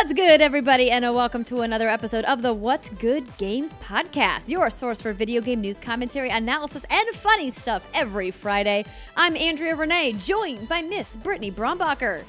What's good, everybody, and a welcome to another episode of the What's Good Games podcast, your source for video game news, commentary, analysis, and funny stuff every Friday. I'm Andrea Rene, joined by Miss Brittney Brombacher.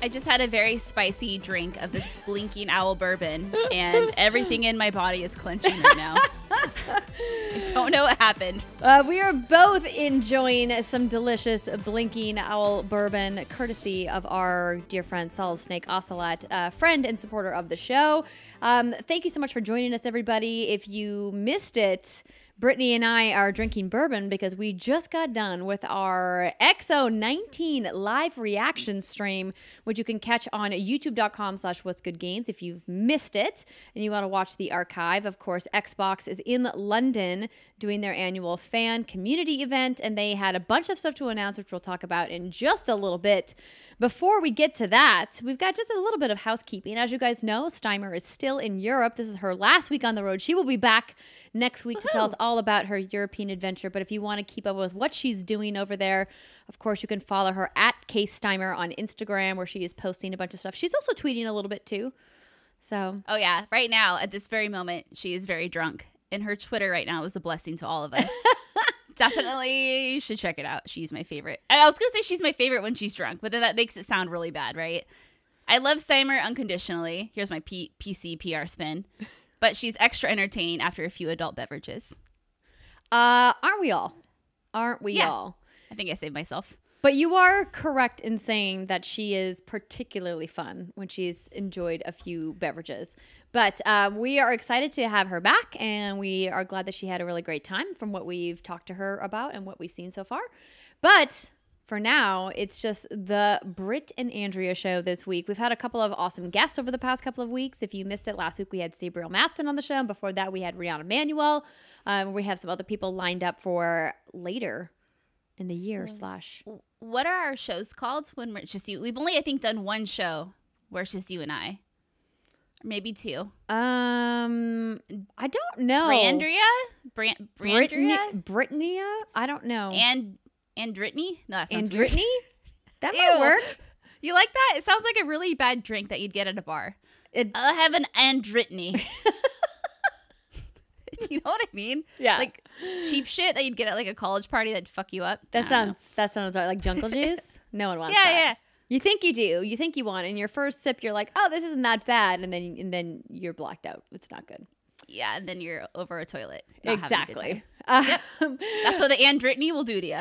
I just had a very spicy drink of this blinking owl bourbon, and everything in my body is clenching right now. I don't know what happened. Uh, we are both enjoying some delicious blinking owl bourbon, courtesy of our dear friend Solid Snake Ocelot, uh, friend and supporter of the show. Um, thank you so much for joining us, everybody. If you missed it, Brittney and I are drinking bourbon because we just got done with our XO19 live reaction stream, which you can catch on youtube.com slash what's good games if you've missed it and you want to watch the archive. Of course, Xbox is in London doing their annual fan community event, and they had a bunch of stuff to announce, which we'll talk about in just a little bit. Before we get to that, we've got just a little bit of housekeeping. As you guys know, Steimer is still in Europe. This is her last week on the road. She will be back next week to tell us all about her European adventure. But if you want to keep up with what she's doing over there, of course, you can follow her at Case Steimer on Instagram, where she is posting a bunch of stuff. She's also tweeting a little bit too. So, Oh, yeah. Right now, at this very moment, she is very drunk. And her Twitter right now is a blessing to all of us. Definitely you should check it out. She's my favorite. I was going to say she's my favorite when she's drunk, but then that makes it sound really bad, right? I love Steimer unconditionally. Here's my P- PC PR spin. But she's extra entertaining after a few adult beverages. uh, aren't we all? Aren't we Yeah. all? I think I saved myself. But you are correct in saying that she is particularly fun when she's enjoyed a few beverages. But um, we are excited to have her back, and we are glad that she had a really great time from what we've talked to her about and what we've seen so far. But for now, it's just the Britt and Andrea show this week. We've had a couple of awesome guests over the past couple of weeks. If you missed it last week, we had Sabriel Maston on the show, and before that, we had Rihanna Manuel. Um, we have some other people lined up for later in the year slash What are our shows called when it's just you? We've only, I think, done one show where it's just you and I. Or maybe two. Um, I don't know. Brandria? Brand, Brittany, Brandria? Brittania? I don't know. And and Brittany? No, that sounds and weird. That might Ew. work. You like that? It sounds like a really bad drink that you'd get at a bar. It, I'll have an Andritney. Do you know what I mean? Yeah. Like cheap shit that you'd get at like a college party that'd fuck you up. that know. sounds that sounds like jungle juice. No one wants that. Yeah, that. yeah. You think you do. You think you want. it. In your first sip, you're like, "Oh, this isn't that bad," and then and then you're blacked out. It's not good. Yeah, and then you're over a toilet. having a exactly. time. Um, That's what the Andritney will do to you.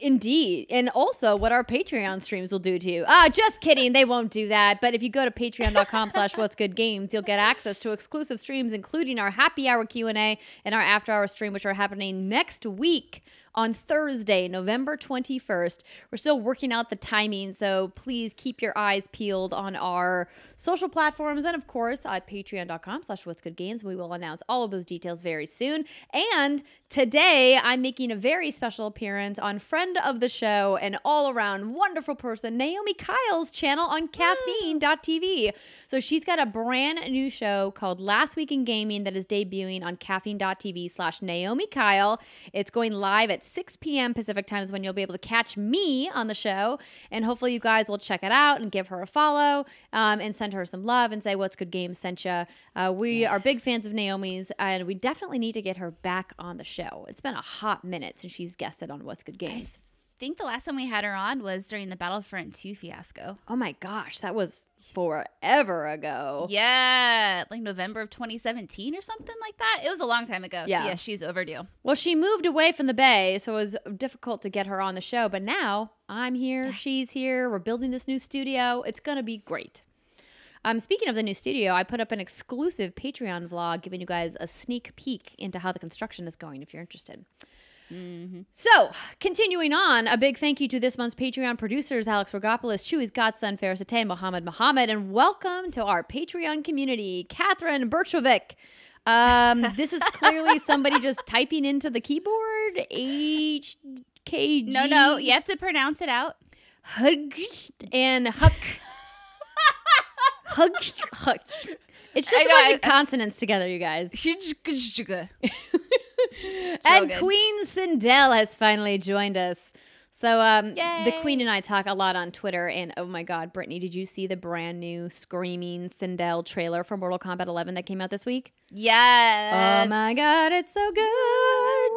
Indeed. And also what our Patreon streams will do to you. Ah, just kidding. They won't do that. But if you go to patreon.com slash what's good games, you'll get access to exclusive streams, including our happy hour Q&A and our after hour stream, which are happening next week on Thursday, November 21st. We're still working out the timing, so please keep your eyes peeled on our social platforms and of course at patreon.com slash what's good games. We will announce all of those details very soon. And today I'm making a very special appearance on friend of the show and all around wonderful person, Naomi Kyle's channel on caffeine.tv. So she's got a brand new show called Last Week in Gaming that is debuting on caffeine.tv slash Naomi Kyle. It's going live at 6 p.m. Pacific times when you'll be able to catch me on the show. And hopefully you guys will check it out and give her a follow um, and send her some love and say what's good games sent you. Uh, we are big fans of Naomi's and we definitely need to get her back on the show. It's been a hot minute since she's guested on what's good games. I think the last time we had her on was during the Battlefront 2 fiasco. Oh my gosh, that was forever ago. Yeah, like November of 2017 or something like that. It was a long time ago. Yeah. So yeah, she's overdue. Well, she moved away from the Bay, so it was difficult to get her on the show. But now I'm here, she's here. We're building this new studio. It's going to be great. Um, speaking of the new studio, I put up an exclusive Patreon vlog giving you guys a sneak peek into how the construction is going if you're interested. So, continuing on, a big thank you to this month's Patreon producers Alex Rigopulos, Chewy's Godson, Faris Attieh, Mohammed Mohammed, and welcome to our Patreon community, Catherine Birchovic. Um, this is clearly somebody just typing into the keyboard. H K G. No, no, you have to pronounce it out. Hug and Huck. Hug. Huck. It's just I a bunch I- of consonants together, you guys. And good. Queen Sindel has finally joined us. So um, the Queen and I talk a lot on Twitter, and oh my God, Brittney, did you see the brand new screaming Sindel trailer for Mortal Kombat 11 that came out this week? Yes. Oh my God, it's so good.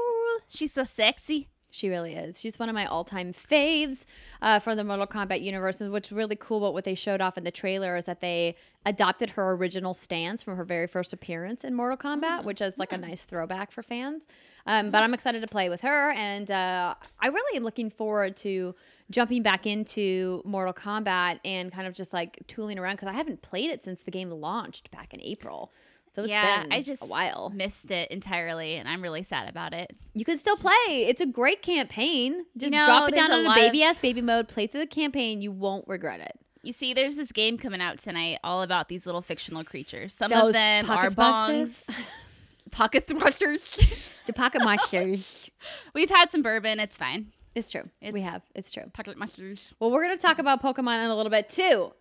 She's so sexy. She really is. She's one of my all-time faves uh, from the Mortal Kombat universe. And what's really cool about what they showed off in the trailer is that they adopted her original stance from her very first appearance in Mortal Kombat, which is like a nice throwback for fans. Um, but I'm excited to play with her, and uh, I really am looking forward to jumping back into Mortal Kombat and kind of just like tooling around because I haven't played it since the game launched back in April. So it's yeah, been I just a while. missed it entirely, and I'm really sad about it. You can still play. It's a great campaign. Just know, drop it down on a baby ass baby mode. Play through the campaign. You won't regret it. You see, there's this game coming out tonight all about these little fictional creatures. Some Those of them are bongs, pocket thrusters. The pocket monsters. We've had some bourbon. It's fine. It's true. we have. It's true. Pocket monsters. Well, we're gonna talk about Pokemon in a little bit too.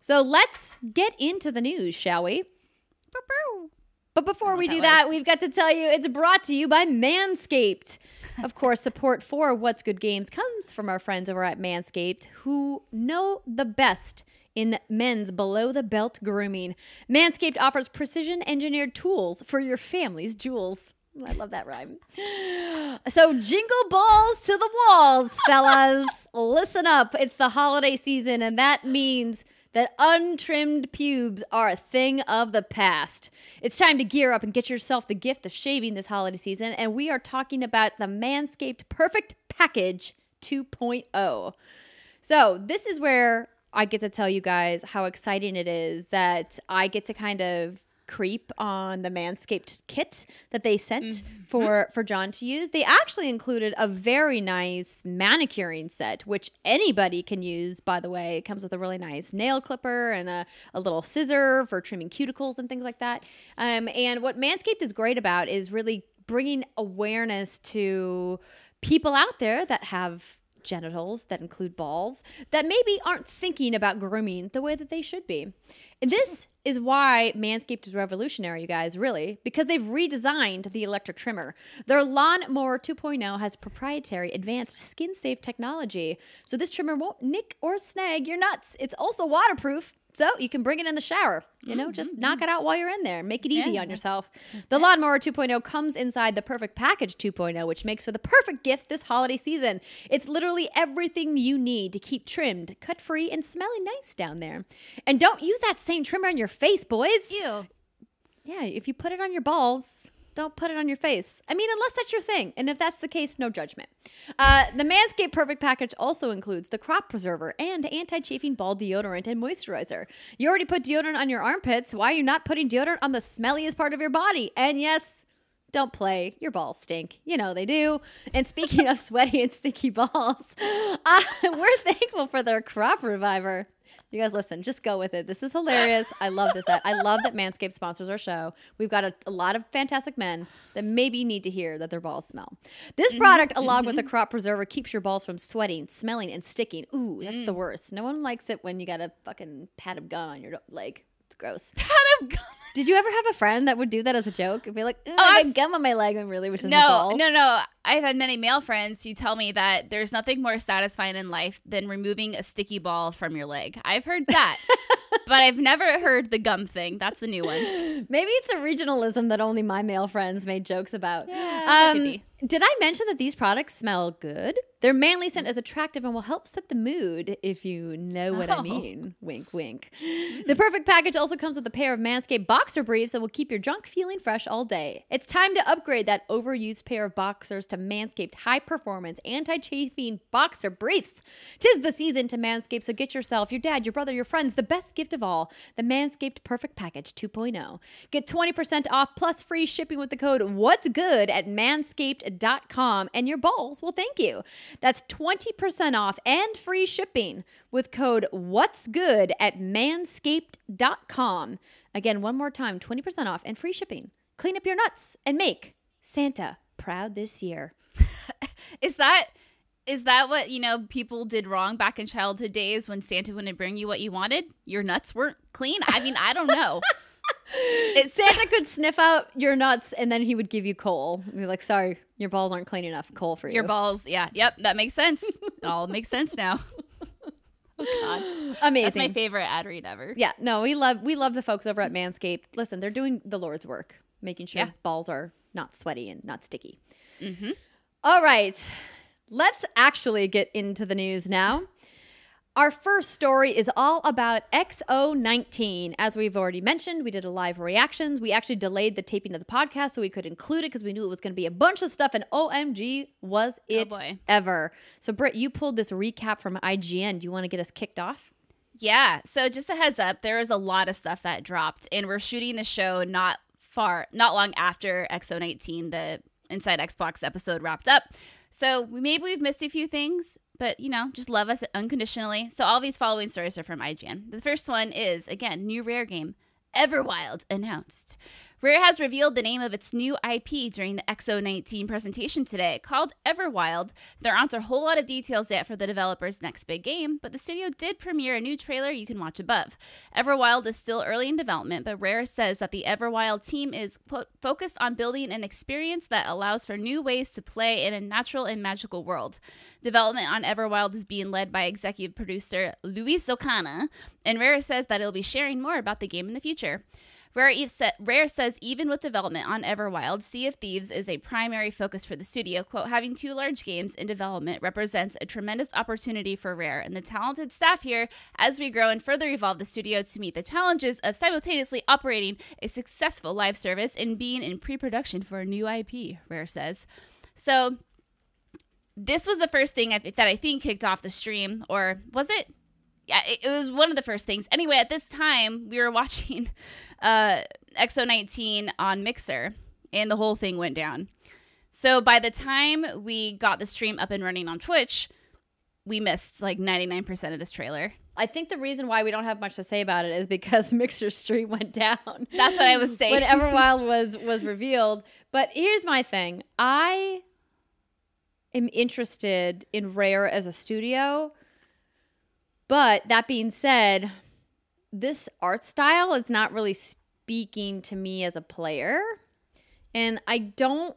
So let's get into the news, shall we? But before we do that that, we've got to tell you it's brought to you by Manscaped. Of course, support for What's Good Games comes from our friends over at Manscaped who know the best in men's below the belt grooming. Manscaped offers precision engineered tools for your family's jewels. I love that rhyme. So jingle balls to the walls, fellas. Listen up. It's the holiday season, and that means that untrimmed pubes are a thing of the past. It's time to gear up and get yourself the gift of shaving this holiday season, and we are talking about the Manscaped Perfect Package 2.0. So, this is where I get to tell you guys how exciting it is that I get to kind of creep on the Manscaped kit that they sent for for John to use. They actually included a very nice manicuring set, which anybody can use. By the way, it comes with a really nice nail clipper and a, a little scissor for trimming cuticles and things like that. Um, and what Manscaped is great about is really bringing awareness to people out there that have genitals that include balls that maybe aren't thinking about grooming the way that they should be. And this is why Manscaped is revolutionary, you guys, really, because they've redesigned the electric trimmer. Their Lawnmower 2.0 has proprietary advanced skin safe technology. So this trimmer won't nick or snag your nuts. It's also waterproof. So you can bring it in the shower, you know, just mm-hmm. knock it out while you're in there. Make it easy Yeah. on yourself. The Lawnmower 2.0 comes inside the Perfect Package 2.0, which makes for the perfect gift this holiday season. It's literally everything you need to keep trimmed, cut free, and smelling nice down there. And don't use that same trimmer on your face, boys. Ew. Yeah, if you put it on your balls, don't put it on your face. I mean, unless that's your thing. And if that's the case, no judgment. Uh, the Manscaped Perfect Package also includes the crop preserver and anti chafing ball deodorant and moisturizer. You already put deodorant on your armpits. Why are you not putting deodorant on the smelliest part of your body? And yes, don't play. Your balls stink. You know they do. And speaking of sweaty and sticky balls, uh, we're thankful for their crop reviver. You guys listen, just go with it. This is hilarious. I love this. I love that Manscaped sponsors our show. We've got a, a lot of fantastic men that maybe need to hear that their balls smell. This mm-hmm, product, along with the mm-hmm. crop preserver, keeps your balls from sweating, smelling, and sticking. Ooh, that's the mm. worst. No one likes it when you got a fucking pad of gum on your leg. Gross. Pat of gum. Did you ever have a friend that would do that as a joke and be like, Oh, I I've got gum on my leg," and really was just his No, no, no. I've had many male friends who tell me that there's nothing more satisfying in life than removing a sticky ball from your leg. I've heard that, but I've never heard the gum thing. That's the new one. Maybe it's a regionalism that only my male friends made jokes about. Yeah, Um. Did I mention that these products smell good? Their manly scent is attractive and will help set the mood, if you know what I Oh. mean. Wink, wink. The perfect package also comes with a pair of Manscaped boxer briefs that will keep your junk feeling fresh all day. It's time to upgrade that overused pair of boxers to Manscaped high performance, anti chafing boxer briefs. Tis the season to Manscaped, so get yourself, your dad, your brother, your friends, the best gift of all the Manscaped Perfect Package 2.0. Get 20% off plus free shipping with the code What's Good at manscaped.com, and your balls will thank you. That's 20% off and free shipping with code What's Good at manscaped.com. Again, one more time 20% off and free shipping. Clean up your nuts and make Santa proud this year. Is that is that what you know people did wrong back in childhood days when Santa wouldn't bring you what you wanted? Your nuts weren't clean. I mean, I don't know. It's Santa could sniff out your nuts and then he would give you coal. Be like, sorry, your balls aren't clean enough. Coal for you. your balls. Yeah. Yep. That makes sense. it all makes sense now. Oh God. Amazing. That's my favorite ad read ever. Yeah, no, we love we love the folks over at Manscaped. Listen, they're doing the Lord's work, making sure Yeah. balls are not sweaty and not sticky. Mm-hmm. All right, let's actually get into the news now. Our first story is all about XO19. As we've already mentioned, we did a live reactions. We actually delayed the taping of the podcast so we could include it because we knew it was going to be a bunch of stuff. And OMG, was oh, it boy. ever? So, Britt, you pulled this recap from IGN. Do you want to get us kicked off? Yeah. So just a heads up, there is a lot of stuff that dropped, and we're shooting the show not far, not long after XO19, the Inside Xbox episode wrapped up. So maybe we've missed a few things, but you know, just love us unconditionally. So all these following stories are from IGN. The first one is again new rare game. Everwild announced. Rare has revealed the name of its new IP during the XO19 presentation today, called Everwild. There aren't a whole lot of details yet for the developer's next big game, but the studio did premiere a new trailer you can watch above. Everwild is still early in development, but Rare says that the Everwild team is po- focused on building an experience that allows for new ways to play in a natural and magical world. Development on Everwild is being led by executive producer Louise O'Connor, and Rare says that it'll be sharing more about the game in the future. Rare, sa- Rare says even with development on Everwild, Sea of Thieves is a primary focus for the studio. Quote, having two large games in development represents a tremendous opportunity for Rare and the talented staff here as we grow and further evolve the studio to meet the challenges of simultaneously operating a successful live service and being in pre-production for a new IP, Rare says. So this was the first thing I th- that I think kicked off the stream, or was it? Yeah, it, it was one of the first things. Anyway, at this time, we were watching uh, XO19 on Mixer, and the whole thing went down. So by the time we got the stream up and running on Twitch, we missed like 99% of this trailer. I think the reason why we don't have much to say about it is because Mixer Stream went down. That's what I was saying. when Everwild was was revealed. But here's my thing: I am interested in Rare as a studio. But that being said, this art style is not really speaking to me as a player, and I don't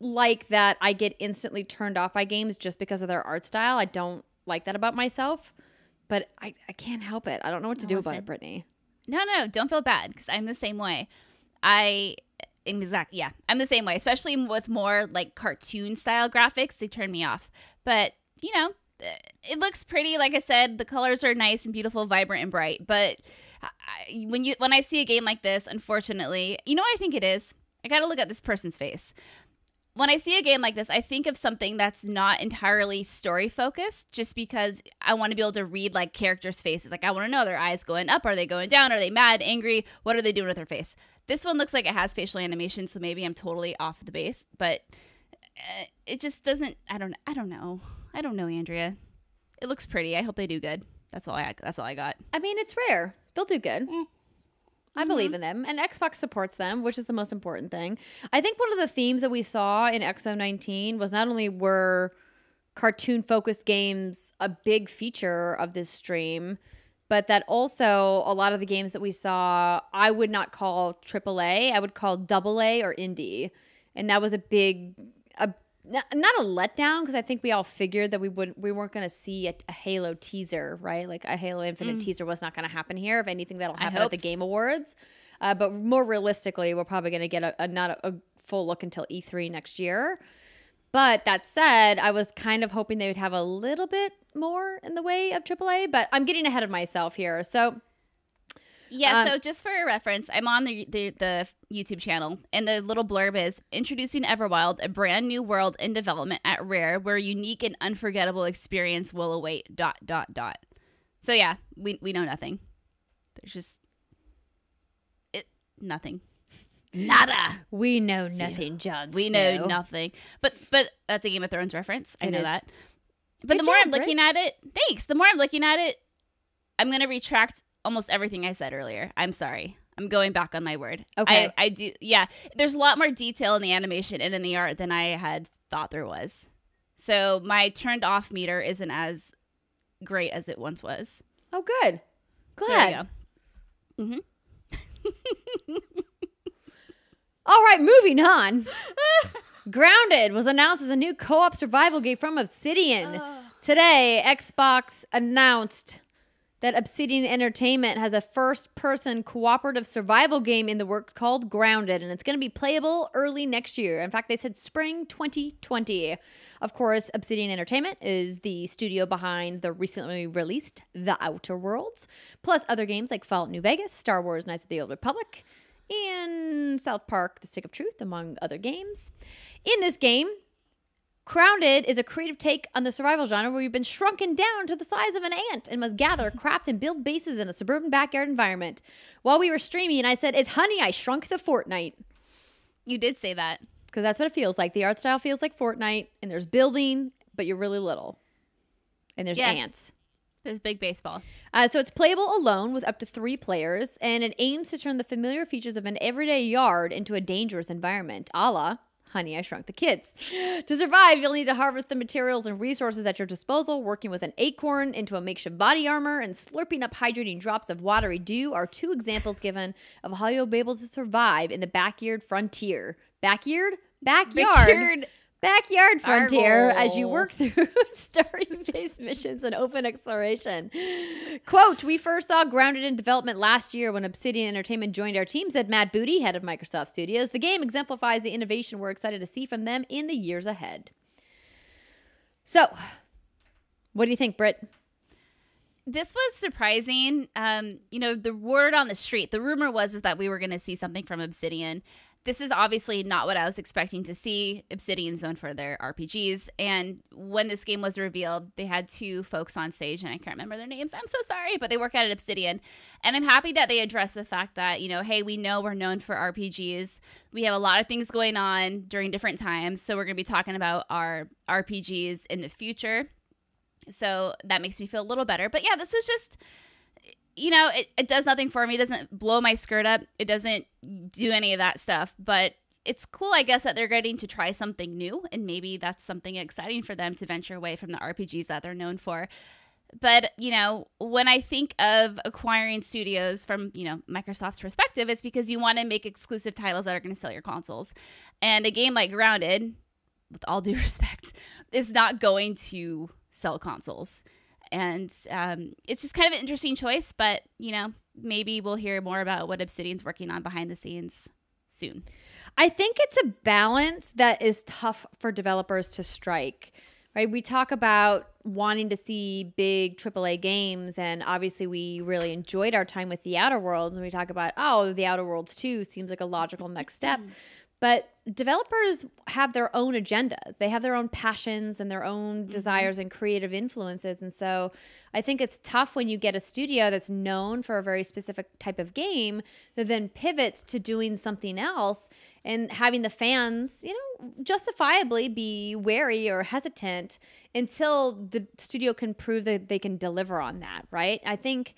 like that I get instantly turned off by games just because of their art style. I don't like that about myself, but I, I can't help it. I don't know what to do about it, Brittney. No, no, don't feel bad because I'm the same way. I exactly yeah, I'm the same way. Especially with more like cartoon style graphics, they turn me off. But you know, it looks pretty. Like I said, the colors are nice and beautiful, vibrant and bright. But I, when you when I see a game like this, unfortunately, you know what I think it is. I got to look at this person's face. When I see a game like this, I think of something that's not entirely story focused, just because I want to be able to read like characters' faces. Like I want to know their eyes going up, are they going down, are they mad, angry, what are they doing with their face? This one looks like it has facial animation, so maybe I'm totally off the base, but uh, it just doesn't. I don't. I don't know. I don't know, Andrea. It looks pretty. I hope they do good. That's all I. That's all I got. I mean, it's rare. They'll do good. Mm. I believe mm-hmm. in them, and Xbox supports them, which is the most important thing. I think one of the themes that we saw in XO19 was not only were cartoon focused games a big feature of this stream, but that also a lot of the games that we saw, I would not call AAA, I would call double A or indie, and that was a big, a not a letdown because I think we all figured that we wouldn't we weren't going to see a, a Halo teaser, right? Like a Halo Infinite teaser was not going to happen here. If anything, that'll happen at the. Game Awards. Uh, but more realistically, we're probably going to get a, a not a, a full look until E3 next year. But that said, I was kind of hoping they would have a little bit more in the way of AAA. But I'm getting ahead of myself here. So Yeah, Um, so just for a reference, I'm on the, the the YouTube channel, and the little blurb is introducing Everwild, a brand new world in development at Rare, where a unique and unforgettable experience will await. Dot dot dot. So yeah, we we know nothing. There's just it nothing. Nada. we know nothing, John. We Snow. know nothing. But but that's a Game of Thrones reference. I It know is. that. But Good the more job, I'm looking at it, thanks. The more I'm looking at it, I'm gonna retract almost everything I said earlier. I'm sorry. I'm going back on my word. Okay. I, I do yeah. There's a lot more detail in the animation and in the art than I had thought there was. So my turned off meter isn't as great as it once was. Oh, good. There Glad. we go. Mm-hmm. All right, moving on. Grounded was announced as a new co op survival game from Obsidian. Today, Xbox announced that Obsidian Entertainment has a first person cooperative survival game in the works called Grounded, and it's going to be playable early next year. In fact, they said spring 2020. Of course, Obsidian Entertainment is the studio behind the recently released The Outer Worlds, plus other games like Fallout New Vegas, Star Wars Knights of the Old Republic, and South Park The Stick of Truth, among other games. In this game, Grounded is a creative take on the survival genre where you've been shrunken down to the size of an ant and must gather, craft, and build bases in a suburban backyard environment. While we were streaming, and I said, It's honey, I shrunk the Fortnite. You did say that. Because that's what it feels like. The art style feels like Fortnite, and there's building, but you're really little. And there's Yeah. ants. There's big baseball. Uh, so it's playable alone with up to three players, and it aims to turn the familiar features of an everyday yard into a dangerous environment, a la Honey, I Shrunk the Kids. To survive, you'll need to harvest the materials and resources at your disposal. Working with an acorn into a makeshift body armor and slurping up hydrating drops of watery dew are two examples given of how you'll be able to survive in the backyard frontier. Backyard? Backyard. Backyard. Backyard frontier as you work through story based missions and open exploration. Quote, we first saw Grounded in development last year when Obsidian Entertainment joined our team, said Matt Booty, head of Microsoft Studios. The game exemplifies the innovation we're excited to see from them in the years ahead. So, what do you think, Britt? This was surprising. Um, you know, the word on the street, the rumor was is that we were going to see something from Obsidian. This is obviously not what I was expecting to see. Obsidian's known for their RPGs, and when this game was revealed, they had two folks on stage, and I can't remember their names. I'm so sorry, but they work at Obsidian, and I'm happy that they addressed the fact that you know, hey, we know we're known for RPGs. We have a lot of things going on during different times, so we're going to be talking about our RPGs in the future. So that makes me feel a little better. But yeah, this was just, you know, it, it does nothing for me. It doesn't blow my skirt up. It doesn't do any of that stuff. But it's cool, I guess, that they're getting to try something new. And maybe that's something exciting for them to venture away from the RPGs that they're known for. But, you know, when I think of acquiring studios from, you know, Microsoft's perspective, it's because you want to make exclusive titles that are going to sell your consoles. And a game like Grounded, with all due respect, is not going to sell consoles. And um, it's just kind of an interesting choice, but you know, maybe we'll hear more about what Obsidian's working on behind the scenes soon. I think it's a balance that is tough for developers to strike. Right? We talk about wanting to see big AAA games, and obviously, we really enjoyed our time with The Outer Worlds. And we talk about, oh, The Outer Worlds 2 seems like a logical next step. But developers have their own agendas. They have their own passions and their own mm-hmm. desires and creative influences. And so I think it's tough when you get a studio that's known for a very specific type of game that then pivots to doing something else and having the fans, you know, justifiably be wary or hesitant until the studio can prove that they can deliver on that, right? I think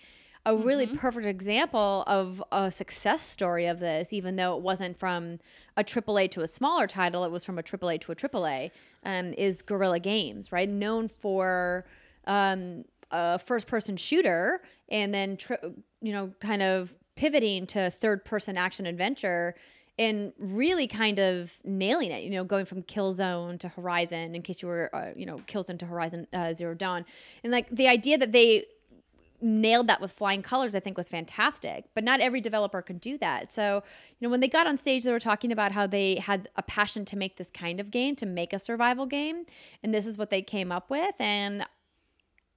a really perfect example of a success story of this, even though it wasn't from a AAA to a smaller title, it was from a AAA to a AAA, um, is Guerrilla Games, right? Known for um, a first person shooter and then, tri- you know, kind of pivoting to third person action adventure and really kind of nailing it, you know, going from Killzone to Horizon, in case you were, uh, you know, Killzone to Horizon uh, Zero Dawn. And like the idea that they nailed that with flying colors i think was fantastic but not every developer can do that. So you know when they got on stage they were talking about how they had a passion to make this kind of game to make a survival game and this is what they came up with and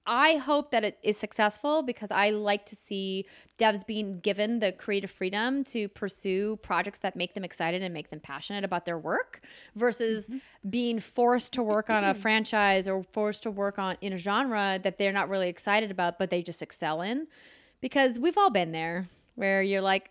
I hope that it is successful because I like to see devs being given the creative freedom to pursue projects that make them excited and make them passionate about their work versus mm-hmm. being forced to work on a franchise or forced to work on in a genre that they're not really excited about but they just excel in. Because we've all been there where you're like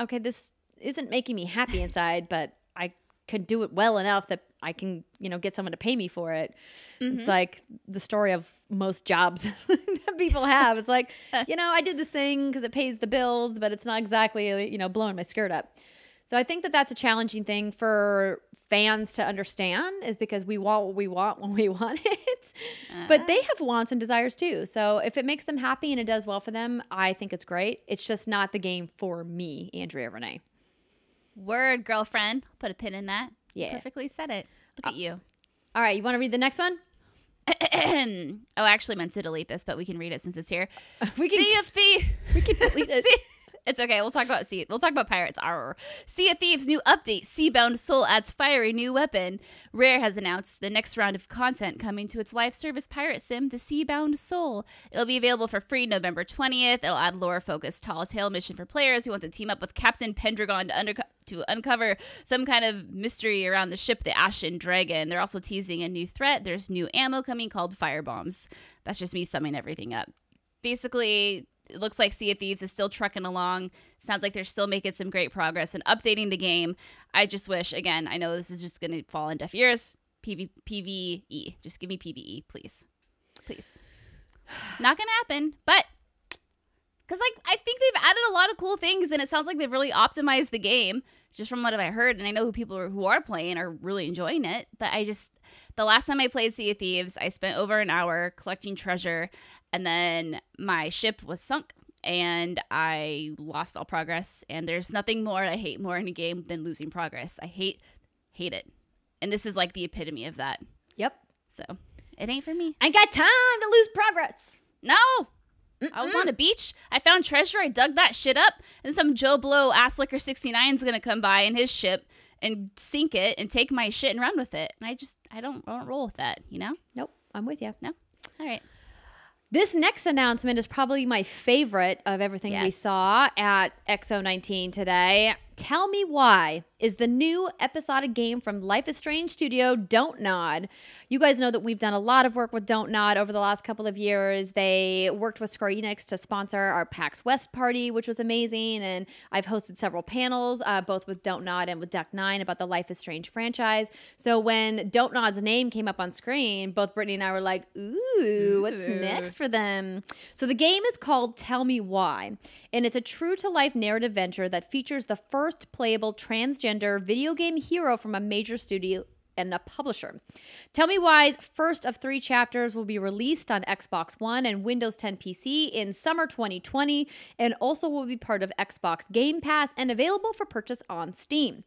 okay this isn't making me happy inside but I can do it well enough that I can, you know, get someone to pay me for it. It's mm-hmm. like the story of most jobs that people have. It's like, you know, I did this thing because it pays the bills, but it's not exactly, you know, blowing my skirt up. So I think that that's a challenging thing for fans to understand is because we want what we want when we want it. But uh-huh. they have wants and desires too. So if it makes them happy and it does well for them, I think it's great. It's just not the game for me, Andrea Rene. Word, girlfriend. Put a pin in that. Yeah. Perfectly said it. Look uh, at you. All right, you want to read the next one? oh, I actually meant to delete this, but we can read it since it's here. We can- sea of Thieves. We can delete it. Sea- It's okay. We'll talk about sea. We'll talk about pirates. Arr. Sea of Thieves new update. Seabound Soul adds fiery new weapon. Rare has announced the next round of content coming to its live service pirate sim, the Seabound Soul. It'll be available for free November 20th. It'll add lore-focused tall tale mission for players who want to team up with Captain Pendragon to, underco- to uncover some kind of mystery around the ship, the Ashen Dragon. They're also teasing a new threat. There's new ammo coming called firebombs. That's just me summing everything up. Basically, it looks like Sea of Thieves is still trucking along. Sounds like they're still making some great progress and updating the game. I just wish, again, I know this is just going to fall on deaf ears. PV- PVE. Just give me PVE, please. Please. Not going to happen, but because like I think they've added a lot of cool things, and it sounds like they've really optimized the game. Just from what I heard, and I know who people are, who are playing are really enjoying it. But I just the last time I played Sea of Thieves, I spent over an hour collecting treasure, and then my ship was sunk, and I lost all progress. And there's nothing more I hate more in a game than losing progress. I hate hate it, and this is like the epitome of that. Yep. So it ain't for me. I ain't got time to lose progress. No. I was on a mm-hmm. beach. I found treasure. I dug that shit up. And some Joe Blow ass liquor 69 is going to come by in his ship and sink it and take my shit and run with it. And I just, I don't, I don't roll with that, you know? Nope, I'm with you. No? All right. This next announcement is probably my favorite of everything we saw at XO19 today. Tell Me Why is the new episodic game from Life is Strange studio Don't Nod. You guys know that we've done a lot of work with Don't Nod over the last couple of years. They worked with Square Enix to sponsor our PAX West party, which was amazing. And I've hosted several panels, uh, both with Don't Nod and with Deck Nine, about the Life is Strange franchise. So when Don't Nod's name came up on screen, both Brittney and I were like, ooh, what's next for them? So the game is called Tell Me Why, and it's a true to life narrative venture that features the first playable transgender video game hero from a major studio and a publisher. Tell Me Why's first of three chapters will be released on Xbox One and Windows 10 PC in summer 2020 and also will be part of Xbox Game Pass and available for purchase on Steam.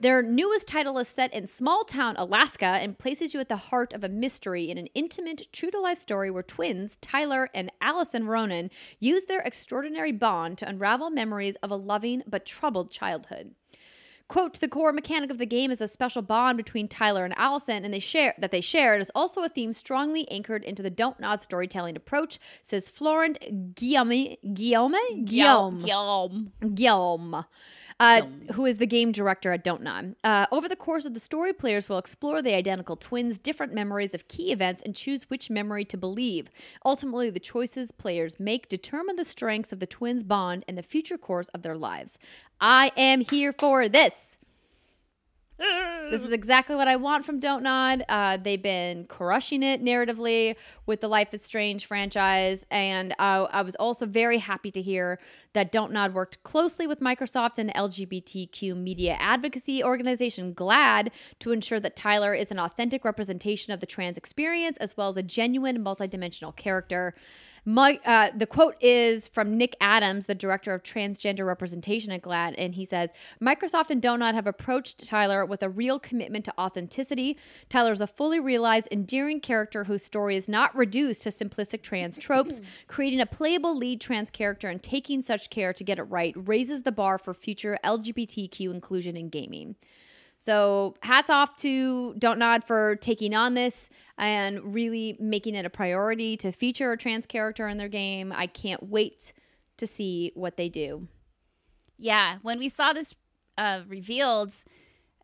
Their newest title is set in small town Alaska and places you at the heart of a mystery in an intimate, true to life story where twins, Tyler and Alyson Ronan, use their extraordinary bond to unravel memories of a loving but troubled childhood. Quote, the core mechanic of the game is a special bond between Tyler and Alyson and they share that they share. It is also a theme strongly anchored into the don't nod storytelling approach, says Florent Guillaume Guillaume Guillaume Yum. Guillaume, uh, who is the game director at Don't Nod. Uh, over the course of the story, players will explore the identical twins' different memories of key events and choose which memory to believe. Ultimately, the choices players make determine the strengths of the twins' bond and the future course of their lives. I am here for this. This is exactly what I want from Don't Nod. Uh, they've been crushing it narratively with the Life is Strange franchise. And uh, I was also very happy to hear that Don't Nod worked closely with Microsoft and LGBTQ media advocacy organization GLAAD to ensure that Tyler is an authentic representation of the trans experience as well as a genuine multidimensional character. My, uh, the quote is from Nick Adams, the director of transgender representation at GLAAD, and he says Microsoft and Donut have approached Tyler with a real commitment to authenticity. Tyler is a fully realized, endearing character whose story is not reduced to simplistic trans tropes. Creating a playable lead trans character and taking such care to get it right raises the bar for future LGBTQ inclusion in gaming. So hats off to Don't Nod for taking on this and really making it a priority to feature a trans character in their game. I can't wait to see what they do. Yeah, when we saw this uh, revealed,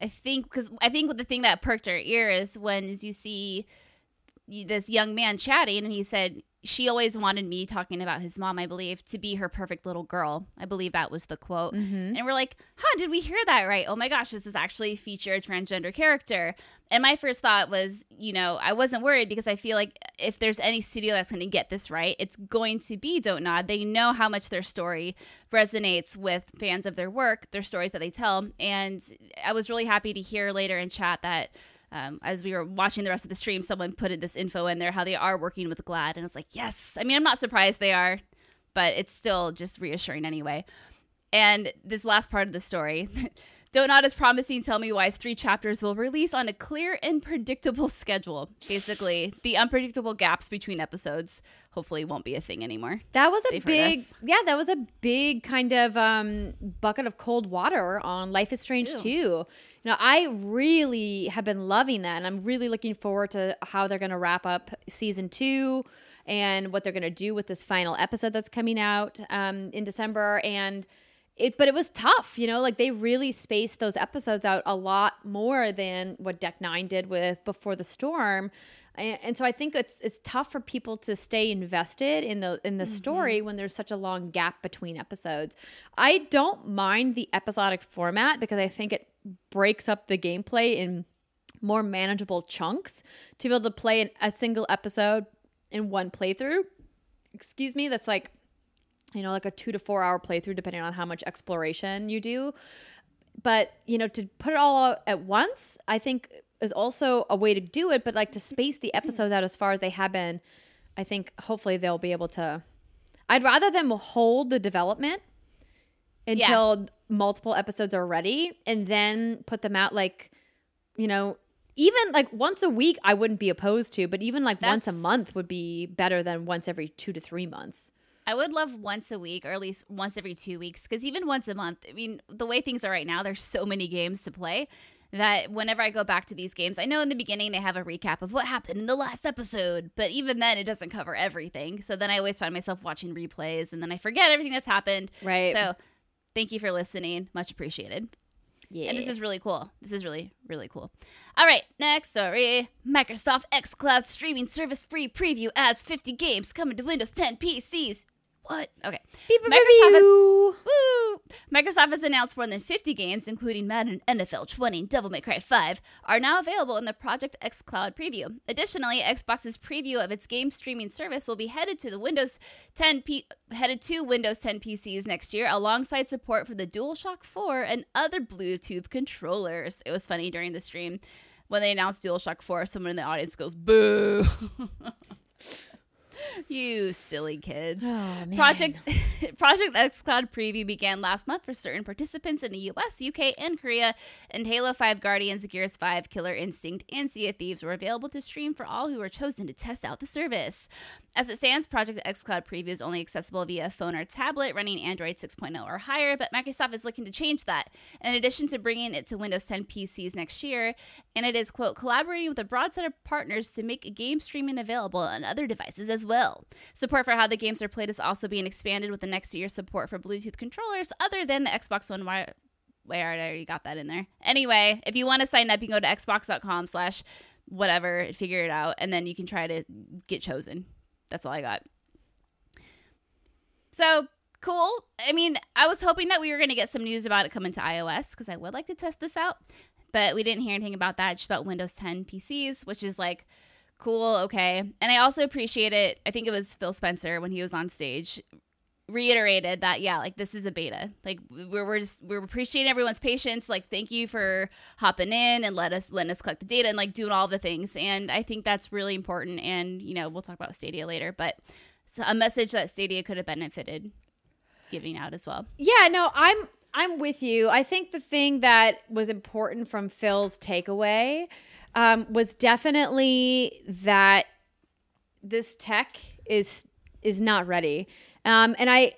I think because I think the thing that perked our ear is when as you see this young man chatting, and he said she always wanted me talking about his mom, I believe, to be her perfect little girl. I believe that was the quote. Mm-hmm. And we're like, huh, did we hear that right? Oh my gosh, this is actually feature a transgender character. And my first thought was, you know, I wasn't worried because I feel like if there's any studio that's going to get this right, it's going to be Don't Nod. They know how much their story resonates with fans of their work, their stories that they tell. And I was really happy to hear later in chat that um, as we were watching the rest of the stream, someone put this info in there how they are working with GLAAD. And I was like, yes. I mean, I'm not surprised they are, but it's still just reassuring anyway. And this last part of the story Donut is promising Tell Me Why's three chapters will release on a clear and predictable schedule. Basically, the unpredictable gaps between episodes hopefully won't be a thing anymore. That was a They've big, yeah, that was a big kind of um, bucket of cold water on Life is Strange Ew. 2 now, I really have been loving that, and I'm really looking forward to how they're going to wrap up season two and what they're going to do with this final episode that's coming out um, in December. And it, but it was tough, you know, like they really spaced those episodes out a lot more than what Deck Nine did with Before the Storm. And, so I think it's it's tough for people to stay invested in the in the story mm-hmm. when there's such a long gap between episodes. I don't mind the episodic format because I think it breaks up the gameplay in more manageable chunks to be able to play an, a single episode in one playthrough. Excuse me, that's like you know, like a two to four hour playthrough, depending on how much exploration you do. But, you know, to put it all out at once, I think is also a way to do it. But like to space the episodes out as far as they have been, I think hopefully they'll be able to. I'd rather them hold the development until multiple episodes are ready and then put them out like, you know, even like once a week, I wouldn't be opposed to, but even like once a month would be better than once every two to three months. I would love once a week or at least once every two weeks because even once a month, I mean, the way things are right now, there's so many games to play that whenever I go back to these games, I know in the beginning they have a recap of what happened in the last episode, but even then it doesn't cover everything. So then I always find myself watching replays and then I forget everything that's happened. Right. So thank you for listening. Much appreciated. Yeah. And this is really cool. This is really, really cool. All right, next story. Microsoft xCloud streaming service free preview adds 50 games coming to Windows 10 PCs. What? Okay. Beep, Microsoft Microsoft has-! Microsoft has announced more than 50 games, including Madden NFL 20 and Devil May Cry 5, are now available in the Project xCloud preview. Additionally, Xbox's preview of its game streaming service will be headed to the Windows 10 P- headed to Windows 10 PCs next year, alongside support for the DualShock 4 and other Bluetooth controllers. It was funny during the stream when they announced DualShock 4. Someone in the audience goes, "Boo!" you silly kids. Oh. Project Project xCloud preview began last month for certain participants in the US, UK, and Korea, and Halo 5 Guardians, Gears 5, Killer Instinct, and Sea of Thieves were available to stream for all who were chosen to test out the service. As it stands, Project xCloud preview is only accessible via phone or tablet running Android 6.0 or higher, but Microsoft is looking to change that. In addition to bringing it to Windows 10 PCs next year, and it is, quote, collaborating with a broad set of partners to make game streaming available on other devices as well. Support for how the games are played is also being expanded with the next year support for Bluetooth controllers other than the Xbox One wire. Wait, I already got that in there. Anyway, if you want to sign up, you can go to xbox.com slash whatever, figure it out, and then you can try to get chosen. That's all I got. So cool. I mean, I was hoping that we were going to get some news about it coming to iOS because I would like to test this out, but we didn't hear anything about that. Just about Windows 10 PCs, which is like cool, okay. And I also appreciate it. I think it was Phil Spencer when he was on stage reiterated that yeah like this is a beta like we're, we're just we're appreciating everyone's patience like thank you for hopping in and let us letting us collect the data and like doing all the things and i think that's really important and you know we'll talk about stadia later but a message that stadia could have benefited giving out as well Yeah, no, I'm I'm with you. I think the thing that was important from Phil's takeaway um, was definitely that this tech is is not ready, um, and I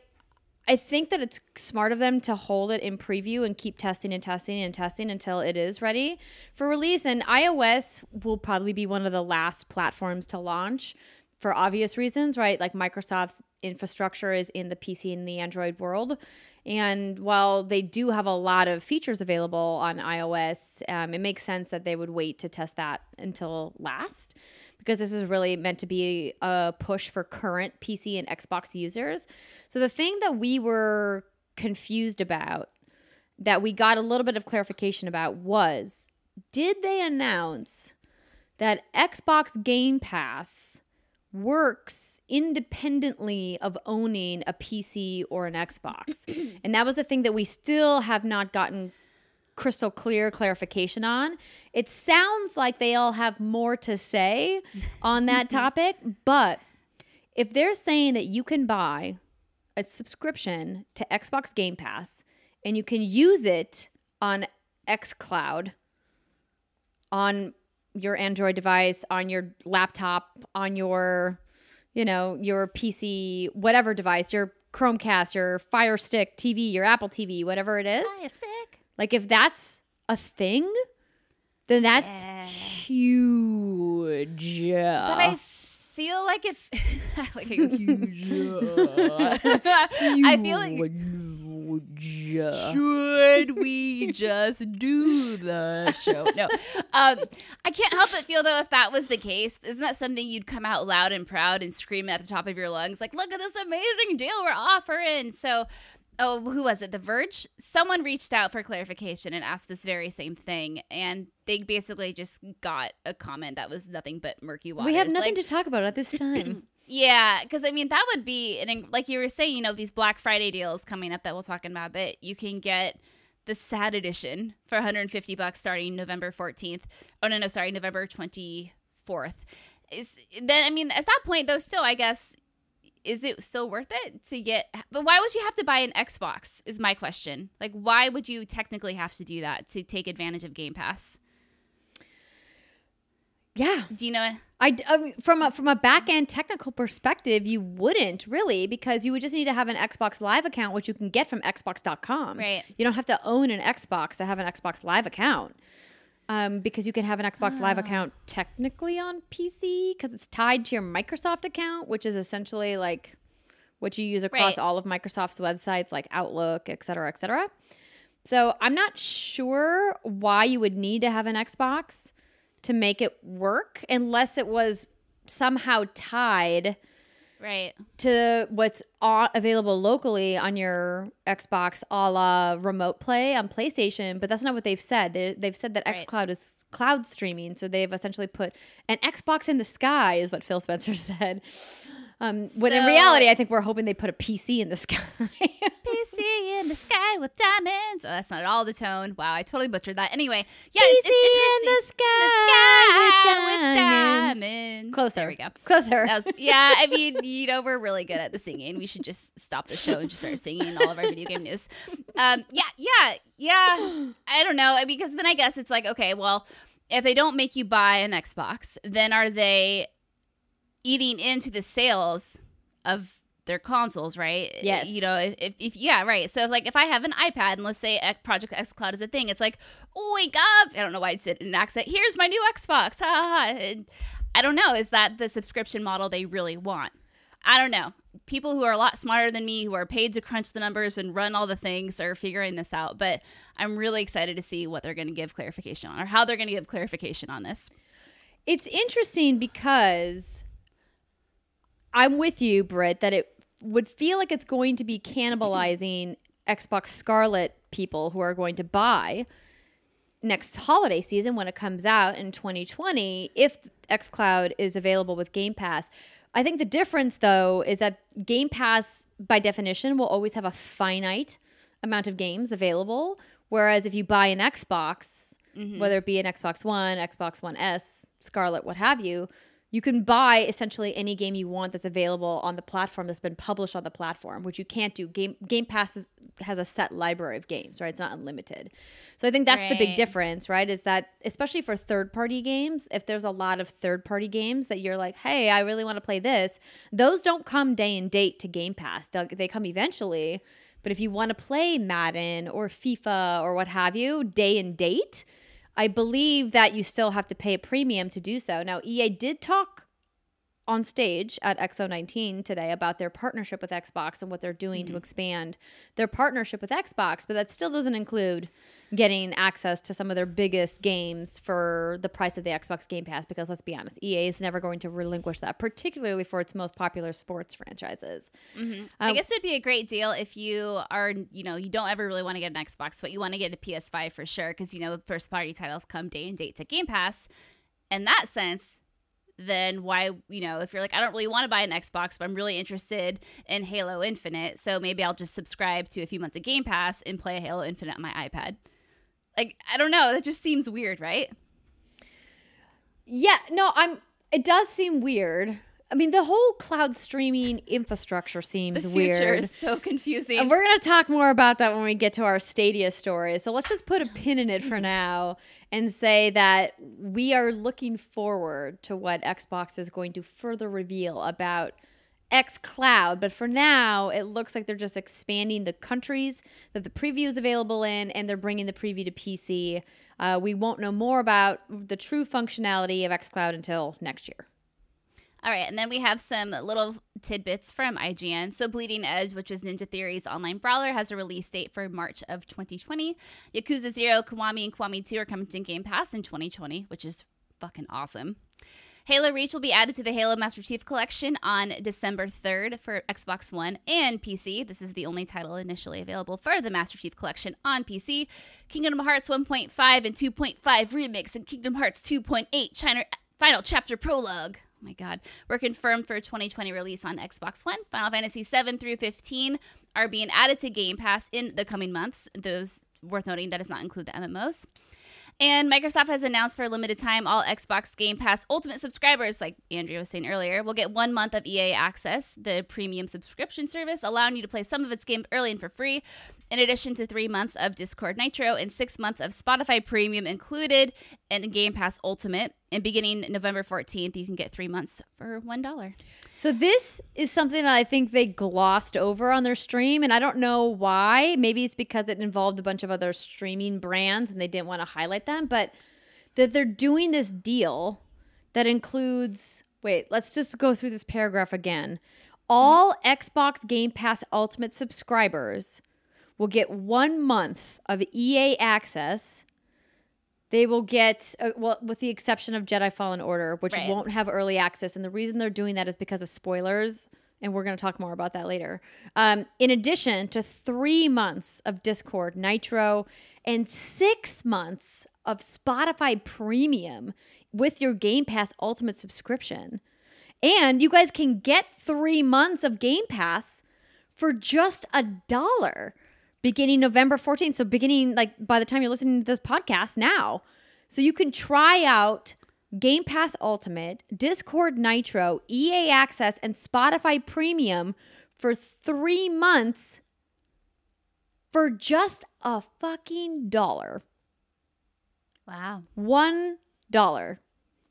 I think that it's smart of them to hold it in preview and keep testing and testing and testing until it is ready for release. And iOS will probably be one of the last platforms to launch for obvious reasons, right? Like Microsoft's infrastructure is in the PC and the Android world. And while they do have a lot of features available on iOS, um, it makes sense that they would wait to test that until last because this is really meant to be a push for current PC and Xbox users. So the thing that we were confused about that we got a little bit of clarification about was did they announce that Xbox Game Pass works independently of owning a PC or an Xbox? and that was the thing that we still have not gotten crystal clear clarification on. It sounds like they all have more to say on that topic, but if they're saying that you can buy a subscription to Xbox Game Pass and you can use it on xCloud on your Android device, on your laptop, on your you know, your PC, whatever device, your Chromecast, your Fire Stick TV, your Apple TV, whatever it is. sick. Like if that's a thing, then that's Yeah. huge. But I feel like if like huge. I feel like should we just do the show? No, um, I can't help but feel though if that was the case, isn't that something you'd come out loud and proud and scream at the top of your lungs, like, "Look at this amazing deal we're offering!" So. Oh, who was it? The Verge? Someone reached out for clarification and asked this very same thing, and they basically just got a comment that was nothing but murky waters. we have nothing Like, to talk about at this time. Yeah, because I mean that would be an like you were saying, you know, these Black Friday deals coming up that we'll talk about, but you can get the sad edition for 150 bucks starting November 14th. Oh no, no, sorry, November 24th. Is then I mean at that point though, still I guess is it still worth it to get? But why would you have to buy an Xbox? Is my question. Like, why would you technically have to do that to take advantage of Game Pass? Yeah, Do you know? I, mean, from a from a back end technical perspective, you wouldn't really because you would just need to have an Xbox Live account, which you can get from Xbox.com. Right. You don't have to own an Xbox to have an Xbox Live account. Um, because you can have an Xbox Live account technically on PC because it's tied to your Microsoft account, which is essentially like what you use across Right. all of Microsoft's websites, like Outlook, et cetera, et cetera. So I'm not sure why you would need to have an Xbox to make it work unless it was somehow tied Right. to what's available locally on your Xbox a la remote play on PlayStation, but that's not what they've said. They, they've said that Right. xCloud is cloud streaming, so they've essentially put an Xbox in the sky, is what Phil Spencer said. Um, when in reality, I think we're hoping they put a PC in the sky. PC in the sky with diamonds. Oh, that's not at all the tone. Wow, I totally butchered that. Anyway, yeah, PC it's, it's in interesting. the sky, with with diamonds. diamonds. Closer. There we go. Closer. Was, yeah, I mean, you know, we're really good at the singing. We should just stop the show and just start singing all of our video game news. Um, yeah, yeah, yeah. I don't know because then I guess it's like, okay, well, if they don't make you buy an Xbox, then are they eating into the sales of their consoles, right? Yes. You know, if, if, if yeah, right. So if, like if I have an iPad and let's say Project xCloud is a thing, it's like, wake up! I don't know why I said in an accent. Here's my new Xbox. Ha ha ha. I don't know. Is that the subscription model they really want? I don't know. People who are a lot smarter than me, who are paid to crunch the numbers and run all the things, are figuring this out. But I'm really excited to see what they're going to give clarification on, or how they're going to give clarification on this. It's interesting because I'm with you, Britt, that it would feel like it's going to be cannibalizing Xbox Scarlett people who are going to buy next holiday season when it comes out in 2020 if xCloud is available with Game Pass. I think the difference though is that Game Pass by definition will always have a finite amount of games available whereas if you buy an Xbox, mm-hmm. whether it be an Xbox One, Xbox One S, Scarlett, what have you, you can buy essentially any game you want that's available on the platform that's been published on the platform, which you can't do. Game Game Pass is, has a set library of games, right? It's not unlimited. So I think that's the big difference, right? Is that especially for third party games, if there's a lot of third party games that you're like, hey, I really want to play this, those don't come day and date to Game Pass. They'll, they come eventually. But if you want to play Madden or FIFA or what have you, day and date, I believe that you still have to pay a premium to do so. Now, EA did talk on stage at X019 today about their partnership with Xbox and what they're doing Mm-hmm. to expand their partnership with Xbox, but that still doesn't include getting access to some of their biggest games for the price of the Xbox Game Pass because let's be honest, EA is never going to relinquish that, particularly for its most popular sports franchises. Mm-hmm. I um, guess it'd be a great deal if you are, you know, you don't ever really want to get an Xbox, but you want to get a PS5 for sure because you know first party titles come day and date to Game Pass. In that sense, then why, you know, if you're like, I don't really want to buy an Xbox, but I'm really interested in Halo Infinite, so maybe I'll just subscribe to a few months of Game Pass and play Halo Infinite on my iPad. Like, I don't know, that just seems weird, right? Yeah, no, I'm. It does seem weird. I mean, the whole cloud streaming infrastructure seems The future weird. is so confusing. And we're going to talk more about that when we get to our Stadia story. So let's just put a pin in it for now and say that we are looking forward to what Xbox is going to further reveal about xCloud. But for now, it looks like they're just expanding the countries that the preview is available in, and they're bringing the preview to PC. Uh, we won't know more about the true functionality of xCloud until next year. All right, and then we have some little tidbits from IGN. So, Bleeding Edge, which is Ninja Theory's online brawler, has a release date for March of 2020. Yakuza Zero, Kiwami, and Kiwami 2 are coming to Game Pass in 2020, which is fucking awesome. Halo Reach will be added to the Halo Master Chief Collection on December 3rd for Xbox One and PC. This is the only title initially available for the Master Chief Collection on PC. Kingdom Hearts 1.5 and 2.5 Remix and Kingdom Hearts 2.8 China Final Chapter Prologue. Oh my god. We're confirmed for 2020 release on Xbox One. Final Fantasy 7 through 15 are being added to Game Pass in the coming months. Those worth noting that does not include the MMOs. And Microsoft has announced for a limited time all Xbox Game Pass Ultimate subscribers, like Andrea was saying earlier, will get one month of EA Access, the premium subscription service, allowing you to play some of its games early and for free, in addition to three months of Discord Nitro and six months of Spotify Premium included in Game Pass Ultimate. And beginning November 14th, you can get three months for $1. So this is something that I think they glossed over on their stream, and I don't know why. Maybe it's because it involved a bunch of other streaming brands and they didn't want to highlight them, but that they're doing this deal that includes wait, let's just go through this paragraph again. All Xbox Game Pass Ultimate subscribers will get one month of EA access. They will get, uh, well, with the exception of Jedi Fallen Order, which Right. won't have early access. And the reason they're doing that is because of spoilers. And we're going to talk more about that later. Um, in addition to three months of Discord, Nitro, and six months of Spotify Premium with your Game Pass Ultimate subscription. And you guys can get three months of Game Pass for just a dollar beginning November 14th. So, beginning like by the time you're listening to this podcast now. So, you can try out Game Pass Ultimate, Discord Nitro, EA Access, and Spotify Premium for three months for just a fucking dollar. Wow. One dollar.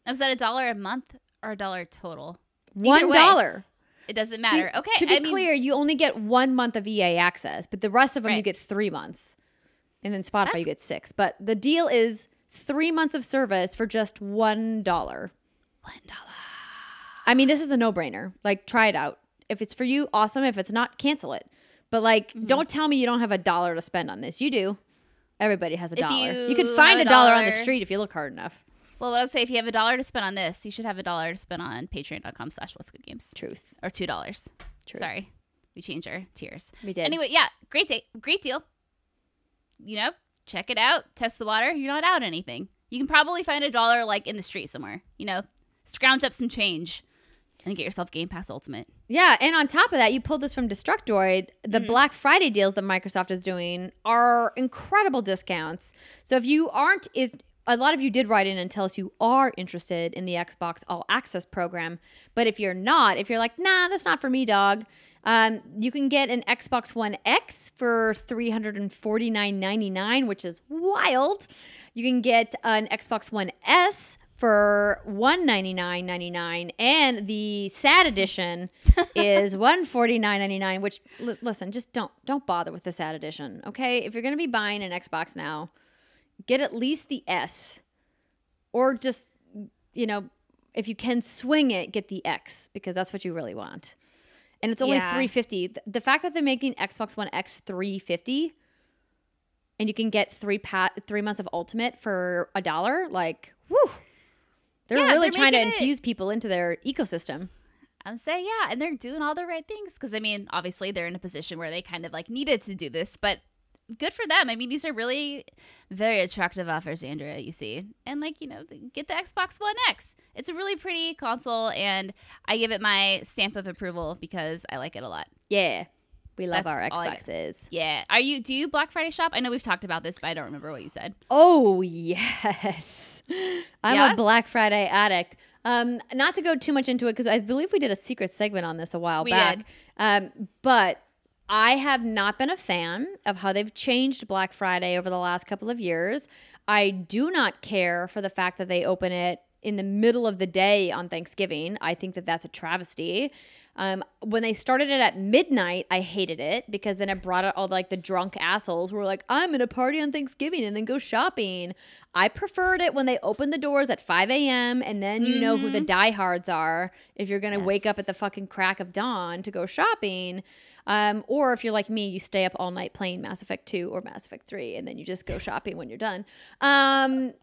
Was that a dollar a month or a dollar total? One way. dollar. It doesn't matter. okay. To be I mean, clear, you only get one month of EA access, but the rest of them you get three months. And then Spotify, That's- you get six. But the deal is three months of service for just one dollar. One dollar. I mean, this is a no brainer. Like, try it out. If it's for you, awesome. If it's not, cancel it. But like, Mm-hmm. don't tell me you don't have a dollar to spend on this. You do. Everybody has a If dollar. You, you can find a dollar on the street if you look hard enough. Well, what I'll say if you have a dollar to spend on this, you should have a dollar to spend on patreon.com slash what's good games. Truth. Or two dollars. Sorry. We changed our tiers. We did. Anyway, yeah, great day, great deal. You know, check it out, test the water. You're not out anything. You can probably find a dollar like in the street somewhere. You know, scrounge up some change and get yourself Game Pass Ultimate. Yeah, and on top of that, you pulled this from Destructoid. The mm-hmm. Black Friday deals that Microsoft is doing are incredible discounts. So if you aren't is a lot of you did write in and tell us you are interested in the Xbox All Access program, but if you're not, if you're like, nah, that's not for me, dog. Um, you can get an Xbox One X for three hundred and forty nine ninety nine, which is wild. You can get an Xbox One S for one ninety nine ninety nine, and the sad edition is one forty nine ninety nine. Which li- listen, just don't don't bother with the sad edition, okay? If you're gonna be buying an Xbox now, get at least the S, or just you know, if you can swing it, get the X because that's what you really want. And it's only Yeah. 350. The fact that they're making Xbox One X 350 and you can get 3 pat 3 months of ultimate for a dollar, like, whew. They're Yeah, really they're trying to making it- infuse people into their ecosystem. I'm saying yeah, and they're doing all the right things because I mean, obviously they're in a position where they kind of like needed to do this, but good for them. I mean, these are really very attractive offers, Andrea. You see, and like you know, get the Xbox One X. It's a really pretty console, and I give it my stamp of approval because I like it a lot. Yeah. We love That's our. Xboxes. Yeah, are you? Do you Black Friday shop? I know we've talked about this, but I don't remember what you said. Oh yes, I'm Yeah? a Black Friday addict. Um, not to go too much into it because I believe we did a secret segment on this a while We back. did. Um, but I have not been a fan of how they've changed Black Friday over the last couple of years. I do not care for the fact that they open it in the middle of the day on Thanksgiving. I think that that's a travesty. Um, when they started it at midnight, I hated it because then it brought out all like the drunk assholes who were like, I'm gonna party on Thanksgiving and then go shopping. I preferred it when they opened the doors at 5 a.m. and then you know who the diehards are if you're gonna wake up at the fucking crack of dawn to go shopping. Um, or if you're like me, you stay up all night playing Mass Effect 2 or Mass Effect 3 and then you just go shopping when you're done. Um,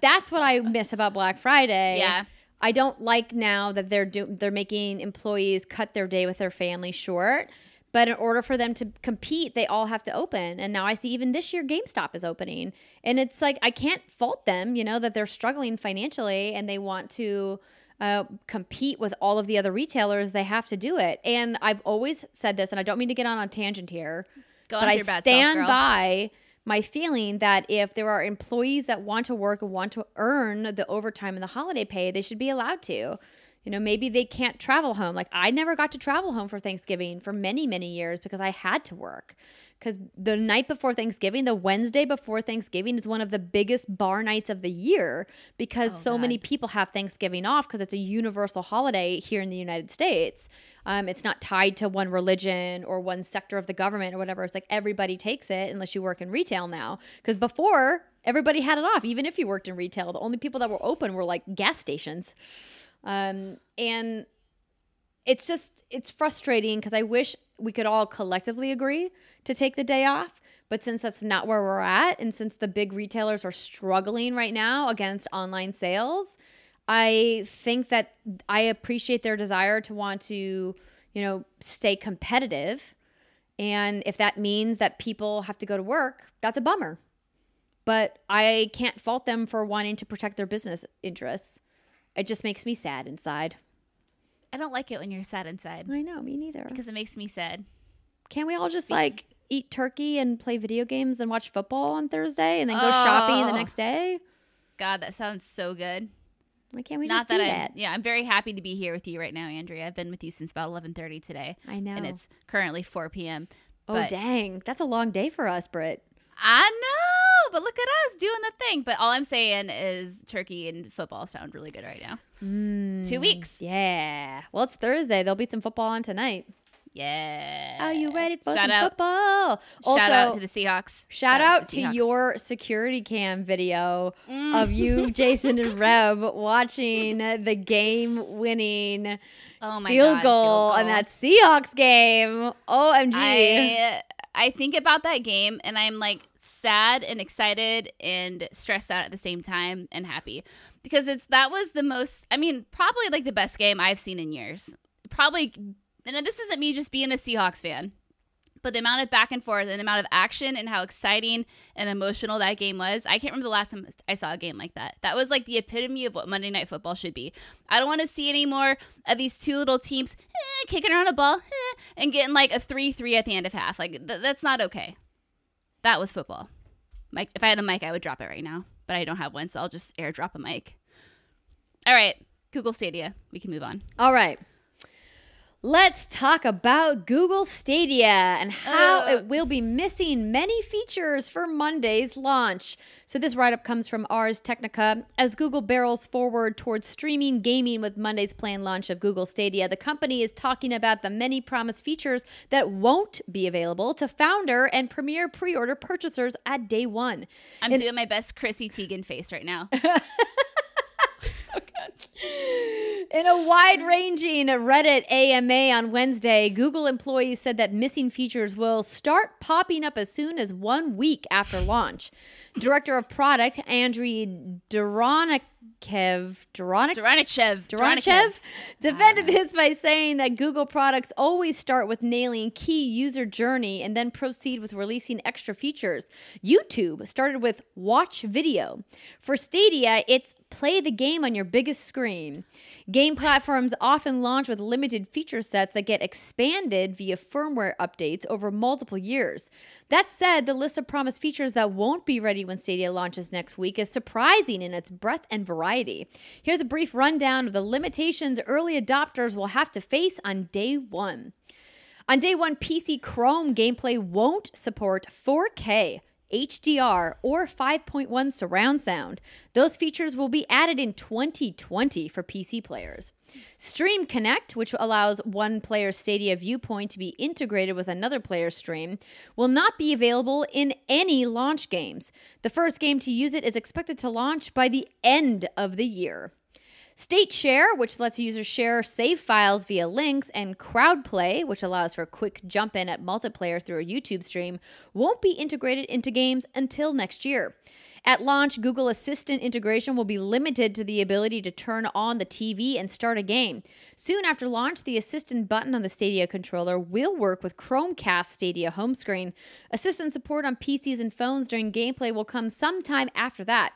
that's what I miss about Black Friday. Yeah. I don't like now that they're do- they're making employees cut their day with their family short. But in order for them to compete, they all have to open. And now I see even this year GameStop is opening. And it's like I can't fault them, you know, that they're struggling financially and they want to uh, compete with all of the other retailers. They have to do it. And I've always said this, and I don't mean to get on a tangent here, Go but I your bad self, stand by my feeling that if there are employees that want to work and want to earn the overtime and the holiday pay, they should be allowed to. You know, maybe they can't travel home. Like I never got to travel home for Thanksgiving for many, many years because I had to work. Because the night before Thanksgiving, the Wednesday before Thanksgiving is one of the biggest bar nights of the year because Oh, so many people have Thanksgiving off because it's a universal holiday here in the United States. Um, it's not tied to one religion or one sector of the government or whatever. It's like everybody takes it unless you work in retail now. Because before, everybody had it off, even if you worked in retail. The only people that were open were like gas stations. Um, and it's just, it's frustrating because I wish we could all collectively agree to take the day off. But since that's not where we're at, and since the big retailers are struggling right now against online sales, I think that I appreciate their desire to want to, you know, stay competitive. And if that means that people have to go to work, that's a bummer. But I can't fault them for wanting to protect their business interests. It just makes me sad inside. I don't like it when you're sad inside I know, me neither. because it makes me sad. Can't we all just like eat turkey and play video games and watch football on Thursday and then go shopping the next day? God, that sounds so good. Why can't we Not just that do I'm. that? Yeah, I'm very happy to be here with you right now, Andrea. I've been with you since about 11:30 today, I know. and it's currently 4 p.m. oh, dang. That's a long day for us, Britt. I know, but look at us doing the thing. But all I'm saying is turkey and football sound really good right now. Two weeks. Yeah. Well, it's Thursday. There'll be some football on tonight. Yeah. Are you ready for Shout some out. football? Also, Shout out to the Seahawks. shout out the to Seahawks. your security cam video Mm. of you, Jason and Reb, watching the game winning oh my field, God, goal field on that Seahawks game. OMG. I I think about that game and I'm like sad and excited and stressed out at the same time and happy because it's that was the most I mean probably like the best game I've seen in years. Probably and this isn't me just being a Seahawks fan. But the amount of back and forth and the amount of action and how exciting and emotional that game was, I can't remember the last time I saw a game like that. That was like the epitome of what Monday Night Football should be. I don't want to see any more of these two little teams eh, kicking around a ball eh, and getting like a 3 3 at the end of half. Like, th- that's not okay. That was football. Mike, if I had a mic, I would drop it right now, but I don't have one, so I'll just airdrop a mic. All right, Google Stadia. We can move on. All right. Let's talk about Google Stadia and how Uh. it will be missing many features for Monday's launch. So, this write up comes from Ars Technica. As Google barrels forward towards streaming gaming with Monday's planned launch of Google Stadia, the company is talking about the many promised features that won't be available to founder and premier pre order purchasers at day one. I'm And- doing my best Chrissy Teigen face right now. In a wide ranging Reddit AMA on Wednesday, Google employees said that missing features will start popping up as soon as one week after launch. Director of Product, Andrei Doronik. Kev Duronic Doronichev. Doronichev defended ah. this by saying that Google products always start with nailing key user journey and then proceed with releasing extra features. YouTube started with watch video. For Stadia, it's play the game on your biggest screen. Game platforms often launch with limited feature sets that get expanded via firmware updates over multiple years. That said, the list of promised features that won't be ready when Stadia launches next week is surprising in its breadth and variety. Here's a brief rundown of the limitations early adopters will have to face on day one. On day one, PC Chrome gameplay won't support 4K. HDR, or 5.1 surround sound. Those features will be added in 2020 for PC players. Stream Connect, which allows one player's Stadia viewpoint to be integrated with another player's stream, will not be available in any launch games. The first game to use it is expected to launch by the end of the year. State Share, which lets users share save files via links, and Crowd Play, which allows for quick jump in at multiplayer through a YouTube stream, won't be integrated into games until next year. At launch, Google Assistant integration will be limited to the ability to turn on the TV and start a game. Soon after launch, the Assistant button on the Stadia controller will work with Chromecast Stadia home screen. Assistant support on PCs and phones during gameplay will come sometime after that.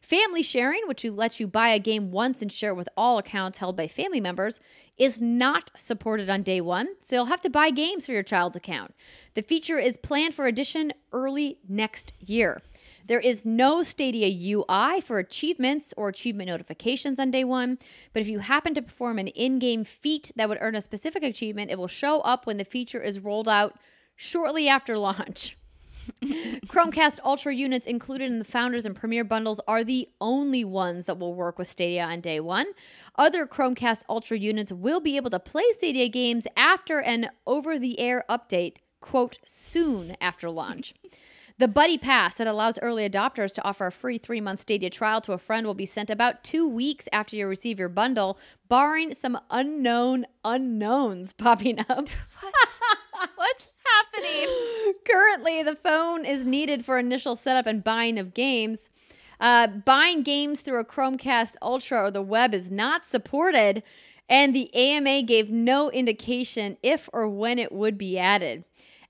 Family sharing, which lets you buy a game once and share it with all accounts held by family members, is not supported on day one, so you'll have to buy games for your child's account. The feature is planned for addition early next year. There is no Stadia UI for achievements or achievement notifications on day one, but if you happen to perform an in game feat that would earn a specific achievement, it will show up when the feature is rolled out shortly after launch. Chromecast Ultra units included in the Founders and Premier bundles are the only ones that will work with Stadia on day one. Other Chromecast Ultra units will be able to play Stadia games after an over the air update, quote, soon after launch. The Buddy Pass that allows early adopters to offer a free three month Stadia trial to a friend will be sent about two weeks after you receive your bundle, barring some unknown unknowns popping up. What? What's happening? Currently, the phone is needed for initial setup and buying of games. Uh, buying games through a Chromecast Ultra or the web is not supported, and the AMA gave no indication if or when it would be added.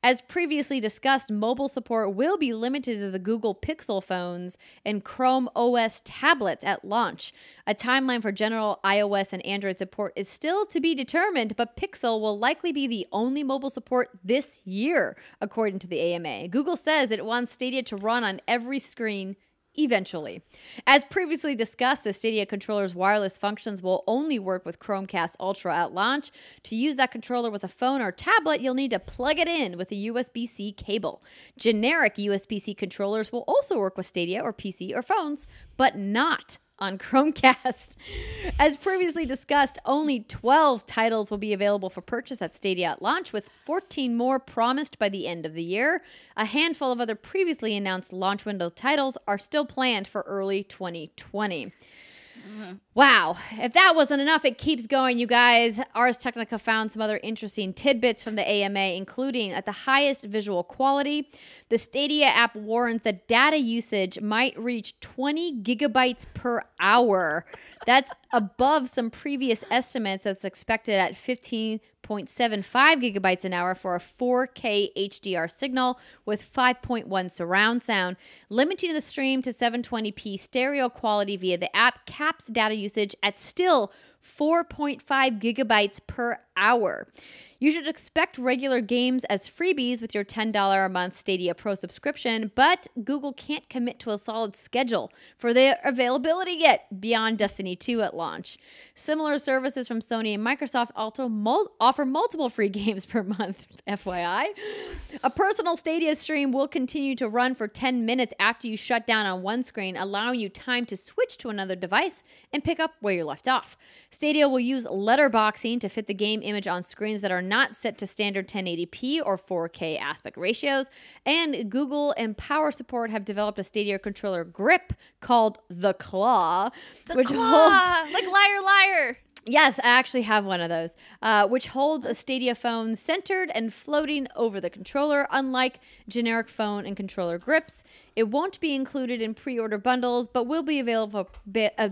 As previously discussed, mobile support will be limited to the Google Pixel phones and Chrome OS tablets at launch. A timeline for general iOS and Android support is still to be determined, but Pixel will likely be the only mobile support this year, according to the AMA. Google says it wants Stadia to run on every screen eventually. As previously discussed, the Stadia controller's wireless functions will only work with Chromecast Ultra at launch. To use that controller with a phone or tablet, you'll need to plug it in with a USB C cable. Generic USB C controllers will also work with Stadia or PC or phones, but not on Chromecast. As previously discussed, only 12 titles will be available for purchase at Stadia at launch, with 14 more promised by the end of the year. A handful of other previously announced launch window titles are still planned for early 2020. Wow. If that wasn't enough, it keeps going, you guys. Ars Technica found some other interesting tidbits from the AMA, including at the highest visual quality, the Stadia app warns that data usage might reach 20 gigabytes per hour. That's above some previous estimates that's expected at 15.75 gigabytes an hour for a 4K HDR signal with 5.1 surround sound. Limiting the stream to 720p stereo quality via the app caps data usage at still 4.5 gigabytes per hour. You should expect regular games as freebies with your $10 a month Stadia Pro subscription, but Google can't commit to a solid schedule for their availability yet beyond Destiny 2 at launch. Similar services from Sony and Microsoft also mul- offer multiple free games per month, FYI. A personal Stadia stream will continue to run for 10 minutes after you shut down on one screen, allowing you time to switch to another device and pick up where you left off. Stadia will use letterboxing to fit the game image on screens that are not set to standard 1080p or 4K aspect ratios. And Google and Power Support have developed a Stadia controller grip called the Claw, The which claw, holds like liar, liar. Yes, I actually have one of those, uh, which holds a Stadia phone centered and floating over the controller, unlike generic phone and controller grips. It won't be included in pre-order bundles, but will be available uh,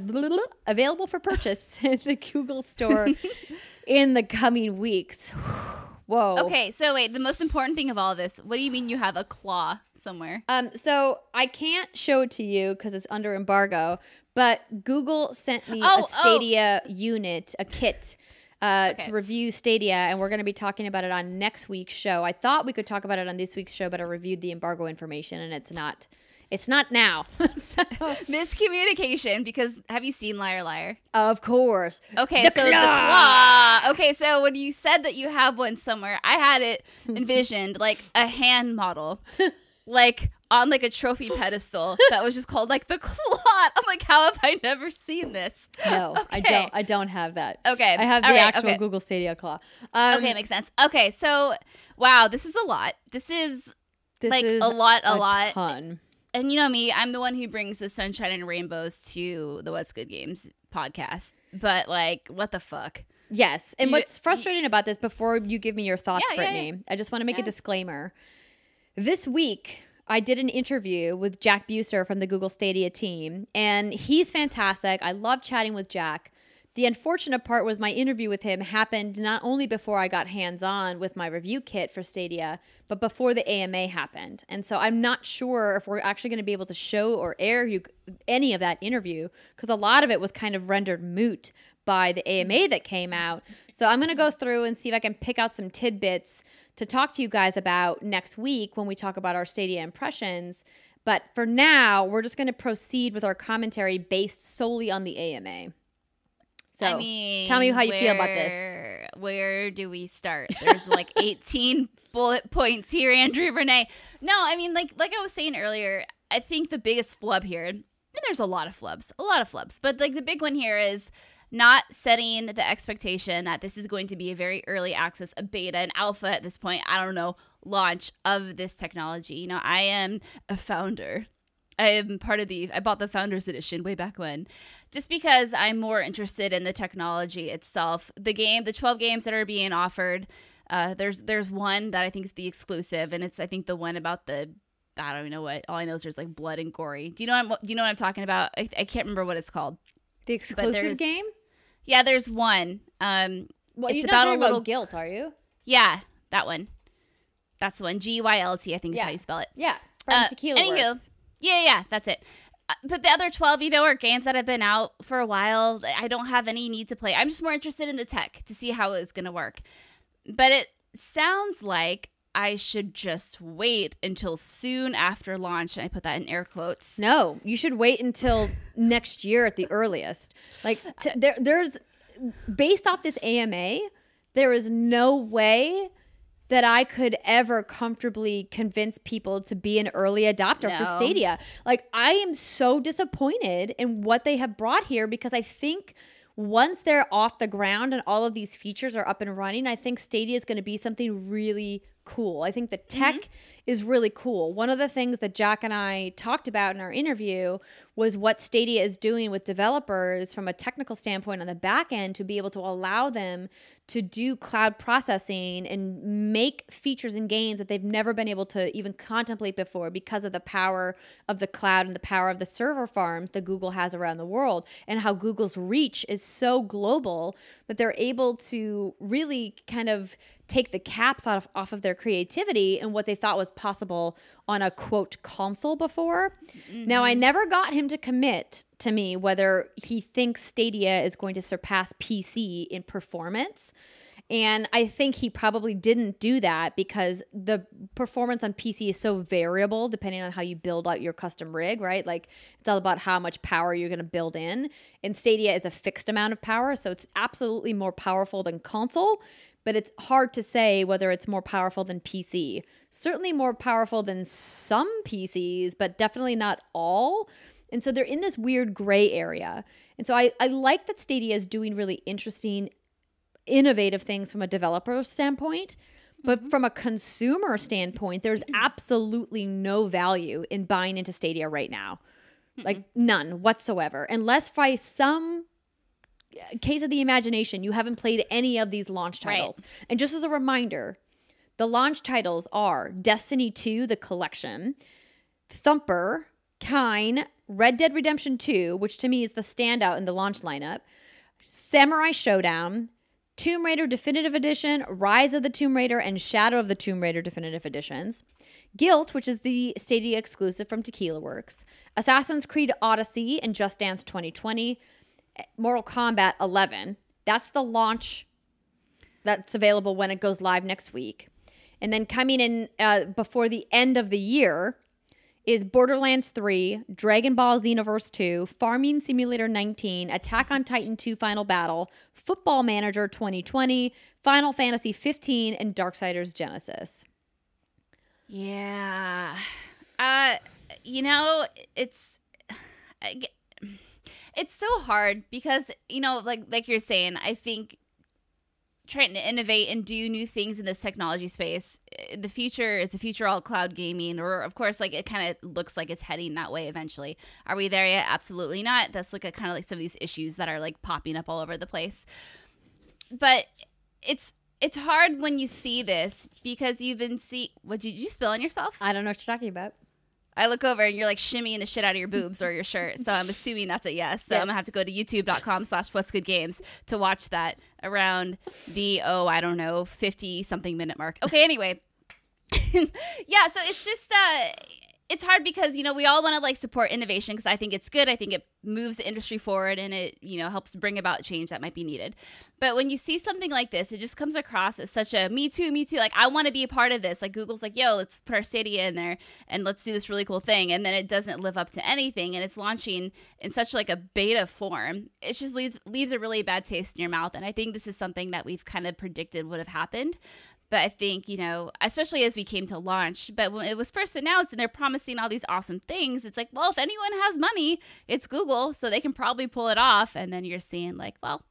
available for purchase in the Google Store in the coming weeks. Whoa. Okay, so wait, the most important thing of all this, what do you mean you have a claw somewhere? Um, so I can't show it to you because it's under embargo, but Google sent me Oh, a oh. Stadia unit, a kit. Uh, Okay. To review Stadia, and we're going to be talking about it on next week's show. I thought we could talk about it on this week's show, but I reviewed the embargo information, and it's not. It's not now. so, Miscommunication because have you seen Liar Liar? of course. Okay, The so the claw. claw. Okay, so when you said that you have one somewhere, I had it envisioned like a hand model, like on like a trophy pedestal that was just called like the claw. I'm like, how have I never seen this? No, I don't. I don't have that. Okay, I have the all right, actual okay. Google Stadia claw. Um, Okay, makes sense. Okay, so wow, this is a lot. This is this like is a lot, a, lot. ton. And you know me, I'm the one who brings the sunshine and rainbows to the What's Good Games podcast. But like, what the fuck? Yes. And You- what's frustrating about this, before you give me your thoughts, Yeah, yeah, Brittney, I just want to make a disclaimer. This week, I did an interview with Jack Buser from the Google Stadia team, and he's fantastic. I love chatting with Jack. The unfortunate part was my interview with him happened not only before I got hands on with my review kit for Stadia, but before the AMA happened. And so I'm not sure if we're actually going to be able to show or air you any of that interview because a lot of it was kind of rendered moot by the AMA that came out. So I'm going to go through and see if I can pick out some tidbits to talk to you guys about next week when we talk about our Stadia impressions. But for now, we're just going to proceed with our commentary based solely on the AMA. So I mean, tell me how you feel about this. where- Where do we start? There's like 18 bullet points here, Andrea Rene. No, I mean, like like I was saying earlier, I think the biggest flub here, and there's a lot of flubs, a lot of flubs, but like the big one here is not setting the expectation that this is going to be a very early access, a beta, an alpha at this point. I don't know, launch of this technology. You know, I am a founder I am part of the I bought the founders edition way back when just because I'm more interested in the technology itself. The game, the 12 games that are being offered, uh, there's there's one that I think is the exclusive and it's I think the one about the I don't even know what. All I know is there's like blood and gory. Do you know what I'm, do you know what I'm talking about? I, I can't remember what it's called. The exclusive game? Yeah, there's one. Um Well, it's you're about a little about Gylt, are you? yeah, that one. That's the one. G Y L T I think is Yeah. how you spell it. Yeah. From Uh, Tequila anywho, Works. Yeah, yeah, that's it. Uh, But the other 12, you know, are games that have been out for a while. I don't have any need to play. I'm just more interested in the tech to see how it's going to work. But it sounds like I should just wait until soon after launch. And I put that in air quotes. No, you should wait until next year at the earliest. Like there, there's based off this AMA, there is no way that I could ever comfortably convince people to be an early adopter for Stadia. Like I am so disappointed in what they have brought here because I think once they're off the ground and all of these features are up and running, I think Stadia is going to be something really cool. I think the mm-hmm. tech is really cool. One of the things that Jack and I talked about in our interview was what Stadia is doing with developers from a technical standpoint on the back end to be able to allow them to do cloud processing and make features in games that they've never been able to even contemplate before because of the power of the cloud and the power of the server farms that Google has around the world and how Google's reach is so global that they're able to really kind of take the caps off, off of their creativity and what they thought was possible on a quote console before. Now, I mm-hmm. never got him to commit to me whether he thinks Stadia is going to surpass PC in performance. And I think he probably didn't do that because the performance on PC is so variable depending on how you build out your custom rig, right? Like it's all about how much power you're going to build in. And Stadia is a fixed amount of power, so it's absolutely more powerful than console, but it's hard to say whether it's more powerful than PC. Certainly more powerful than some PCs, but definitely not all. And so they're in this weird gray area. And so I, I like that Stadia is doing really interesting, innovative things from a developer standpoint. But mm-hmm. from a consumer standpoint, there's mm-hmm. absolutely no value in buying into Stadia right now. Like none whatsoever. Unless by some case of the imagination. You haven't played any of these launch Right. titles. And just as a reminder, the launch titles are Destiny 2, the collection, Thumper, Kine, Red Dead Redemption 2, which to me is the standout in the launch lineup, Samurai Shodown, Tomb Raider Definitive Edition, Rise of the Tomb Raider, and Shadow of the Tomb Raider Definitive Editions. Gylt, which is the Stadia exclusive from Tequila Works, Assassin's Creed Odyssey and Just Dance 2020, Mortal Kombat 11. That's the launch that's available when it goes live next week. And then coming in uh, before the end of the year is Borderlands 3, Dragon Ball Xenoverse 2, Farming Simulator 19, Attack on Titan 2 Final Battle, Football Manager 2020, Final Fantasy 15, and Darksiders Genesis. Yeah. Uh you know, it's get- it's so hard because you know, like like you're saying, I think trying to innovate and do new things in this technology space eh, the future is the future all cloud gaming or of course like it kind of looks like it's heading that way eventually. Are we there yet? Absolutely not. That's like a kind of like some of these issues that are like popping up all over the place. But it's it's hard when you see this because you've been see what did you spill on yourself? I don't know what you're talking about. I look over and you're like shimmying the shit out of your boobs or your shirt. So I'm assuming that's a yes. So I'm gonna have to go to youtube.com slash what's good games to watch that around the oh, I don't know, fifty something minute mark. Okay, anyway. yeah, so it's just uh it's hard because you know we all want to like support innovation because I think it's good. I think it moves the industry forward and it you know helps bring about change that might be needed. But when you see something like this, it just comes across as such a me too, me too. Like I want to be a part of this. Like Google's like, yo, let's put our Stadia in there and let's do this really cool thing, and then it doesn't live up to anything, and it's launching in such like a beta form. It just leaves leaves a really bad taste in your mouth. And I think this is something that we've kind of predicted would have happened. But I think, you know, especially as we came to launch, but when it was first announced and they're promising all these awesome things, it's like, well, if anyone has money, it's Google, so they can probably pull it off. And then you're seeing, like, well,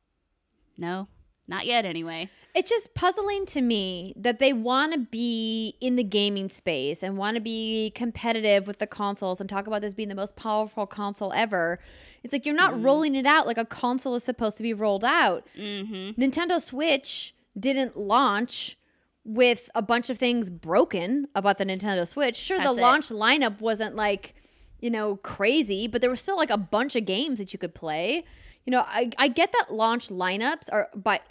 no, not yet anyway. It's just puzzling to me that they want to be in the gaming space and want to be competitive with the consoles and talk about this being the most powerful console ever. It's like you're not rolling it out like a console is supposed to be rolled out. Mm-hmm. Nintendo Switch didn't launch with a bunch of things broken about the Nintendo Switch. Sure, That's the it. launch lineup wasn't like, you know, crazy, but there was still like a bunch of games that you could play. You know, I, I get that launch lineups are by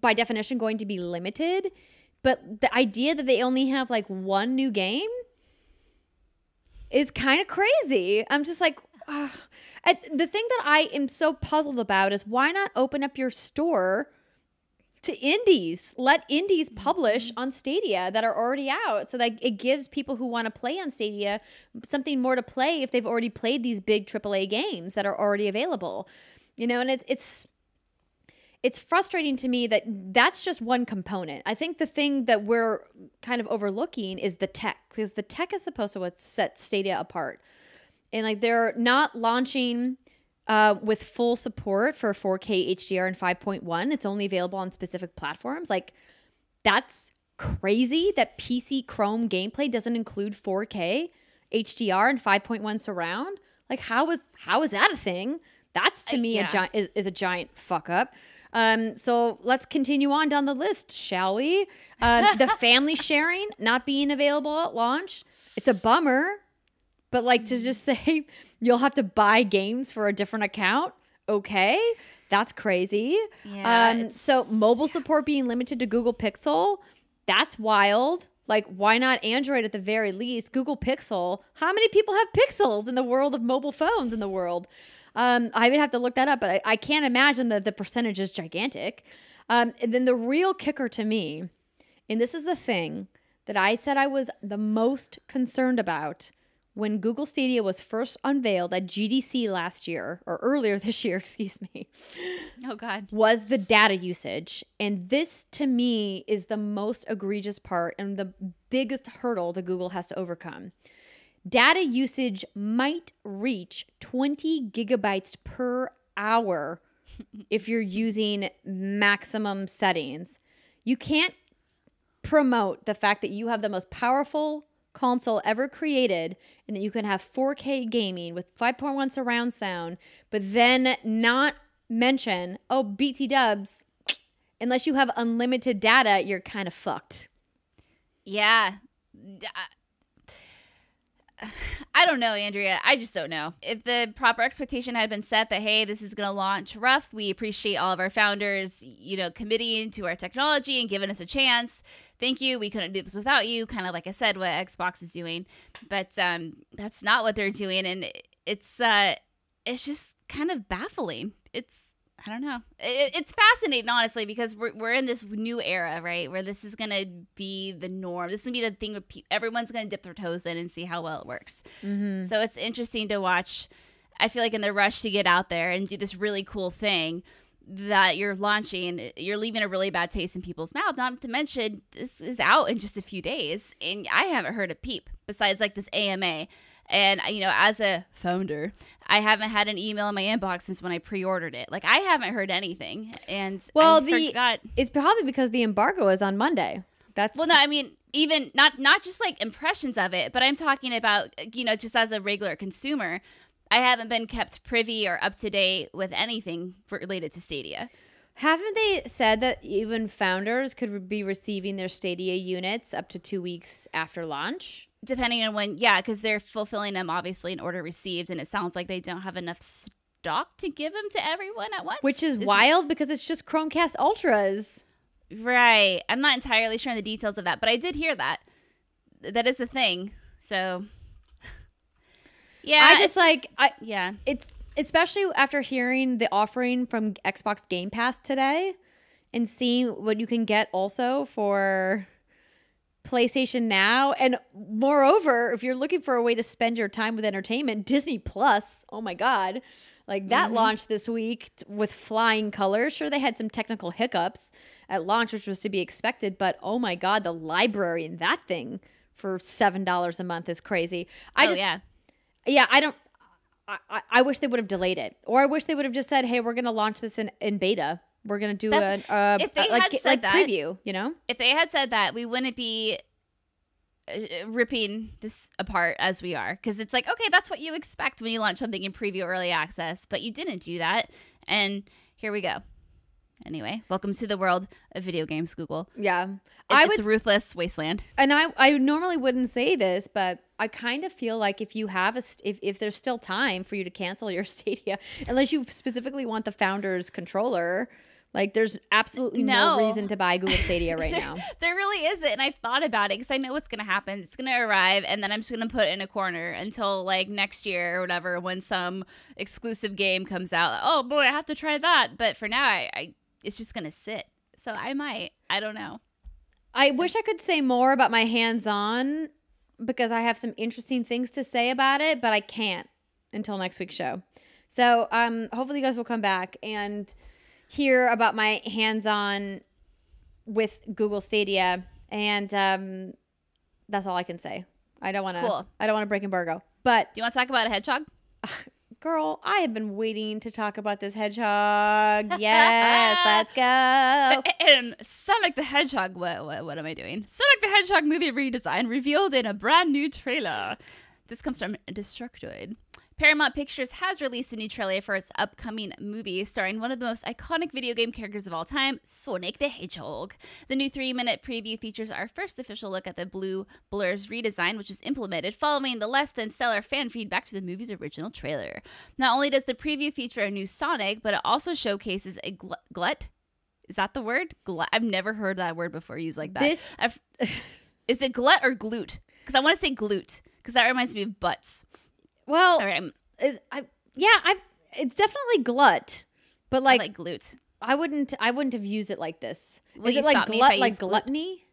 by definition going to be limited, but the idea that they only have like one new game is kind of crazy. I'm just like. I, the thing that I am so puzzled about is why not open up your store to indies? Let indies mm-hmm. publish on Stadia that are already out, so that it gives people who want to play on Stadia something more to play if they've already played these big AAA games that are already available. You know, and it's it's it's frustrating to me that that's just one component. I think the thing that we're kind of overlooking is the tech because the tech is supposed to what set Stadia apart. And like they're not launching uh, with full support for 4K HDR and 5.1. It's only available on specific platforms. Like that's crazy that PC Chrome gameplay doesn't include 4K HDR and 5.1 surround. Like how is how is that a thing? That's to me yeah. a giant is, is a giant fuck up. Um, so let's continue on down the list, shall we? Uh, the family sharing not being available at launch. It's a bummer, but like to just say you'll have to buy games for a different account. Okay, that's crazy. Yeah, um, so mobile support being limited to Google Pixel, that's wild. Like, why not Android at the very least? Google Pixel. How many people have pixels in the world of mobile phones in the world? Um, I would have to look that up, but I, I can't imagine that the percentage is gigantic. Um, and then the real kicker to me, and this is the thing that I said I was the most concerned about when Google Stadia was first unveiled at GDC last year, or earlier this year, excuse me Oh, God. was the data usage. And this to me is the most egregious part and the biggest hurdle that Google has to overcome. Data usage might reach 20 gigabytes per hour if you're using maximum settings. You can't promote the fact that you have the most powerful console ever created and that you can have 4K gaming with 5.1 surround sound, but then not mention, oh, BT dubs, unless you have unlimited data, you're kind of fucked. Yeah. Uh, I don't know, Andrea. I just don't know. If the proper expectation had been set that, hey, this is going to launch rough, we appreciate all of our founders, you know, committing to our technology and giving us a chance. Thank you. We couldn't do this without you. Kind of like I said, what Xbox is doing. But um, that's not what they're doing. And it's, uh, it's just kind of baffling. It's, I don't know. It, it's fascinating, honestly, because we're, we're in this new era, right? Where this is going to be the norm. This is going to be the thing where pe- everyone's going to dip their toes in and see how well it works. Mm-hmm. So it's interesting to watch. I feel like in the rush to get out there and do this really cool thing that you're launching, you're leaving a really bad taste in people's mouth. Not to mention, this is out in just a few days, and I haven't heard a peep besides like this AMA. And uh, you know, as a founder, I haven't had an email in my inbox since when I pre-ordered it. Like I haven't heard anything. And well, I the forgot. it's probably because the embargo is on Monday. That's well, no, I mean even not not just like impressions of it, but I'm talking about you know just as a regular consumer. I haven't been kept privy or up to date with anything related to Stadia. Haven't they said that even founders could be receiving their Stadia units up to two weeks after launch? Depending on when yeah because they're fulfilling them obviously in order received and it sounds like they don't have enough stock to give them to everyone at once. Which is, is wild because it's just chromecast ultras. Right. I'm not entirely sure on the details of that but i did hear that. That is a thing. So yeah i just like i yeah. it's especially after hearing the offering from xbox game pass today and seeing what you can get also for PlayStation Now. And moreover, if you're looking for a way to spend your time with entertainment, Disney Plus, oh my God. Like that mm-hmm. launched this week with flying colors. Sure, they had some technical hiccups at launch, which was to be expected, but oh my God, the library in that thing for $7 a month is crazy. I oh, just, yeah. Yeah, I don't. I, I wish they would have delayed it, or I wish they would have just said, "Hey, we're going to launch this in, in beta we're gonna do That's, a, uh, if they a, like, had said like that, preview, you know. If they had said that, we wouldn't be uh, ripping this apart as we are because it's like okay, that's what you expect when you launch something in preview early access, but you didn't do that, and here we go. Anyway, welcome to the world of video games, Google. Yeah, it, I it's would, a ruthless wasteland. And I, I normally wouldn't say this, but I kind of feel like if you have a, if, if there's still time for you to cancel your Stadia, unless you specifically want the founder's controller, like, there's absolutely no, no reason to buy Google Stadia right now. there really isn't. And I've thought about it because I know what's going to happen. It's going to arrive, and then I'm just going to put it in a corner until like next year or whatever when some exclusive game comes out. Oh boy, I have to try that. But for now, I, I it's just going to sit. So I might. I don't know. I wish I could say more about my hands on because I have some interesting things to say about it, but I can't until next week's show. So um, hopefully you guys will come back and hear about my hands on with Google Stadia, and um, that's all I can say. I don't want to. Cool. I don't want to break embargo. But do you want to talk about a hedgehog? Girl, I have been waiting to talk about this hedgehog. Yes, let's go. And Sonic the Hedgehog. What, what, what am I doing? Sonic the Hedgehog movie redesign revealed in a brand new trailer. This comes from Destructoid. Paramount Pictures has released a new trailer for its upcoming movie starring one of the most iconic video game characters of all time, Sonic the Hedgehog. The new three minute preview features our first official look at the Blue Blur's redesign, which is implemented following the less than stellar fan feedback to the movie's original trailer. Not only does the preview feature a new Sonic, but it also showcases a gl- glut. Is that the word? Glut. I've never heard that word before used like that. This. is it glut or glute? Because I want to say glute, because that reminds me of butts. Well, it, I yeah, I it's definitely glut, but like, like glute. I wouldn't I wouldn't have used it like this. Will Is it like glut like gluttony?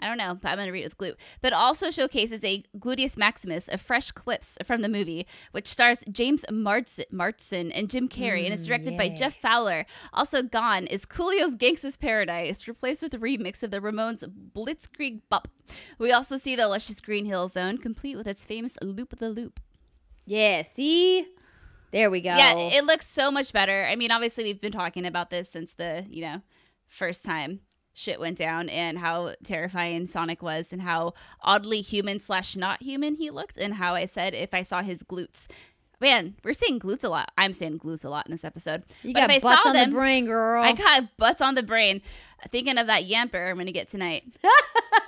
I don't know, but I'm going to read it with glute. But also showcases a gluteus maximus of fresh clips from the movie, which stars James Marsden and Jim Carrey, mm, and is directed by Jeff Fowler. Also gone is Coolio's Gangsta's Paradise, replaced with a remix of the Ramones' Blitzkrieg Bop. We also see the luscious Green Hill Zone, complete with its famous Loop the Loop. Yeah, see? There we go. Yeah, it looks so much better. I mean, obviously we've been talking about this since the, you know, first time shit went down and how terrifying Sonic was and how oddly human slash not human he looked and how I said if I saw his glutes Man, we're saying glutes a lot. I'm saying glutes a lot in this episode. You but got if I butts saw on them, the brain, girl. I got butts on the brain. Thinking of that yamper I'm going to get tonight.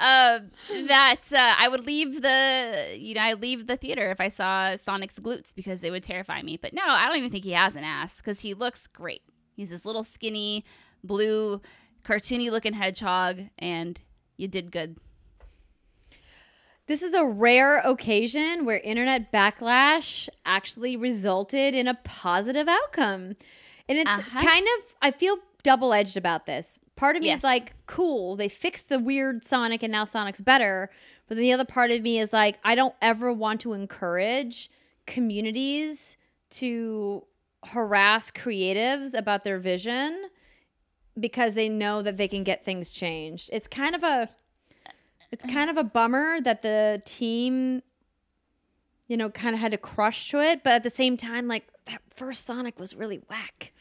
uh, that uh, I would leave the you know I leave the theater if I saw Sonic's glutes because they would terrify me. But no, I don't even think he has an ass because he looks great. He's this little skinny blue cartoony looking hedgehog, and you did good. This is a rare occasion where internet backlash actually resulted in a positive outcome. And it's Uh-huh. kind of, I feel double edged about this. Part of me Yes. is like, cool, they fixed the weird Sonic and now Sonic's better. But then the other part of me is like, I don't ever want to encourage communities to harass creatives about their vision because they know that they can get things changed. It's kind of a it's kind of a bummer that the team you know kind of had to crush to it, but at the same time like that first Sonic was really whack.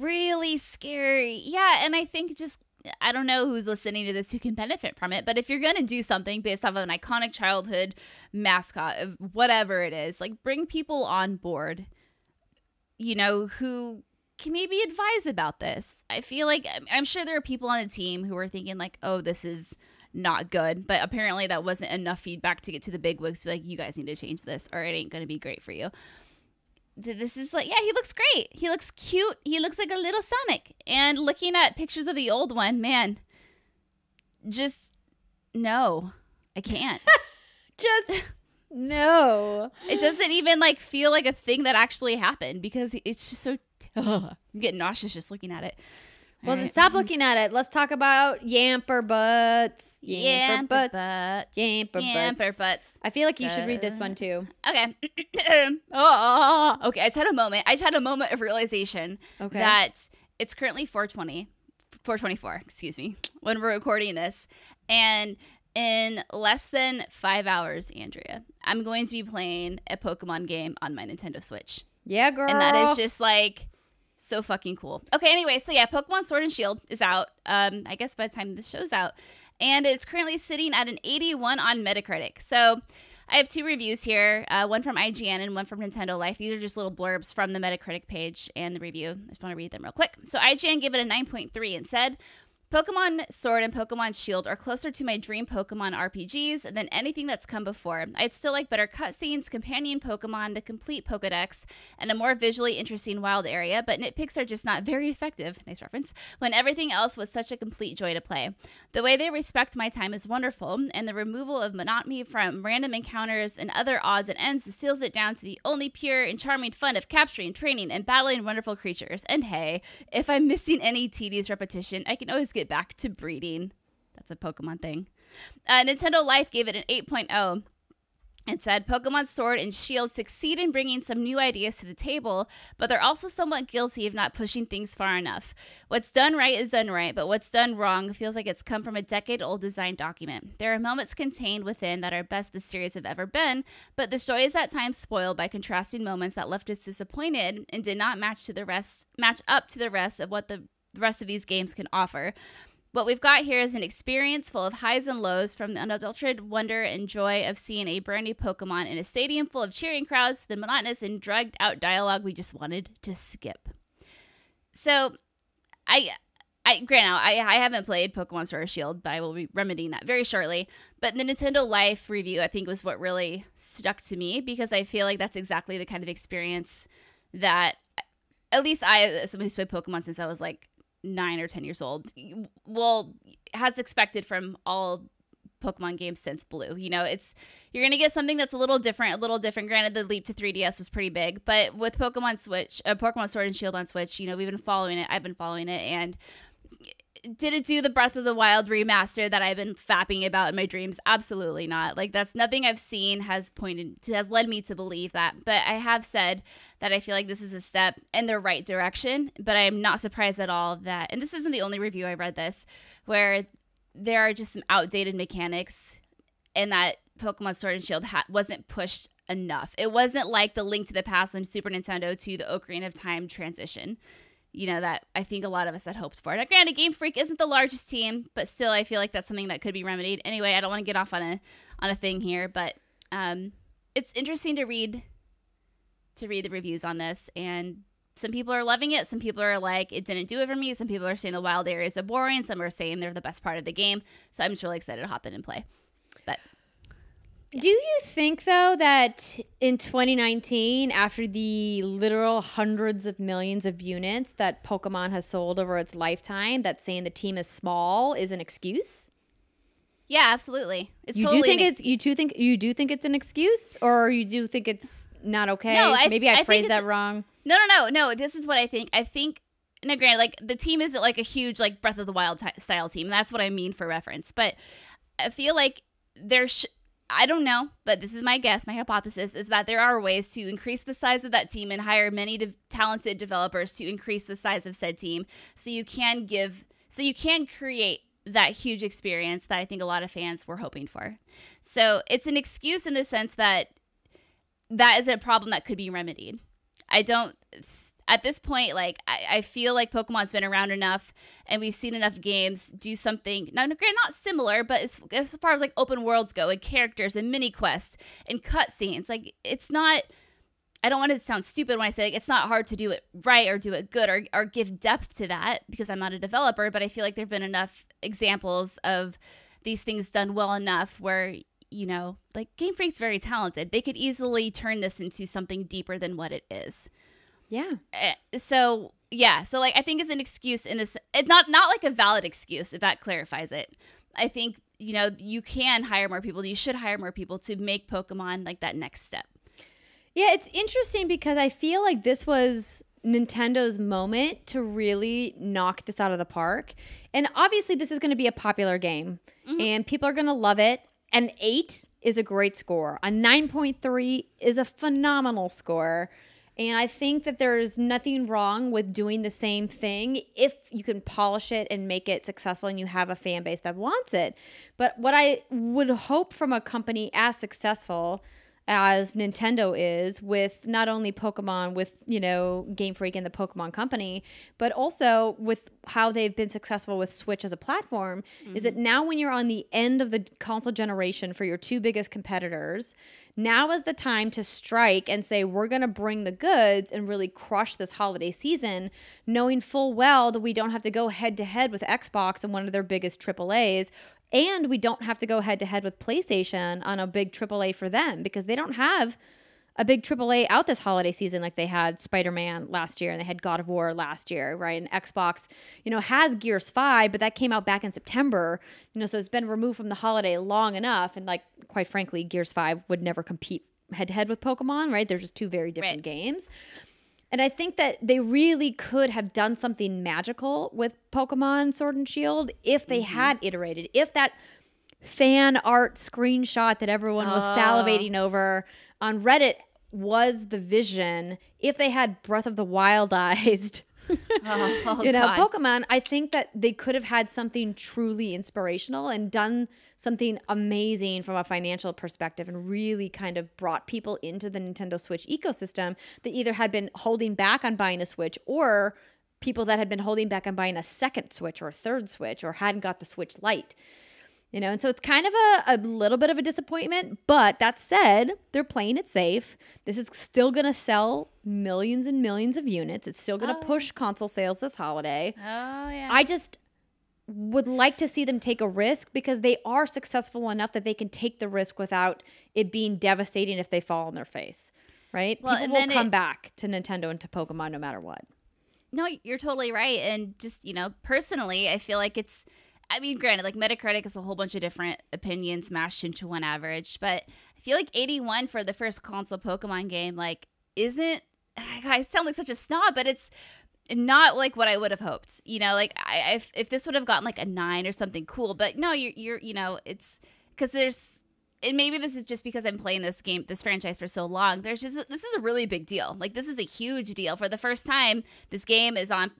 Really scary. Yeah, and I think just I don't know who's listening to this who can benefit from it, but if you're going to do something based off of an iconic childhood mascot of whatever it is, like bring people on board you know who can maybe advise about this. I feel like I'm- sure there are people on the team who are thinking like, "Oh, this is not good," but apparently that wasn't enough feedback to get to the big wigs like, "You guys need to change this or it ain't going to be great for you." Th- this is like, yeah, he looks great. He looks cute. He looks like a little Sonic. And looking at pictures of the old one, man, just no, I can't. Just no. it doesn't even like feel like a thing that actually happened because it's just so. I'm getting nauseous just looking at it. Well, All then stop mm-hmm. looking at it. Let's talk about yamper butts. Yamper Yamper butts. butts. Yamper Yamper butts. butts. I feel like you should read this one too. Okay. oh, okay. I just had a moment. I just had a moment of realization Okay. that it's currently 420, 424, excuse me, when we're recording this. And in less than five hours, Andrea, I'm going to be playing a Pokemon game on my Nintendo Switch. Yeah, girl. And that is just like so fucking cool. Okay, anyway, so yeah, Pokemon Sword and Shield is out. Um, I guess by the time this show's out. And it's currently sitting at an 81 on Metacritic. So I have two reviews here, uh, one from IGN and one from Nintendo Life. These are just little blurbs from the Metacritic page and the review. I just want to read them real quick. So IGN gave it a 9.3 and said, Pokemon Sword and Pokemon Shield are closer to my dream Pokemon RPGs than anything that's come before. I'd still like better cutscenes, companion Pokemon, the complete Pokedex, and a more visually interesting wild area, but nitpicks are just not very effective, nice reference, when everything else was such a complete joy to play. The way they respect my time is wonderful, and the removal of monotony from random encounters and other odds and ends distills it down to the only pure and charming fun of capturing, training, and battling wonderful creatures. And hey, if I'm missing any tedious repetition, I can always get back to breeding. That's a Pokemon thing. Uh, Nintendo Life gave it an 8.0 and said Pokemon Sword and Shield succeed in bringing some new ideas to the table, but they're also somewhat guilty of not pushing things far enough. What's done right is done right, but what's done wrong feels like it's come from a decade old design document. There are moments contained within that are best the series have ever been, but the story is at times spoiled by contrasting moments that left us disappointed and did not match to the rest match up to the rest of what the rest of these games can offer. What we've got here is an experience full of highs and lows from the unadulterated wonder and joy of seeing a brand new Pokemon in a stadium full of cheering crowds to the monotonous and drugged out dialogue we just wanted to skip. So, I. I granted, I, I haven't played Pokemon Sword or Shield, but I will be remedying that very shortly. But the Nintendo Life review, I think, was what really stuck to me because I feel like that's exactly the kind of experience that, at least I, as someone who's played Pokemon since I was like nine or ten years old well has expected from all pokemon games since blue you know? It's you're gonna get something that's a little different a little different. Granted the leap to 3ds was pretty big but with pokemon switch uh, pokemon sword and shield on switch you know we've been following it i've been following it and did it do the Breath of the Wild remaster that I've been fapping about in my dreams? Absolutely not. Like that's nothing I've seen has pointed to, has led me to believe that. But I have said that I feel like this is a step in the right direction. But I am not surprised at all that, and this isn't the only review I read this, where there are just some outdated mechanics, and that Pokemon Sword and Shield wasn't pushed enough. It wasn't like the Link to the Past on Super Nintendo to the Ocarina of Time transition you know that I think a lot of us had hoped for. Now, granted, Game Freak isn't the largest team, but still, I feel like that's something that could be remedied. Anyway, I don't want to get off on a on a thing here, but um, it's interesting to read to read the reviews on this, and some people are loving it. Some people are like, it didn't do it for me. Some people are saying the wild areas are boring. Some are saying they're the best part of the game. So I'm just really excited to hop in and play. But do you think though that in 2019, after the literal hundreds of millions of units that Pokemon has sold over its lifetime, that saying the team is small is an excuse? Yeah, absolutely. It's you totally do think it's you do think you do think it's an excuse, or you do think it's not okay? No, I, maybe I, I phrased that wrong. No, no, no, no. This is what I think. I think. Now, granted, like the team isn't like a huge like Breath of the Wild t- style team. That's what I mean for reference. But I feel like there's. I don't know, but this is my guess, my hypothesis is that there are ways to increase the size of that team and hire many de- talented developers to increase the size of said team so you can give so you can create that huge experience that I think a lot of fans were hoping for. So, it's an excuse in the sense that that is a problem that could be remedied. I don't at this point, like I, I, feel like Pokemon's been around enough, and we've seen enough games do something not not similar, but as, as far as like open worlds go, and characters and mini quests and cutscenes, like it's not. I don't want to sound stupid when I say like, it's not hard to do it right or do it good or, or give depth to that because I'm not a developer, but I feel like there've been enough examples of these things done well enough where you know, like Game Freak's very talented. They could easily turn this into something deeper than what it is. Yeah. Uh, so yeah, so like I think it's an excuse in this. It's not not like a valid excuse if that clarifies it. I think you know you can hire more people. You should hire more people to make Pokemon like that next step. Yeah, it's interesting because I feel like this was Nintendo's moment to really knock this out of the park. And obviously, this is going to be a popular game, mm-hmm. and people are going to love it. An eight is a great score. A 9.3 is a phenomenal score. And I think that there's nothing wrong with doing the same thing if you can polish it and make it successful and you have a fan base that wants it. But what I would hope from a company as successful as Nintendo is with not only Pokemon, with, you know, Game Freak and the Pokemon Company, but also with how they've been successful with Switch as a platform, mm-hmm. is that now when you're on the end of the console generation for your two biggest competitors, now is the time to strike and say, we're going to bring the goods and really crush this holiday season, knowing full well that we don't have to go head to head with Xbox and one of their biggest AAAs. And we don't have to go head to head with PlayStation on a big AAA for them because they don't have a big AAA out this holiday season like they had Spider-Man last year and they had God of War last year, right? And Xbox, you know, has Gears 5, but that came out back in September. You know, so it's been removed from the holiday long enough and like quite frankly, Gears 5 would never compete head to head with Pokemon, right? They're just two very different right. games. And I think that they really could have done something magical with Pokemon Sword and Shield if they mm-hmm. had iterated. If that fan art screenshot that everyone was uh. salivating over on Reddit was the vision if they had Breath of the Wild oh, oh, you know, God. Pokemon, I think that they could have had something truly inspirational and done something amazing from a financial perspective and really kind of brought people into the Nintendo Switch ecosystem that either had been holding back on buying a Switch or people that had been holding back on buying a second Switch or a third Switch or hadn't got the Switch Lite. You know, and so it's kind of a, a little bit of a disappointment. But that said, they're playing it safe. This is still going to sell millions and millions of units. It's still going to oh. push console sales this holiday. Oh, yeah. I just would like to see them take a risk because they are successful enough that they can take the risk without it being devastating if they fall on their face. Right? Well, People will come it, back to Nintendo and to Pokemon no matter what. No, you're totally right. And just, you know, personally, I feel like it's I mean, granted, like Metacritic is a whole bunch of different opinions mashed into one average, but I feel like 81 for the first console Pokemon game, like, isn't. I sound like such a snob, but it's not like what I would have hoped. You know, like I, if, if this would have gotten like a nine or something cool, but no, you're, you're, you know, it's because there's, and maybe this is just because I'm playing this game, this franchise for so long. There's just, this is a really big deal. Like, this is a huge deal. For the first time, this game is on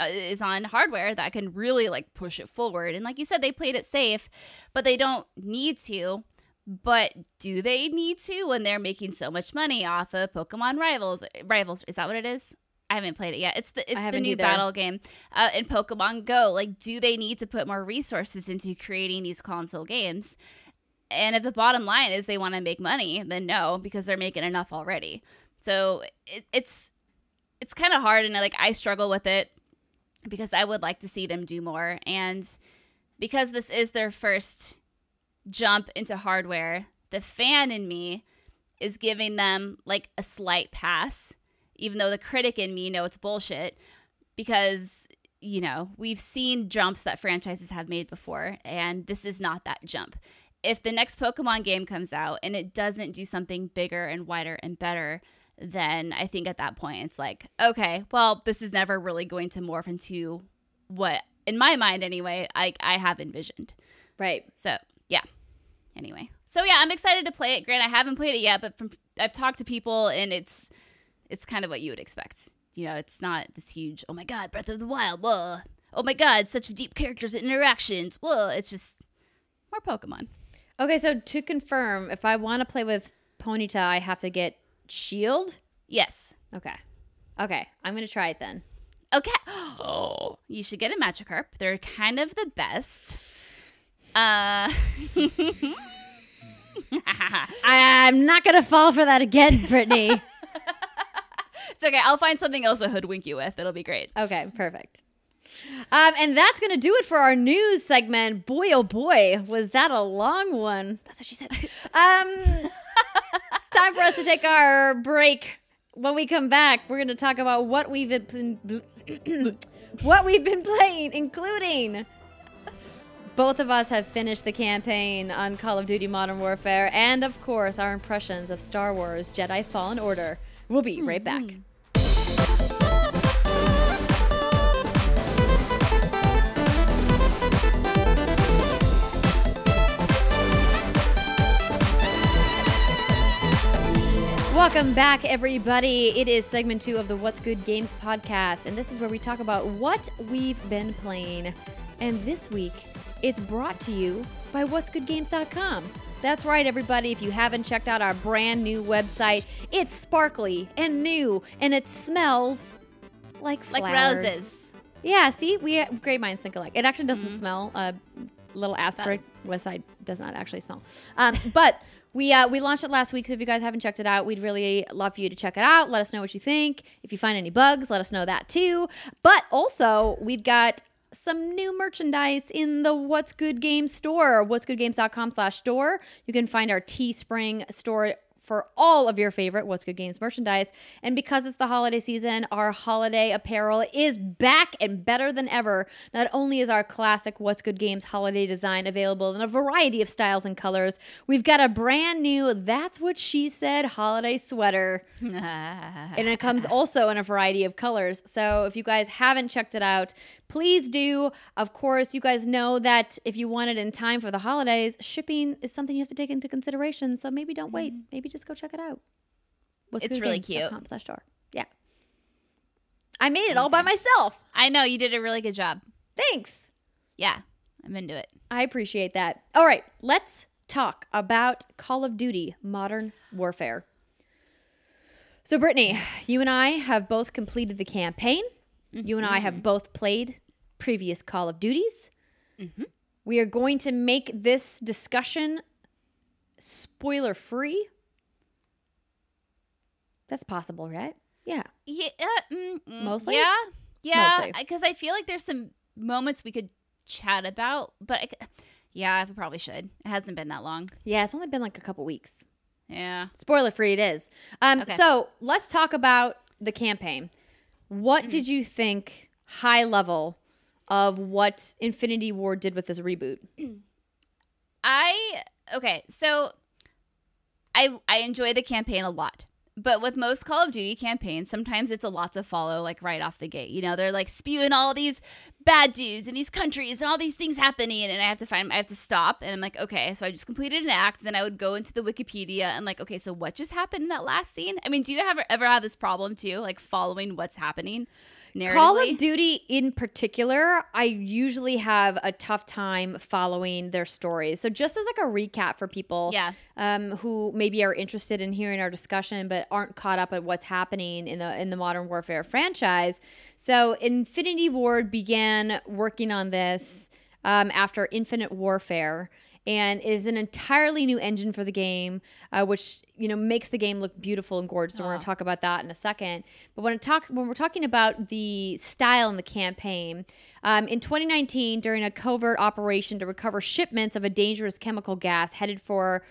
is on hardware that can really like push it forward. And like you said, they played it safe, but they don't need to. But do they need to when they're making so much money off of Pokemon Rivals? Rivals is that what it is? I haven't played it yet. It's the it's the new either. battle game uh, in Pokemon Go. Like, do they need to put more resources into creating these console games? And if the bottom line is they want to make money, then no, because they're making enough already. So it, it's it's kind of hard, and like I struggle with it because I would like to see them do more, and because this is their first jump into hardware, the fan in me is giving them like a slight pass, even though the critic in me know it's bullshit because you know we've seen jumps that franchises have made before, and this is not that jump. If the next Pokemon game comes out and it doesn't do something bigger and wider and better, then I think at that point it's like, okay, well, this is never really going to morph into what, in my mind anyway, I, I have envisioned. Right. So, yeah. Anyway. So yeah, I'm excited to play it. Grant, I haven't played it yet, but from I've talked to people and it's it's kind of what you would expect. You know, it's not this huge, oh my god, Breath of the Wild, whoa. Oh my god, such deep characters and interactions. Whoa, it's just more Pokemon. Okay, so to confirm, if I want to play with Ponyta, I have to get Shield? Yes. Okay. Okay, I'm going to try it then. Okay. Oh, you should get a Magikarp. They're kind of the best. Uh I'm not going to fall for that again, Brittney. It's okay. I'll find something else to hoodwink you with. It'll be great. okay, perfect. Um, and that's going to do it for our news segment. Boy, oh boy, was that a long one. That's what she said. Um, it's time for us to take our break. When we come back, we're going to talk about what we've been what we've been playing, including both of us have finished the campaign on Call of Duty Modern Warfare, and of course, our impressions of Star Wars Jedi Fallen Order. We'll be right back. Hmm. Welcome back, everybody. It is segment two of the What's Good Games podcast, and this is where we talk about what we've been playing. And this week, it's brought to you by what'sgoodgames.com. That's right, everybody. If you haven't checked out our brand new website, it's sparkly and new, and it smells like Like roses. Yeah, see, we great minds think alike. It actually doesn't smell. A uh, little asterisk. Westside does not actually smell. Um, but we uh, we launched it last week, so if you guys haven't checked it out, we'd really love for you to check it out. Let us know what you think. If you find any bugs, let us know that too. But also, we've got some new merchandise in the What's Good Games store, what'sgoodgames.com slash store. You can find our Teespring store for all of your favorite What's Good Games merchandise. And because it's the holiday season, our holiday apparel is back and better than ever. Not only is our classic What's Good Games holiday design available in a variety of styles and colors, we've got a brand new That's What She Said holiday sweater. and it comes also in a variety of colors. So if you guys haven't checked it out, please do. Of course, you guys know that if you want it in time for the holidays, shipping is something you have to take into consideration. So maybe don't wait. Mm-hmm. Maybe just go check it out. What's It's really cute. Slash store. Yeah. I made it all by myself. I know you did a really good job. Thanks. Yeah, I'm into it. I appreciate that. All right, let's talk about Call of Duty Modern Warfare. So, Brittney, you and I have both completed the campaign. You and I have mm-hmm. both played previous Call of Duties. Mm-hmm. We are going to make this discussion spoiler free. That's possible, right? Yeah. Yeah, uh, mm, mm, Mostly? Yeah, yeah. Because I feel like there's some moments we could chat about, but I yeah, we probably should. It hasn't been that long. Yeah, it's only been like a couple weeks. Yeah. Spoiler free it is. Um, Okay. So let's talk about the campaign. What Mm-hmm. did you think, high level, of what Infinity Ward did with this reboot? I okay, so I I enjoy the campaign a lot. But with most Call of Duty campaigns, sometimes it's a lot to follow like right off the gate. You know, they're like spewing all these bad dudes in these countries and all these things happening and I have to find I have to stop and I'm like, okay, so I just completed an act, then I would go into the Wikipedia and like, okay, so what just happened in that last scene? I mean, do you ever ever have this problem too, like following what's happening? Narratively? Call of Duty in particular, I usually have a tough time following their stories. So just as like a recap for people Yeah. um, who maybe are interested in hearing our discussion but aren't caught up at what's happening in the in the Modern Warfare franchise. So Infinity Ward began working on this um, after Infinite Warfare. and it is an entirely new engine for the game, uh, which you know makes the game look beautiful and gorgeous. We're going to talk about that in a second. But when talk when we're talking about the style in the campaign, um, in 2019, during a covert operation to recover shipments of a dangerous chemical gas headed for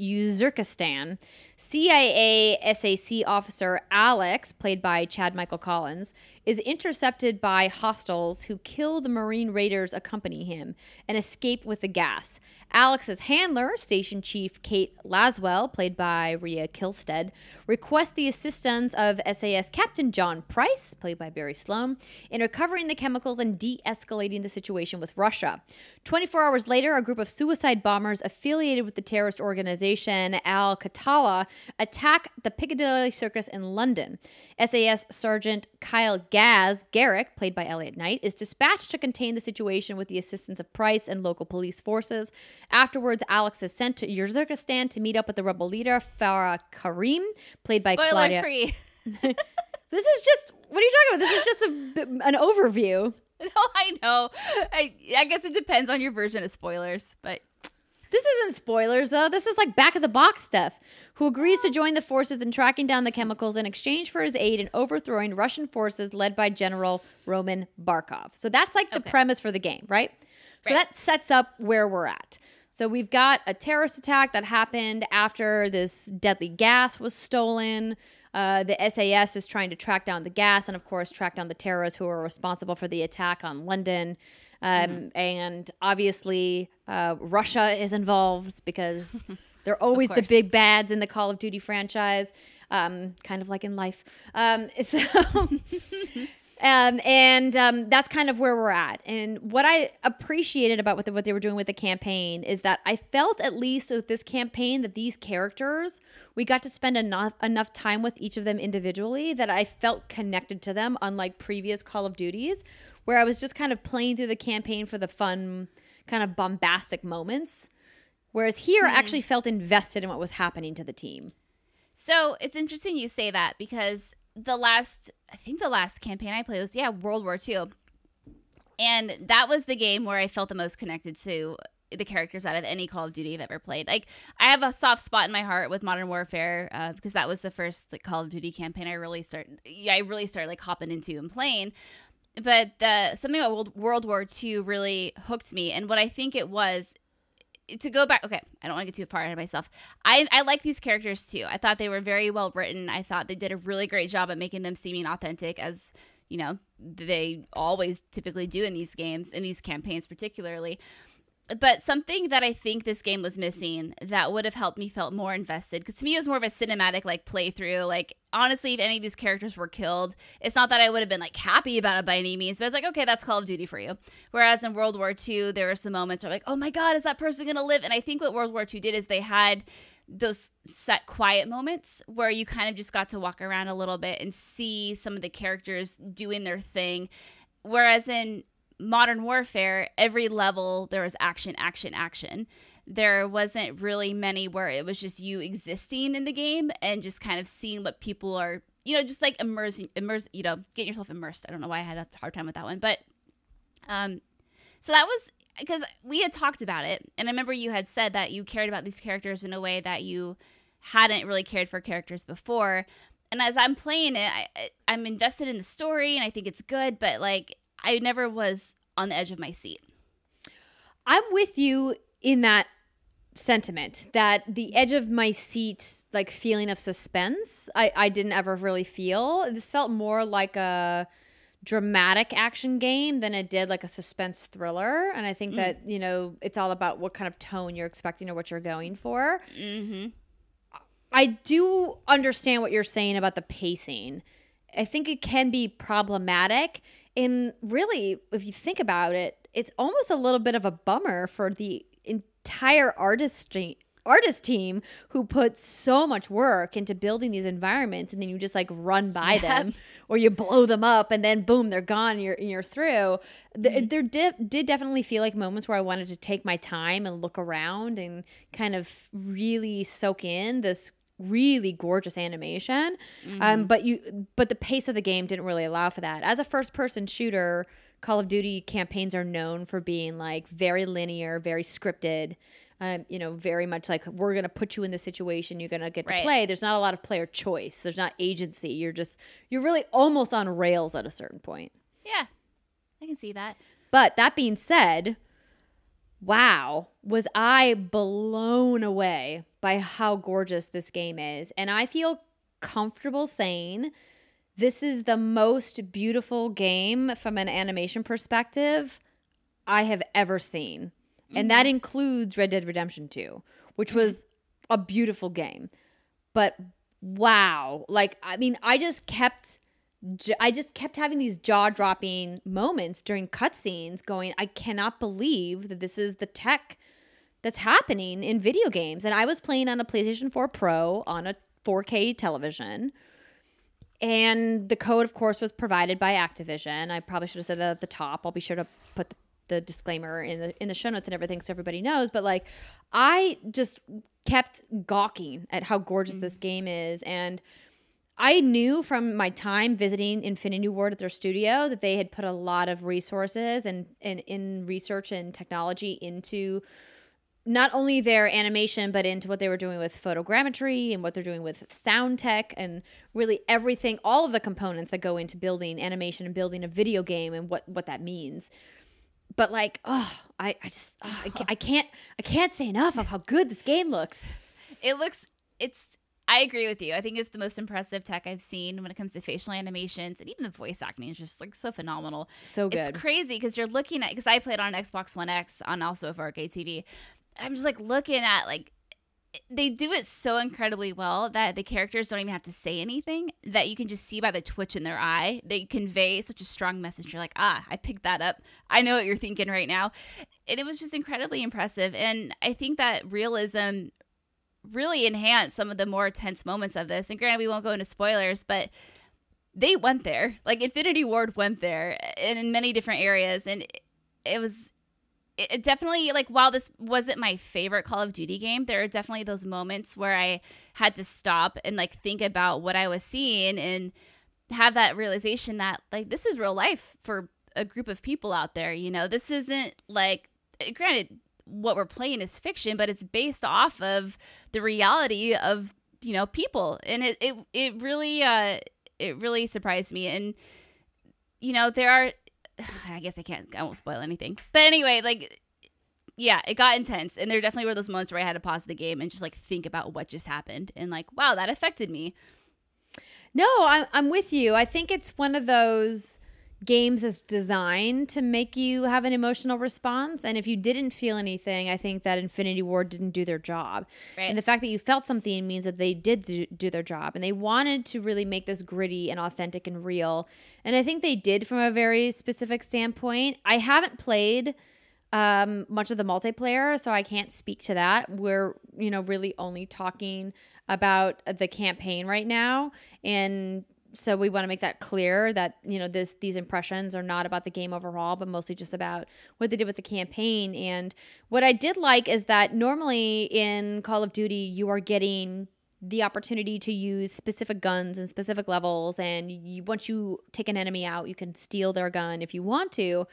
Uzbekistan, CIA SAC officer Alex, played by Chad Michael Collins, is intercepted by hostiles who kill the Marine raiders accompanying him and escape with the gas. Alex's handler, Station Chief Kate Laswell, played by Rya Kihlstedt, requests the assistance of SAS Captain John Price, played by Barry Sloan, in recovering the chemicals and de escalating the situation with Russia. 24 hours later, a group of suicide bombers affiliated with the terrorist organization Al Qatala attack the Piccadilly Circus in London. SAS Sergeant Kyle Gaz Garrick, played by Elliot Knight, is dispatched to contain the situation with the assistance of Price and local police forces. Afterwards, Alex is sent to Uzbekistan to meet up with the rebel leader Farah Karim, played by Spoiler Claudia. free. This is just what are you talking about? This is just a, an overview. no, I know. I I guess it depends on your version of spoilers, but This isn't spoilers though. This is like back of the box stuff. Who agrees to ah. join the forces in tracking down the chemicals in exchange for his aid in overthrowing Russian forces led by General Roman Barkov. So that's like the Okay. premise for the game, right? So Right. that sets up where we're at. So we've got a terrorist attack that happened after this deadly gas was stolen. Uh, the SAS is trying to track down the gas and, of course, track down the terrorists who are responsible for the attack on London. Um, And obviously, uh, Russia is involved because they're always the big bads in the Call of Duty franchise, um, kind of like in life. Um, so. Um, and um, that's kind of where we're at. And what I appreciated about what, the, what they were doing with the campaign is that I felt, at least with this campaign, that these characters, we got to spend enough enough time with each of them individually that I felt connected to them, unlike previous Call of Duties, where I was just kind of playing through the campaign for the fun, kind of bombastic moments. Whereas here, I actually felt invested in what was happening to the team. So it's interesting you say that because the last, I think the last campaign I played was, yeah, World War II. And that was the game where I felt the most connected to the characters out of any Call of Duty I've ever played. Like, I have a soft spot in my heart with Modern Warfare uh, because that was the first like, Call of Duty campaign I really started, yeah, I really started like hopping into and playing. But the something about World, World War II really hooked me. And what I think it was to go back okay i don't want to get too far ahead of myself. I i like these characters too. I thought they were very well written. I thought they did a really great job at making them seeming authentic as you know they always typically do in these games in these campaigns particularly but something that I think this game was missing that would have helped me felt more invested because to me it was more of a cinematic like playthrough. Like honestly, if any of these characters were killed, it's not that I would have been like happy about it by any means, but it's like okay, that's Call of Duty for you. Whereas in World War II, there were some moments where like, oh my god, is that person gonna live? And I think what World War II did is they had those set quiet moments where you kind of just got to walk around a little bit and see some of the characters doing their thing. Whereas in modern warfare, every level there was action, action, action. There wasn't really many where it was just you existing in the game and just kind of seeing what people are, you know, just like immersing, immerse, you know, getting yourself immersed. I don't know why I had a hard time with that one, but um, so that was because we had talked about it, and I remember you had said that you cared about these characters in a way that you hadn't really cared for characters before. And as I'm playing it, I, I'm invested in the story, and I think it's good, but like I never was on the edge of my seat. I'm with you in that sentiment that the edge of my seat like feeling of suspense I, I didn't ever really feel this felt more like a dramatic action game than it did like a suspense thriller and i think that you know it's all about what kind of tone you're expecting or what you're going for Mm-hmm. I do understand what you're saying about the pacing. I think it can be problematic. And really, if you think about it, it's almost a little bit of a bummer for the entire artistry artist team who put so much work into building these environments and then you just like run by them or you blow them up and then boom they're gone you're you're through. Th- mm-hmm. there did, did definitely feel like moments where i wanted to take my time and look around and kind of really soak in this really gorgeous animation um, but you but the pace of the game didn't really allow for that as a first person shooter call of duty campaigns are known for being like very linear very scripted Um, you know, very much like we're gonna put you in this situation. You're gonna get to Right. play. There's not a lot of player choice. There's not agency. You're just you're really almost on rails at a certain point. Yeah, I can see that. But that being said, wow, was I blown away by how gorgeous this game is. And I feel comfortable saying this is the most beautiful game from an animation perspective I have ever seen. And that mm-hmm. includes Red Dead Redemption 2, which mm-hmm. was a beautiful game. But wow, like I mean, I just kept I just kept having these jaw-dropping moments during cutscenes going, I cannot believe that this is the tech that's happening in video games. And I was playing on a PlayStation 4 Pro on a 4K television. And the code, of course, was provided by Activision. I probably should have said that at the top. I'll be sure to put the, the disclaimer in the in the show notes and everything so everybody knows. But like, I just kept gawking at how gorgeous mm. this game is, and I knew from my time visiting Infinity Ward at their studio that they had put a lot of resources and, and in research and technology into not only their animation, but into what they were doing with photogrammetry and what they're doing with sound tech and really everything, all of the components that go into building animation and building a video game and what, what that means. But like, oh, I, I just, oh, I, can't, I can't, I can't say enough of how good this game looks. It looks. It's. I agree with you. I think it's the most impressive tech I've seen when it comes to facial animations and even the voice acting is just like so phenomenal. So good. It's crazy because you're looking at because I played on an Xbox One X on also a 4K TV. I'm just like looking at like they do it so incredibly well that the characters don't even have to say anything that you can just see by the twitch in their eye they convey such a strong message you're like ah i picked that up i know what you're thinking right now and it was just incredibly impressive and i think that realism really enhance some of the more tense moments of this. And granted we won't go into spoilers but they went there. Like infinity ward went there and in many different areas. And it- was it definitely like while this wasn't my favorite Call of Duty game, there are definitely those moments where I had to stop and like think about what I was seeing and have that realization that like this is real life for a group of people out there. You know, this isn't like granted what we're playing is fiction, but it's based off of the reality of you know people, and it it it really uh it really surprised me and you know there are I guess I can't. I won't spoil anything. But anyway, like, yeah, it got intense, and there definitely were those moments where I had to pause the game and just like think about what just happened, and like, wow, that affected me. No, I'm, I'm with you. I think it's one of those games that's designed to make you have an emotional response. And if you didn't feel anything, I think that Infinity Ward didn't do their job. Right. And the fact that you felt something means that they did do, do their job. And they wanted to really make this gritty and authentic and real. And I think they did from a very specific standpoint. I haven't played um, much of the multiplayer, so I can't speak to that. We're, you know, really only talking about the campaign right now. And so we want to make that clear that, you know, this these impressions are not about the game overall, but mostly just about what they did with the campaign. And what I did like is that normally in Call of Duty, you are getting the opportunity to use specific guns and specific levels and you, once you take an enemy out you can steal their gun if you want to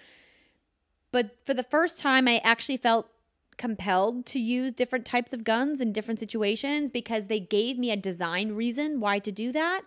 but for the first time, I actually felt compelled to use different types of guns in different situations because they gave me a design reason why to do that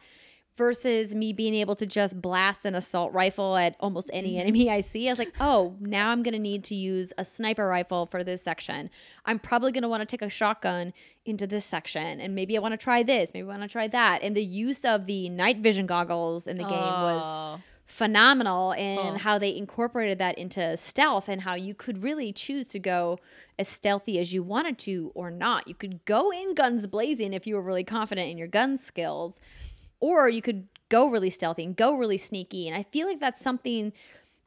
versus me being able to just blast an assault rifle at almost any mm-hmm. enemy I see. I was like, oh, now I'm going to need to use a sniper rifle for this section. I'm probably going to want to take a shotgun into this section and maybe I want to try this, maybe I want to try that. And the use of the night vision goggles in the game was Oh. phenomenal in Oh. how they incorporated that into stealth and how you could really choose to go as stealthy as you wanted to or not. You could go in guns blazing if you were really confident in your gun skills, or you could go really stealthy and go really sneaky. And I feel like that's something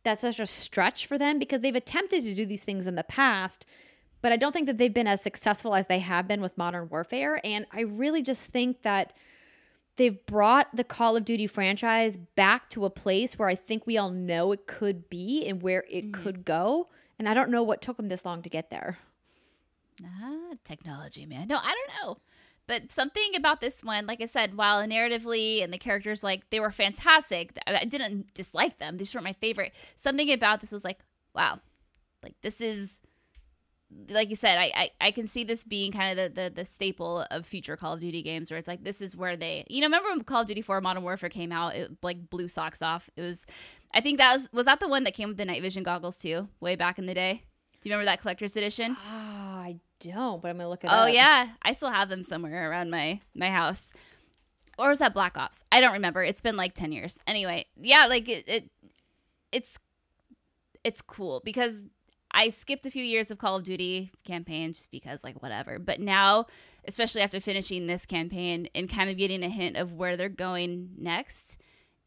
that's such a stretch for them because they've attempted to do these things in the past, but I don't think that they've been as successful as they have been with Modern Warfare. And I really just think that they've brought the Call of Duty franchise back to a place where I think we all know it could be and where it could go. And I don't know what took them this long to get there. Ah, technology, man. No, I don't know. But something about this one, like I said, while narratively and the characters, like, they were fantastic, I didn't dislike them. These weren't my favorite. Something about this was like, wow, like, this is like you said, I, I, I can see this being kind of the, the the staple of future Call of Duty games, where it's like this is where they, you know, remember when Call of Duty 4 Modern Warfare came out, it like blew socks off. It was, I think that was was that the one that came with the night vision goggles too, way back in the day. Do you remember that collector's edition? Oh, I don't, but I'm gonna look it Oh up. yeah, I still have them somewhere around my my house. Or was that Black Ops? I don't remember. It's been like ten years. Anyway, yeah, like it, it it's it's cool because I skipped a few years of Call of Duty campaigns just because like whatever. But now, especially after finishing this campaign and kind of getting a hint of where they're going next,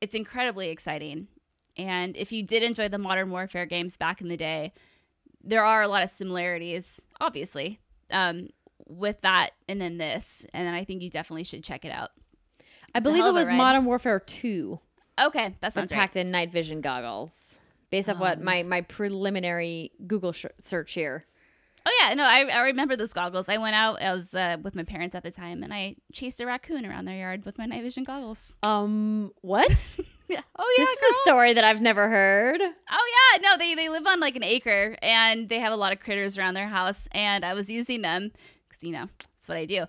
it's incredibly exciting. And if you did enjoy the Modern Warfare games back in the day, there are a lot of similarities, obviously, um, with that and then this. And then I think you definitely should check it out. I believe it was. Modern Warfare 2 Okay, that sounds right. packed in night vision goggles. Based off what Um, my my preliminary Google sh- search here. Oh yeah, no, I, I remember those goggles. I went out. I was uh, with my parents at the time, and I chased a raccoon around their yard with my night vision goggles. Um, what? Yeah. Oh yeah, this is a story that I've never heard. Oh yeah, no, they they live on like an acre, and they have a lot of critters around their house. And I was using them because you know that's what I do.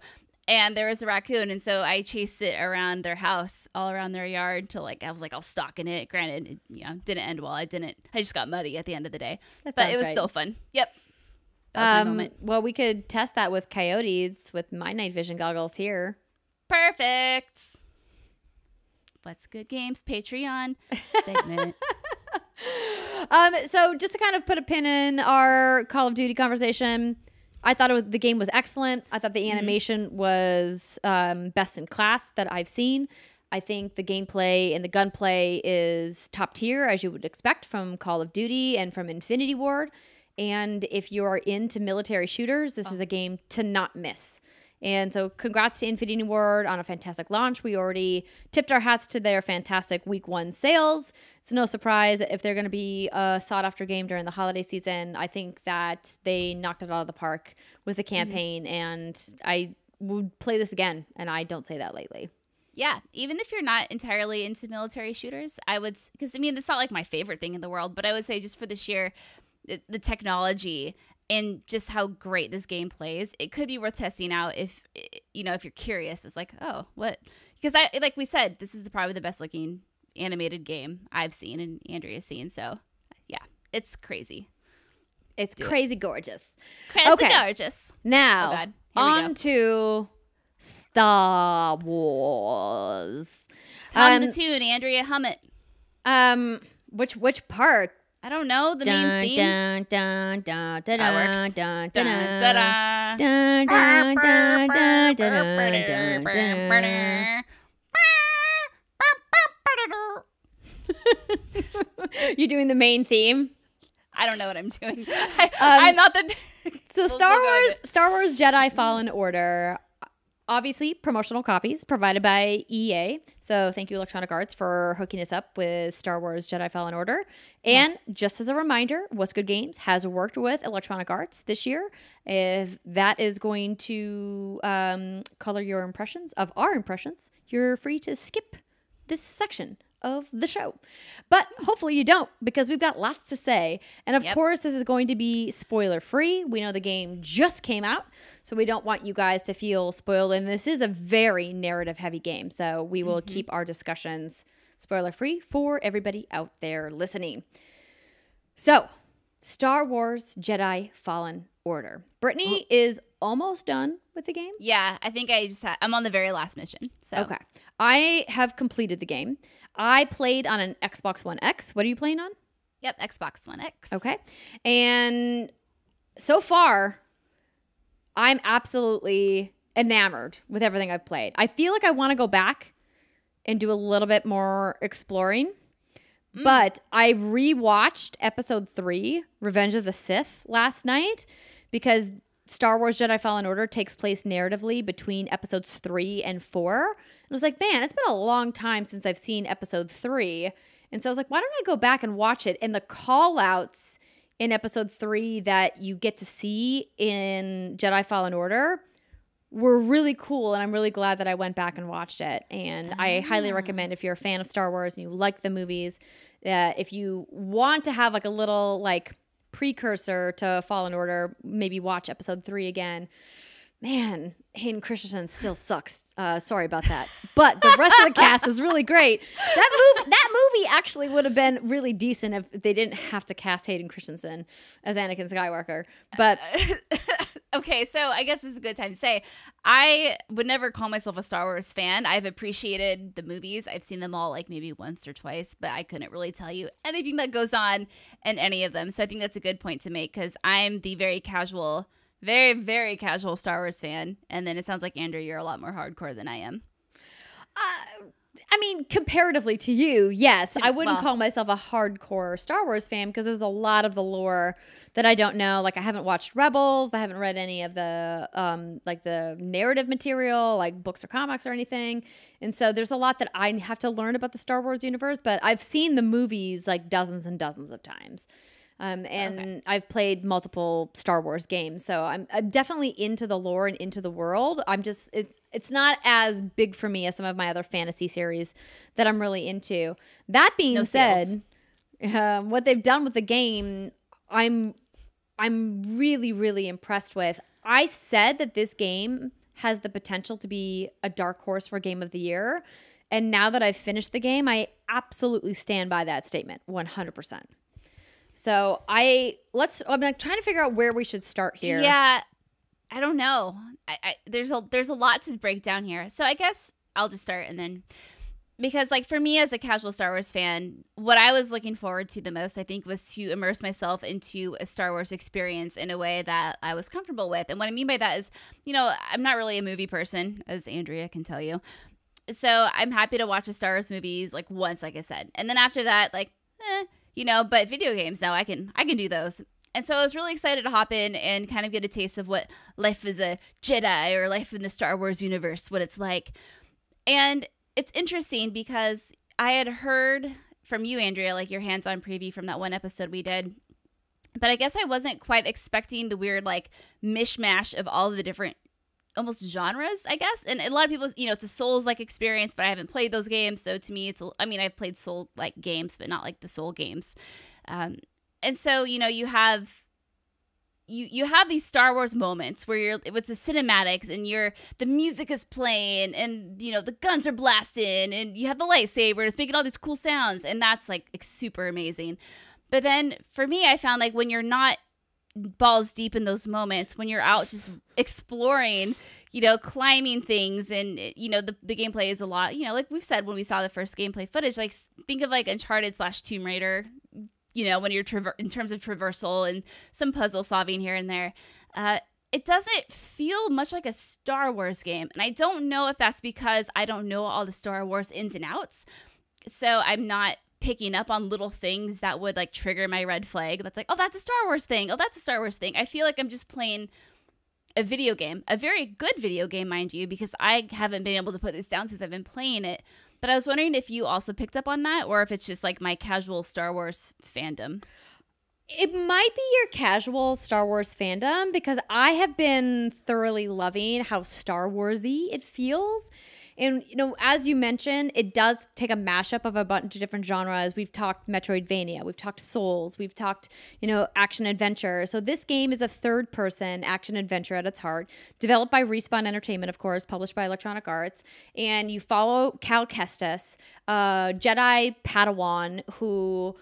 And there was a raccoon, and so I chased it around their house, all around their yard, till like I was like all stalking it. Granted, it, you know, didn't end well. I didn't. I just got muddy at the end of the day, That but it was right. still fun. Yep. That was my Um, well, we could test that with coyotes with my night vision goggles here. Perfect. What's good games Patreon segment? Um, so just to kind of put a pin in our Call of Duty conversation, I thought it was, the game was excellent. I thought the animation was um, best in class that I've seen. I think the gameplay and the gunplay is top tier, as you would expect from Call of Duty and from Infinity Ward. And if you are into military shooters, this is a game to not miss. And so, congrats to Infinity Ward on a fantastic launch. We already tipped our hats to their fantastic week one sales. It's no surprise if they're going to be a sought after game during the holiday season. I think that they knocked it out of the park with the mm-hmm. campaign, and I would play this again. And I don't say that lately. yeah, even if you're not entirely into military shooters, I would because I mean it's not like my favorite thing in the world, but I would say just for the sheer the, the technology and just how great this game plays, it could be worth testing out if you know if you're curious. It's like oh what because I like we said this is the, probably the best looking animated game I've seen and Andrea's seen. So yeah, it's crazy, It's Do it. crazy gorgeous. crazy Okay. gorgeous. Now, Oh. On to Star Wars. Hum Um, the tune, Andrea, hum it. Um, which which part? I don't know the Dun, main theme. dun, dun, dun, dun, That works. dun, Dun, dun, dun, dun, dun, dun, dun, dun, dun, dun. You doing the main theme? I don't know what I'm doing. I, Um, I'm not the. So We'll- Star we'll Wars, Star Wars Jedi Fallen Order, obviously promotional copies provided by EA. So thank you Electronic Arts for hooking us up with Star Wars Jedi Fallen Order. And just as a reminder, What's Good Games has worked with Electronic Arts this year. If that is going to um, color your impressions of our impressions, you're free to skip this section of the show. But hopefully you don't because we've got lots to say. And of Yep. course, this is going to be spoiler free. We know the game just came out, so we don't want you guys to feel spoiled. And this is a very narrative heavy game, so we will mm-hmm. keep our discussions spoiler free for everybody out there listening. So, Star Wars Jedi Fallen Order. Brittney oh. is almost done with the game. Yeah, I think I just had, I'm on the very last mission. So Okay. I have completed the game. I played on an Xbox One X. What are you playing on? Yep, Xbox One X. Okay. And so far, I'm absolutely enamored with everything I've played. I feel like I want to go back and do a little bit more exploring. Mm. But I rewatched episode three, Revenge of the Sith, last night because Star Wars Jedi Fallen Order takes place narratively between episodes three and four. And I was like, man, it's been a long time since I've seen episode three. And so I was like, why don't I go back and watch it? And the call outs in episode three that you get to see in Jedi Fallen Order were really cool. And I'm really glad that I went back and watched it. And I highly recommend if you're a fan of Star Wars and you like the movies, uh, if you want to have like a little like precursor to Fallen Order. Maybe watch episode three again. Man, Hayden Christensen still sucks. Uh, sorry about that, but the rest of the cast is really great. That movie, that movie actually would have been really decent if they didn't have to cast Hayden Christensen as Anakin Skywalker. But okay, so I guess this is a good time to say I would never call myself a Star Wars fan. I've appreciated the movies. I've seen them all like maybe once or twice, but I couldn't really tell you anything that goes on in any of them. So I think that's a good point to make because I'm the very casual very, very casual Star Wars fan. And then it sounds like, Andrea, you're a lot more hardcore than I am. Uh, I mean, comparatively to you, yes. I wouldn't well, call myself a hardcore Star Wars fan because there's a lot of the lore that I don't know. Like I haven't watched Rebels, I haven't read any of the um like the narrative material, like books or comics or anything. And so there's a lot that I have to learn about the Star Wars universe, but I've seen the movies like dozens and dozens of times. Um, and okay. I've played multiple Star Wars games, so I'm, I'm definitely into the lore and into the world. I'm just it's it's not as big for me as some of my other fantasy series that I'm really into. That being no said, um, what they've done with the game, I'm I'm really really impressed with. I said that this game has the potential to be a dark horse for game of the year. And now that I've finished the game, I absolutely stand by that statement 100%. So I let's. I'm like trying to figure out where we should start here. Yeah, I don't know. I, I, there's a there's a lot to break down here. So I guess I'll just start and then because like for me as a casual Star Wars fan, what I was looking forward to the most I think was to immerse myself into a Star Wars experience in a way that I was comfortable with. And what I mean by that is, you know, I'm not really a movie person as Andrea can tell you. So I'm happy to watch a Star Wars movies like once like I said. And then after that like eh, you know, but video games now I can I can do those. And so I was really excited to hop in and kind of get a taste of what life as a Jedi or life in the Star Wars universe, what it's like. And it's interesting because I had heard from you, Andrea, like your hands on preview from that one episode we did. But I guess I wasn't quite expecting the weird, like, mishmash of all the different almost genres, I guess. And a lot of people, you know, it's a Souls like experience, but I haven't played those games, so to me, it's. I mean, I've played Soul like games, but not like the Soul games. Um, and so you know, you have you you have these Star Wars moments where you're with the cinematics and you're the music is playing and you know the guns are blasting and you have the lightsabers making all these cool sounds and that's like super amazing. But then for me, I found like when you're not balls deep in those moments when you're out just exploring you know climbing things and you know the, the gameplay is a lot you know like we've said when we saw the first gameplay footage like think of like uncharted slash tomb raider you know when you're traver- in terms of traversal and some puzzle solving here and there uh, it doesn't feel much like a Star Wars game. And I don't know if that's because I don't know all the Star Wars ins and outs. So I'm not picking up on little things that would like trigger my red flag. That's like, oh, that's a Star Wars thing. Oh, that's a Star Wars thing. I feel like I'm just playing a video game, a very good video game, mind you, because I haven't been able to put this down since I've been playing it. But I was wondering if you also picked up on that or if it's just like my casual Star Wars fandom. It might be your casual Star Wars fandom because I have been thoroughly loving how Star Warsy it feels. And you know, as you mentioned, it does take a mashup of a bunch of different genres. We've talked Metroidvania, we've talked Souls, we've talked, you know, action adventure. So this game is a third person action adventure at its heart, developed by Respawn Entertainment, of course, published by Electronic Arts. And you follow Cal Kestis, a Jedi Padawan who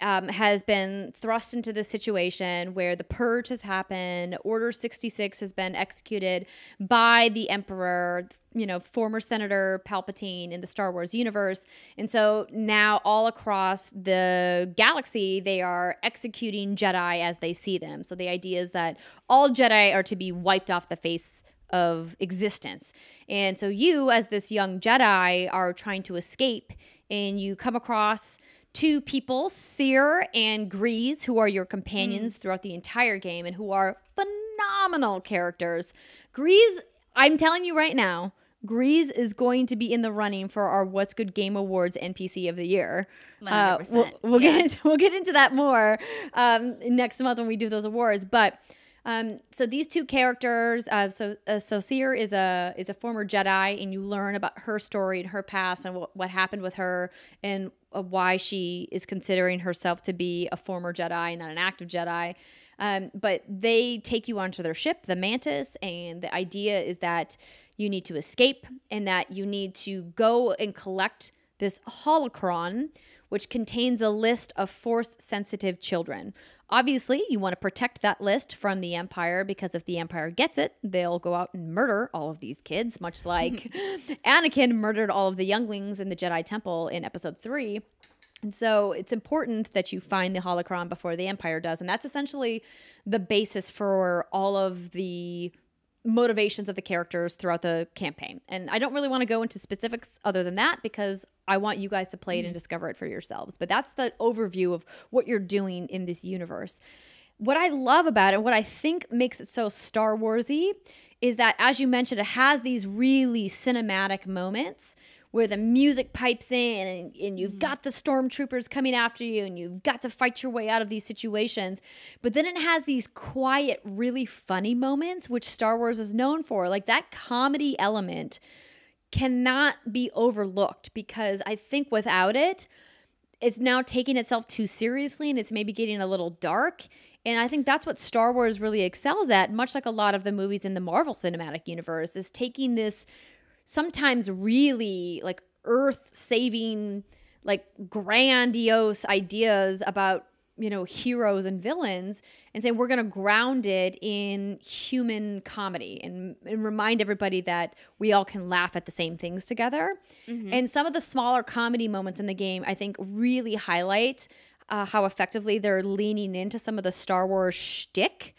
um, has been thrust into this situation where the purge has happened, Order 66 has been executed by the Emperor, you know, former Senator Palpatine in the Star Wars universe. And so now all across the galaxy, they are executing Jedi as they see them. So the idea is that all Jedi are to be wiped off the face of existence. And so you, as this young Jedi, are trying to escape and you come across two people, Cere and Greez, who are your companions mm. throughout the entire game and who are phenomenal characters. Greez, I'm telling you right now, Greez is going to be in the running for our What's Good Game Awards NPC of the year. Uh, we'll, we'll yeah. get into, we'll get into that more um, next month when we do those awards. But Um, so these two characters, uh, so uh, so Cere is a is a former Jedi, and you learn about her story and her past and what, what happened with her and uh, why she is considering herself to be a former Jedi, not an active Jedi. Um, but they take you onto their ship, the Mantis, and the idea is that you need to escape and that you need to go and collect this holocron, which contains a list of force sensitive children. Obviously, you want to protect that list from the Empire because if the Empire gets it, they'll go out and murder all of these kids, much like Anakin murdered all of the younglings in the Jedi Temple in episode three. And so it's important that you find the holocron before the Empire does. And that's essentially the basis for all of the motivations of the characters throughout the campaign. And I don't really want to go into specifics other than that because I want you guys to play it and mm-hmm. discover it for yourselves. But that's the overview of what you're doing in this universe. What I love about it, and what I think makes it so Star Warsy, is that as you mentioned, it has these really cinematic moments where the music pipes in and, and you've mm-hmm. got the stormtroopers coming after you and you've got to fight your way out of these situations. But then it has these quiet, really funny moments, which Star Wars is known for. Like that comedy element cannot be overlooked because I think without it, it's now taking itself too seriously and it's maybe getting a little dark. And I think that's what Star Wars really excels at, much like a lot of the movies in the Marvel Cinematic Universe, is taking this sometimes really like earth saving, like grandiose ideas about, you know, heroes and villains and saying we're going to ground it in human comedy and, and remind everybody that we all can laugh at the same things together. And some of the smaller comedy moments in the game, I think, really highlight uh, how effectively they're leaning into some of the Star Wars shtick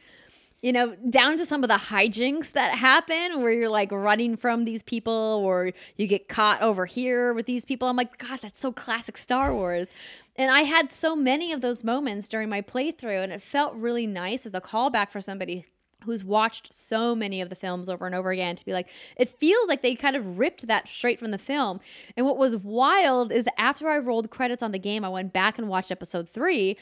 you know, down to some of the hijinks that happen where you're like running from these people or you get caught over here with these people. I'm like, God, that's so classic Star Wars. And I had so many of those moments during my playthrough, and it felt really nice as a callback for somebody who's watched so many of the films over and over again to be like, it feels like they kind of ripped that straight from the film. And what was wild is that after I rolled credits on the game, I went back and watched episode three.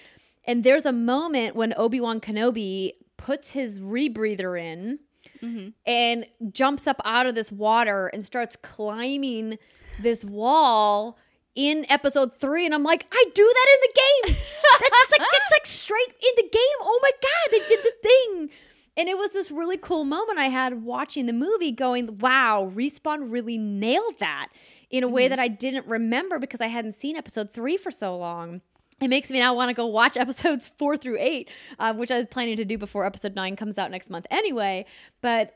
And there's a moment when Obi Wan Kenobi puts his rebreather in mm-hmm. and jumps up out of this water and starts climbing this wall in episode three. And I'm like, I do that in the game. That's like, it's like straight in the game. Oh my God, they did the thing. And it was this really cool moment I had watching the movie going, wow, Respawn really nailed that in a way mm-hmm. that I didn't remember because I hadn't seen episode three for so long it makes me now want to go watch episodes four through eight, uh, which I was planning to do before episode nine comes out next month anyway. But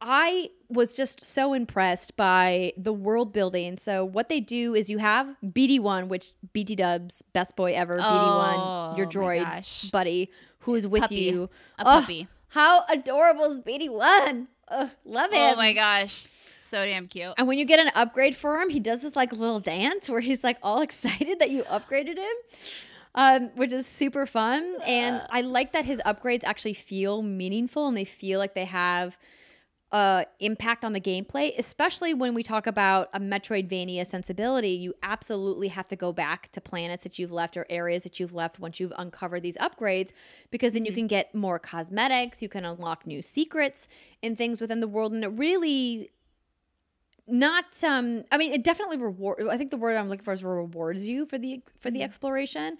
I was just so impressed by the world building. So what they do is you have BD1, which BT Dubs, best boy ever, BD1, your Oh droid buddy who is with Puppy. you. A Ugh, puppy. how adorable is BD1? Ugh, love him. Oh my gosh. So damn cute. And when you get an upgrade for him, he does this like little dance where he's like all excited that you upgraded him, um, which is super fun. And I like that his upgrades actually feel meaningful and they feel like they have uh, impact on the gameplay, especially when we talk about a Metroidvania sensibility. You absolutely have to go back to planets that you've left or areas that you've left once you've uncovered these upgrades, because then you can get more cosmetics, you can unlock new secrets and things within the world, and it really not um i mean it definitely reward i think the word i'm looking for is rewards you for the for the exploration.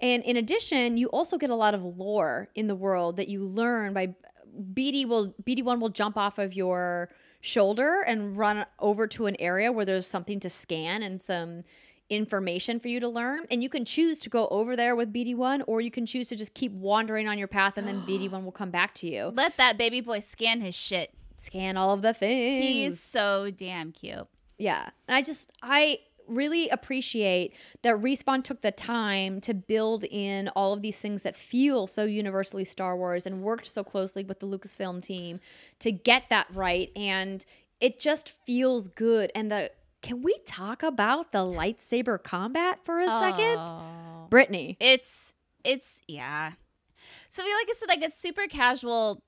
And in addition you also get a lot of lore in the world that you learn by bd will bd1 will jump off of your shoulder and run over to an area where there's something to scan and some information for you to learn. And you can choose to go over there with bd1 or you can choose to just keep wandering on your path and then bd1 will come back to you. Let that baby boy scan his shit. Scan all of the things He's so damn cute. Yeah. And I just, I really appreciate that Respawn took the time to build in all of these things that feel so universally Star Wars and worked so closely with the Lucasfilm team to get that right. And it just feels good. And the, can we talk about the lightsaber combat for a second? Oh. Brittney. It's it's yeah. So we like I said, like a super casual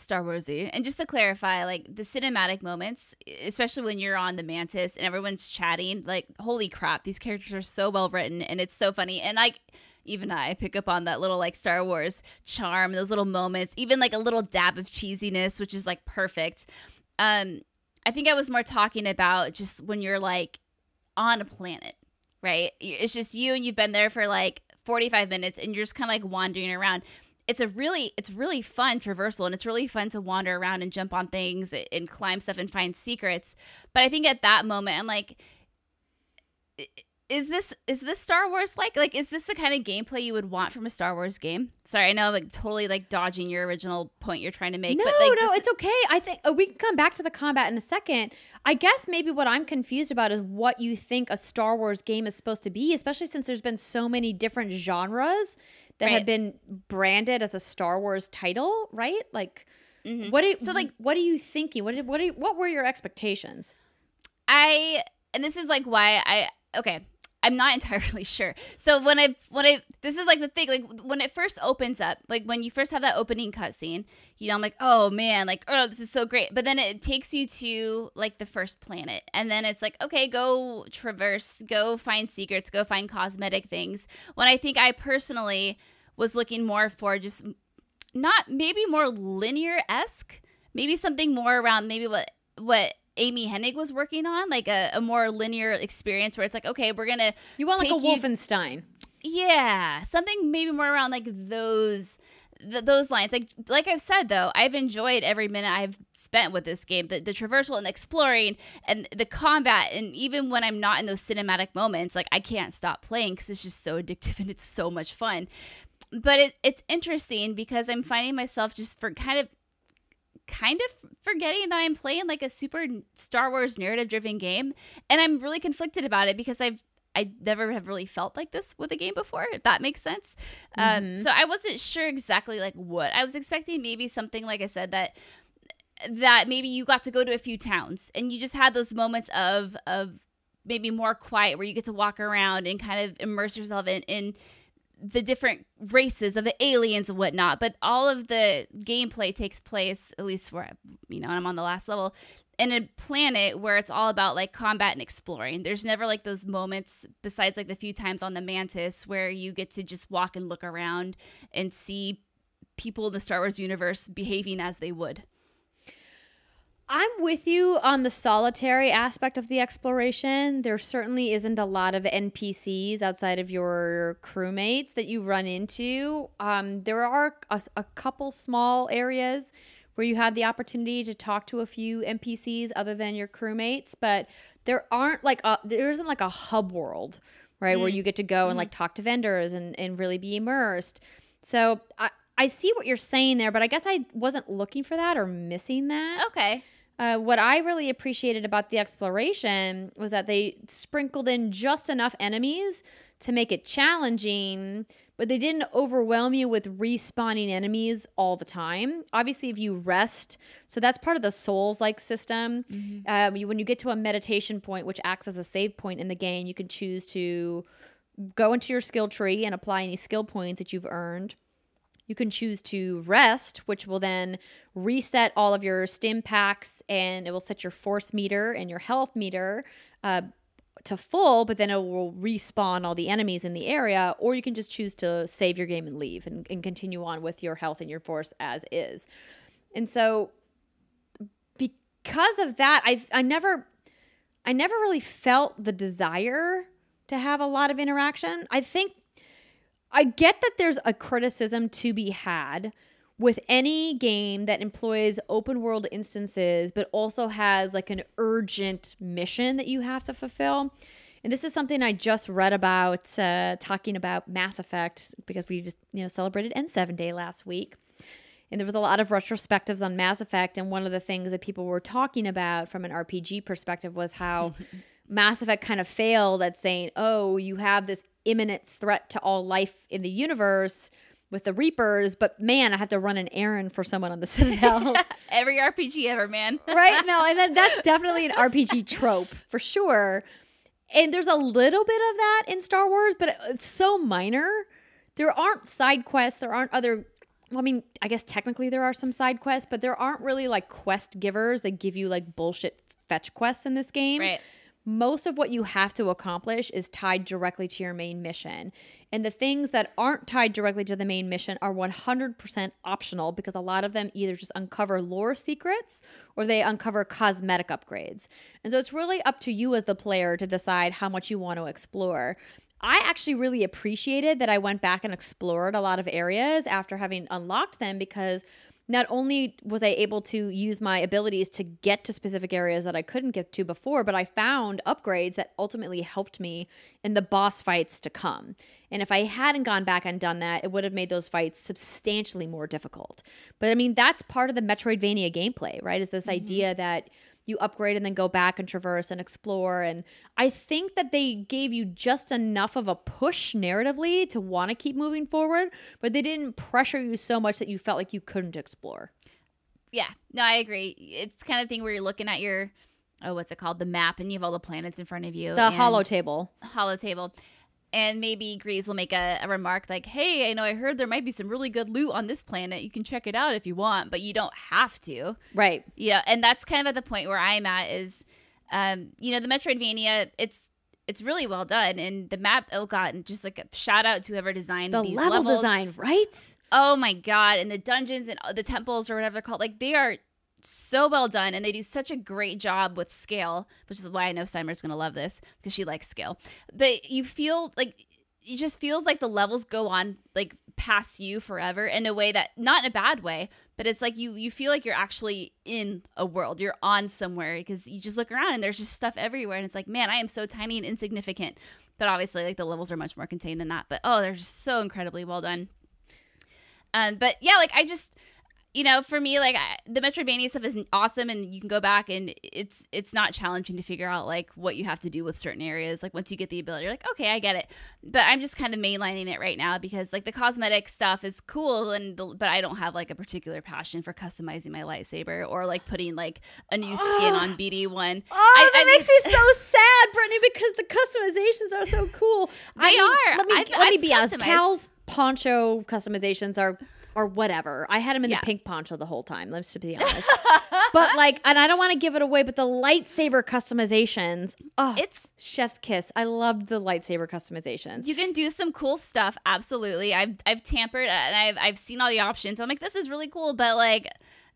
Star Warsy. And just to clarify, like the cinematic moments, especially when you're on the Mantis and everyone's chatting, like holy crap, these characters are so well written and it's so funny. And like even I pick up on that little like Star Wars charm, those little moments, even like a little dab of cheesiness, which is like perfect. Um, I think I was more talking about just when you're like on a planet, right? It's just you and you've been there for like 45 minutes and you're just kind of like wandering around. It's a really it's really fun traversal and it's really fun to wander around and jump on things and climb stuff and find secrets. But I think at that moment I'm like is this is this Star Wars like like is this the kind of gameplay you would want from a Star Wars game? Sorry, I know I'm like totally like dodging your original point you're trying to make. No, but like, no, it's okay. I think uh, we can come back to the combat in a second. I guess maybe what I'm confused about is what you think a Star Wars game is supposed to be, especially since there's been so many different genres that Right. have been branded as a Star Wars title, right? Like, Mhm. what? Do, So, like- what are you thinking? What? Did, what? Are you, what were your expectations? I and this is like why I okay. I'm not entirely sure. So when I when I this is like the thing like when it first opens up, like when you first have that opening cutscene, you know I'm like oh man like oh this is so great. But then it takes you to like the first planet, and then it's like okay go traverse, go find secrets, go find cosmetic things. When I think I personally was looking more for just not maybe more linear esque, maybe something more around maybe what what Amy Hennig was working on, like a, a more linear experience where it's like, okay, we're gonna You want like a Wolfenstein? yeah, something maybe more around like those th- those lines. Like like I've said though, I've enjoyed every minute I've spent with this game. The the traversal and exploring and the combat and even when I'm not in those cinematic moments, like I can't stop playing cuz it's just so addictive and it's so much fun. But it, it's interesting because I'm finding myself just for kind of kind of forgetting that I'm playing like a super Star Wars narrative driven game and I'm really conflicted about it because I've I never have really felt like this with a game before, if that makes sense. Um, so I wasn't sure exactly like what I was expecting. Maybe something like I said that that maybe you got to go to a few towns and you just had those moments of of maybe more quiet where you get to walk around and kind of immerse yourself in in the different races of the aliens and whatnot, but all of the gameplay takes place, at least where you know, I'm on the last level, in a planet where it's all about like combat and exploring. There's never like those moments, besides like the few times on the Mantis, where you get to just walk and look around and see people in the Star Wars universe behaving as they would. I'm with you on the solitary aspect of the exploration. There certainly isn't a lot of NPCs outside of your crewmates that you run into. Um, there are a, a couple small areas where you have the opportunity to talk to a few NPCs other than your crewmates, but there aren't like a, there isn't like a hub world, right, where you get to go and like talk to vendors and, and really be immersed. So I, I see what you're saying there, but I guess I wasn't looking for that or missing that. Okay. Uh, what I really appreciated about the exploration was that they sprinkled in just enough enemies to make it challenging, but they didn't overwhelm you with respawning enemies all the time. Obviously, if you rest, so that's part of the Souls like system. Um, you, when you get to a meditation point, which acts as a save point in the game, you can choose to go into your skill tree and apply any skill points that you've earned. You can choose to rest, which will then reset all of your stim packs and it will set your force meter and your health meter uh, to full, but then it will respawn all the enemies in the area. Or you can just choose to save your game and leave and, and continue on with your health and your force as is. And so, because of that, I I never I never really felt the desire to have a lot of interaction. I think I get that there's a criticism to be had with any game that employs open world instances, but also has like an urgent mission that you have to fulfill. And this is something I just read about, uh, talking about Mass Effect, because we just, you know, celebrated N7 Day last week. And there was a lot of retrospectives on Mass Effect. And one of the things that people were talking about from an RPG perspective was how Mass Effect kind of failed at saying, oh, you have this imminent threat to all life in the universe with the Reapers, but man, I have to run an errand for someone on the Citadel. Every RPG ever, man. right? No, and that, that's definitely an RPG trope for sure. And there's a little bit of that in Star Wars, but it's so minor. There aren't side quests. There aren't other. Well, I mean, I guess technically there are some side quests, but there aren't really like quest givers that give you like bullshit fetch quests in this game. Right. Most of what you have to accomplish is tied directly to your main mission. And the things that aren't tied directly to the main mission are 100% optional because a lot of them either just uncover lore secrets or they uncover cosmetic upgrades. And so it's really up to you as the player to decide how much you want to explore. I actually really appreciated that I went back and explored a lot of areas after having unlocked them because not only was I able to use my abilities to get to specific areas that I couldn't get to before, but I found upgrades that ultimately helped me in the boss fights to come. And if I hadn't gone back and done that, it would have made those fights substantially more difficult. But I mean, that's part of the Metroidvania gameplay, right? Is this mm-hmm. idea that you upgrade and then go back and traverse and explore. And I think that they gave you just enough of a push narratively to want to keep moving forward, but they didn't pressure you so much that you felt like you couldn't explore. Yeah, no, I agree. It's kind of thing where you're looking at your oh, what's it called? The map, and you have all the planets in front of you. The holotable. Hollow table and maybe Greez will make a, a, remark like, "Hey, I know I heard there might be some really good loot on this planet. You can check it out if you want, but you don't have to." Right. Yeah, and that's kind of at the point where I'm at is, um, you know, the Metroidvania. It's it's really well done, and the map. Oh god, and just like a shout out to whoever designed the these level levels. design, right? Oh my god, and the dungeons and the temples or whatever they're called, like they are so well done and they do such a great job with scale which is why i know Steimer's going to love this because she likes scale. But you feel like it just feels like the levels go on like past you forever in a way that not in a bad way but it's like you you feel like you're actually in a world you're on somewhere because you just look around and there's just stuff everywhere and it's like man i am so tiny and insignificant. But obviously like the levels are much more contained than that but oh they're just so incredibly well done. Um but yeah like i just you know, for me, like I, the Metroidvania stuff is awesome, and you can go back and it's it's not challenging to figure out like what you have to do with certain areas. Like once you get the ability, you're like, okay, I get it. But I'm just kind of mainlining it right now because like the cosmetic stuff is cool, and the, but I don't have like a particular passion for customizing my lightsaber or like putting like a new skin on BD one. Oh, I, that I makes mean, me so sad, Brittney, because the customizations are so cool. They I mean, are. Let me I've, let I've me be honest. Cal's poncho customizations are or whatever. I had him in yeah. the pink poncho the whole time. Let's be honest. but like, and I don't want to give it away, but the lightsaber customizations, oh, it's chef's kiss. I loved the lightsaber customizations. You can do some cool stuff. Absolutely. I've I've tampered and I've I've seen all the options. I'm like, this is really cool, but like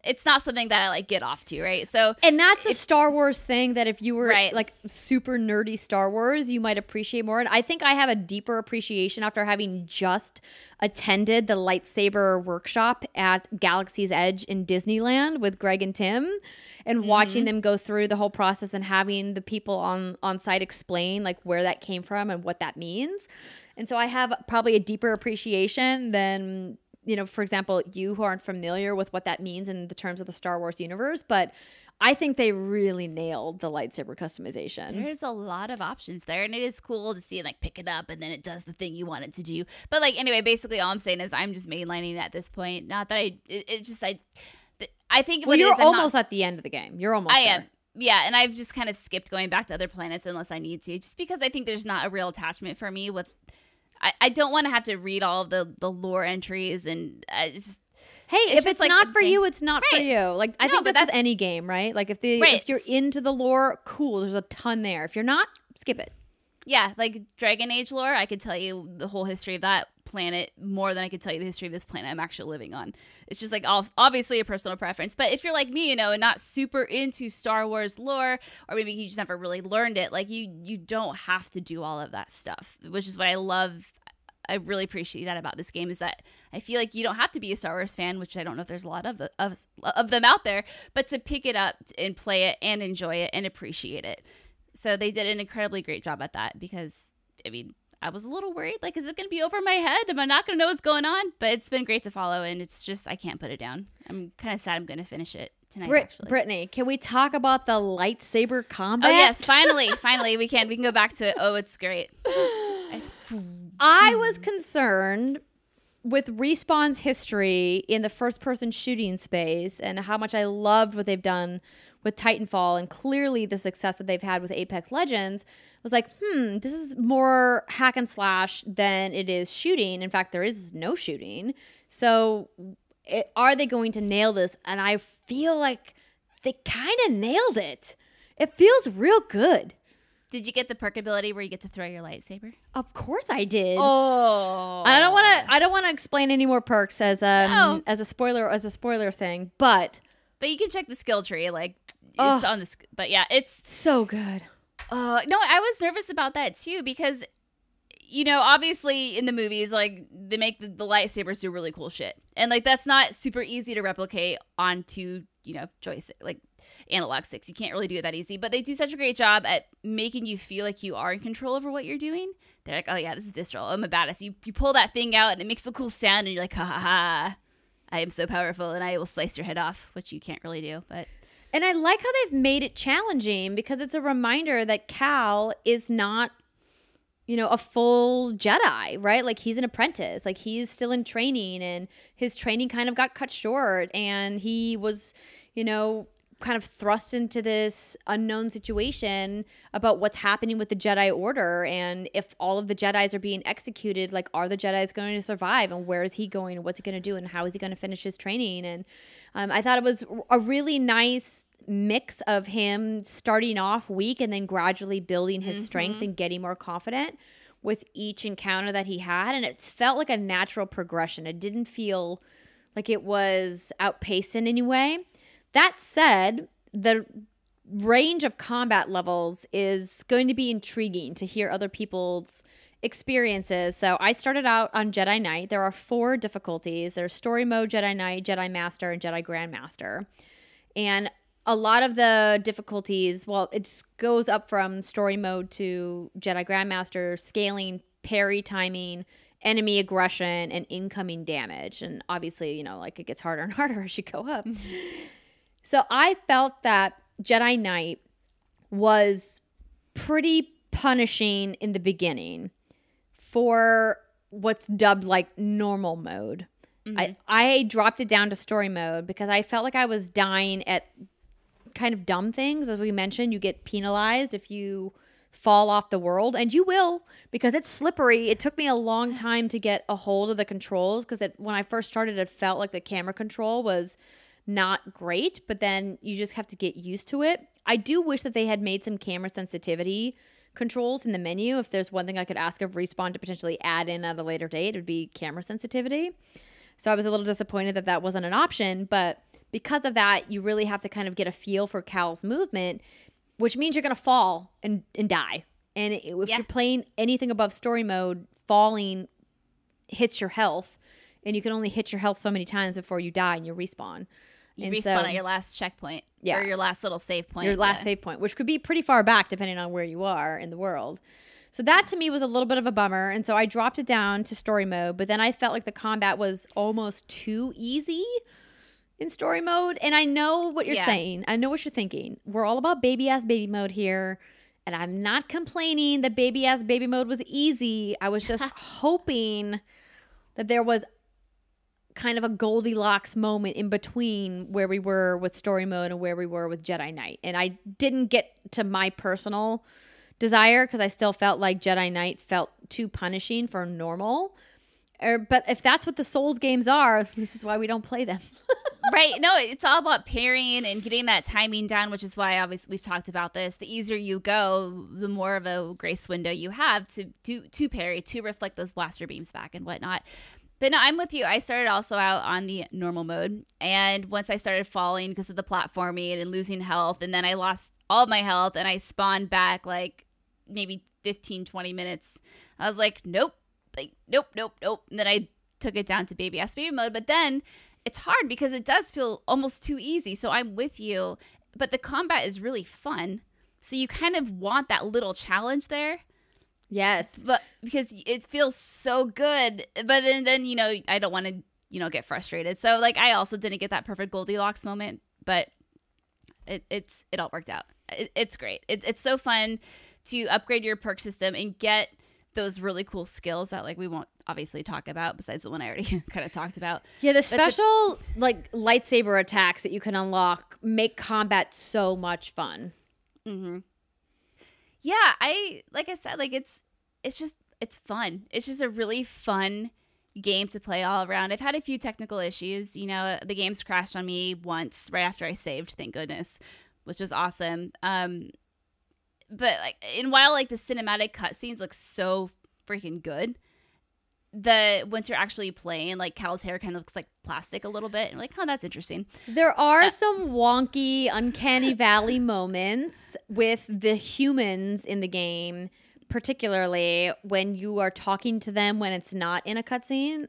it's not something that I like get off to, right? So And that's a Star Wars thing that if you were right. like super nerdy Star Wars, you might appreciate more. And I think I have a deeper appreciation after having just attended the lightsaber workshop at Galaxy's Edge in Disneyland with Greg and Tim and mm-hmm. watching them go through the whole process and having the people on on site explain like where that came from and what that means. And so I have probably a deeper appreciation than you know, for example, you who aren't familiar with what that means in the terms of the Star Wars universe, but I think they really nailed the lightsaber customization. There's a lot of options there, and it is cool to see it like pick it up and then it does the thing you want it to do. But like anyway, basically all I'm saying is I'm just mainlining at this point. Not that I, it, it just I, I think. Well, you're almost not, at the end of the game. You're almost. I there. am. Yeah, and I've just kind of skipped going back to other planets unless I need to, just because I think there's not a real attachment for me with I, I don't want to have to read all of the the lore entries and uh, I just Hey, it's if it's like not for thing. you, it's not right. for you. Like I no, think that's, that's, any game, right? Like if the right. if you're into the lore, cool. There's a ton there. If you're not, skip it. Yeah, like Dragon Age lore, I could tell you the whole history of that planet more than I could tell you the history of this planet I'm actually living on. It's just like obviously a personal preference. But if you're like me, you know, and not super into Star Wars lore, or maybe you just never really learned it, like you you don't have to do all of that stuff, which is what I love I really appreciate that about this game is that I feel like you don't have to be a Star Wars fan, which I don't know if there's a lot of the, of, of them out there, but to pick it up and play it and enjoy it and appreciate it. So they did an incredibly great job at that because I mean I was a little worried like is it going to be over my head? Am I not going to know what's going on? But it's been great to follow and it's just I can't put it down. I'm kind of sad I'm going to finish it tonight. Brit- actually. Brittney, can we talk about the lightsaber combat? Oh yes, finally, finally we can. We can go back to it. Oh, it's great. I, I was concerned with Respawn's history in the first person shooting space and how much I loved what they've done with Titanfall and clearly the success that they've had with Apex Legends was like, hmm, this is more hack and slash than it is shooting. In fact, there is no shooting. So, it, are they going to nail this? And I feel like they kind of nailed it. It feels real good. Did you get the perk ability where you get to throw your lightsaber? Of course I did. Oh, I don't want to. I don't want to explain any more perks as um No. as a spoiler as a spoiler thing, but But you can check the skill tree. Like it's Ugh. on this. But yeah, it's so good. Uh, no, I was nervous about that too because, you know, obviously in the movies, like they make the, the lightsabers do really cool shit, and like that's not super easy to replicate onto you know joystick like analog sticks. You can't really do it that easy, but they do such a great job at making you feel like you are in control over what you're doing. They're like, oh yeah, this is visceral. I'm a badass. You you pull that thing out and it makes the cool sound, and you're like, ha ha ha. I am so powerful, and I will slice your head off, which you can't really do. But And I like how they've made it challenging because it's a reminder that Cal is not, you know, a full Jedi, right? Like he's an apprentice, like he's still in training and his training kind of got cut short and he was, you know, kind of thrust into this unknown situation about what's happening with the Jedi Order and if all of the Jedi's are being executed, like are the Jedi's going to survive and where is he going? And what's he going to do and how is he going to finish his training? And um, I thought it was a really nice mix of him starting off weak and then gradually building his strength and getting more confident with each encounter that he had and it felt like a natural progression. It didn't feel like it was outpaced in any way. That said, the range of combat levels is going to be intriguing to hear other people's experiences. So I started out on Jedi Knight. There are four difficulties. There's story mode, Jedi Knight, Jedi Master, and Jedi Grandmaster. And a lot of the difficulties, well, it just goes up from story mode to Jedi Grandmaster, scaling, parry timing, enemy aggression, and incoming damage. And obviously, you know, like it gets harder and harder as you go up. Mm-hmm. So I felt that Jedi Knight was pretty punishing in the beginning for what's dubbed like normal mode. I, mm-hmm. I dropped it down to story mode because I felt like I was dying at kind of dumb things. As we mentioned, you get penalized if you fall off the world, and you will because it's slippery. It took me a long time to get a hold of the controls because when I first started, it felt like the camera control was not great, but then you just have to get used to it. I do wish that they had made some camera sensitivity controls in the menu. If there's one thing I could ask of Respawn to potentially add in at a later date, it would be camera sensitivity. So I was a little disappointed that that wasn't an option, but because of that, you really have to kind of get a feel for Cal's movement, which means you're going to fall and, and die. And if Yeah. you're playing anything above story mode, falling hits your health, and you can only hit your health so many times before you die and you respawn. You And respawn so- at your last checkpoint, Yeah. or your last little save point. your last yeah. save point, which could be pretty far back depending on where you are in the world. So that to me was a little bit of a bummer, and so I dropped it down to story mode. But then I felt like the combat was almost too easy in story mode. And I know what you're Yeah. saying. I know what you're thinking. We're all about baby ass baby mode here. And I'm not complaining that baby ass baby mode was easy. I was just hoping that there was kind of a Goldilocks moment in between where we were with story mode and where we were with Jedi Knight. And I didn't get to my personal desire because I still felt like Jedi Knight felt too punishing for normal. Er, but if that's what the Souls games are, this is why we don't play them. right. No, it's all about parrying and getting that timing down, which is why obviously we've talked about this. The easier you go, the more of a grace window you have to to to parry, to reflect those blaster beams back and whatnot. But no, I'm with you. I started also out on the normal mode, and once I started falling because of the platforming and losing health, and then I lost all my health, and I spawned back like maybe 15, 20 minutes. I was like, nope, like nope, nope, nope. And then I took it down to baby ass baby mode. But then it's hard because it does feel almost too easy. So I'm with you, but the combat is really fun. So you kind of want that little challenge there, yes. but because it feels so good. But then, then you know, I don't want to, you know, get frustrated. So like, I also didn't get that perfect Goldilocks moment, but it, it's it all worked out. It, it's great. It, it's so fun to upgrade your perk system and get those really cool skills that like we won't obviously talk about besides the one I already kind of talked about. Yeah, the special like lightsaber attacks that you can unlock make combat so much fun. Mm-hmm. Yeah, I like I said, like it's it's just it's fun. It's just a really fun game to play all around. I've had a few technical issues. You know, the game's crashed on me once right after I saved, thank goodness, which was awesome. Um, but like, and while like the cinematic cutscenes look so freaking good, the once you're actually playing, like Cal's hair kind of looks like plastic a little bit. And like, oh, that's interesting. There are uh, some wonky, uncanny valley moments with the humans in the game, particularly when you are talking to them when it's not in a cutscene.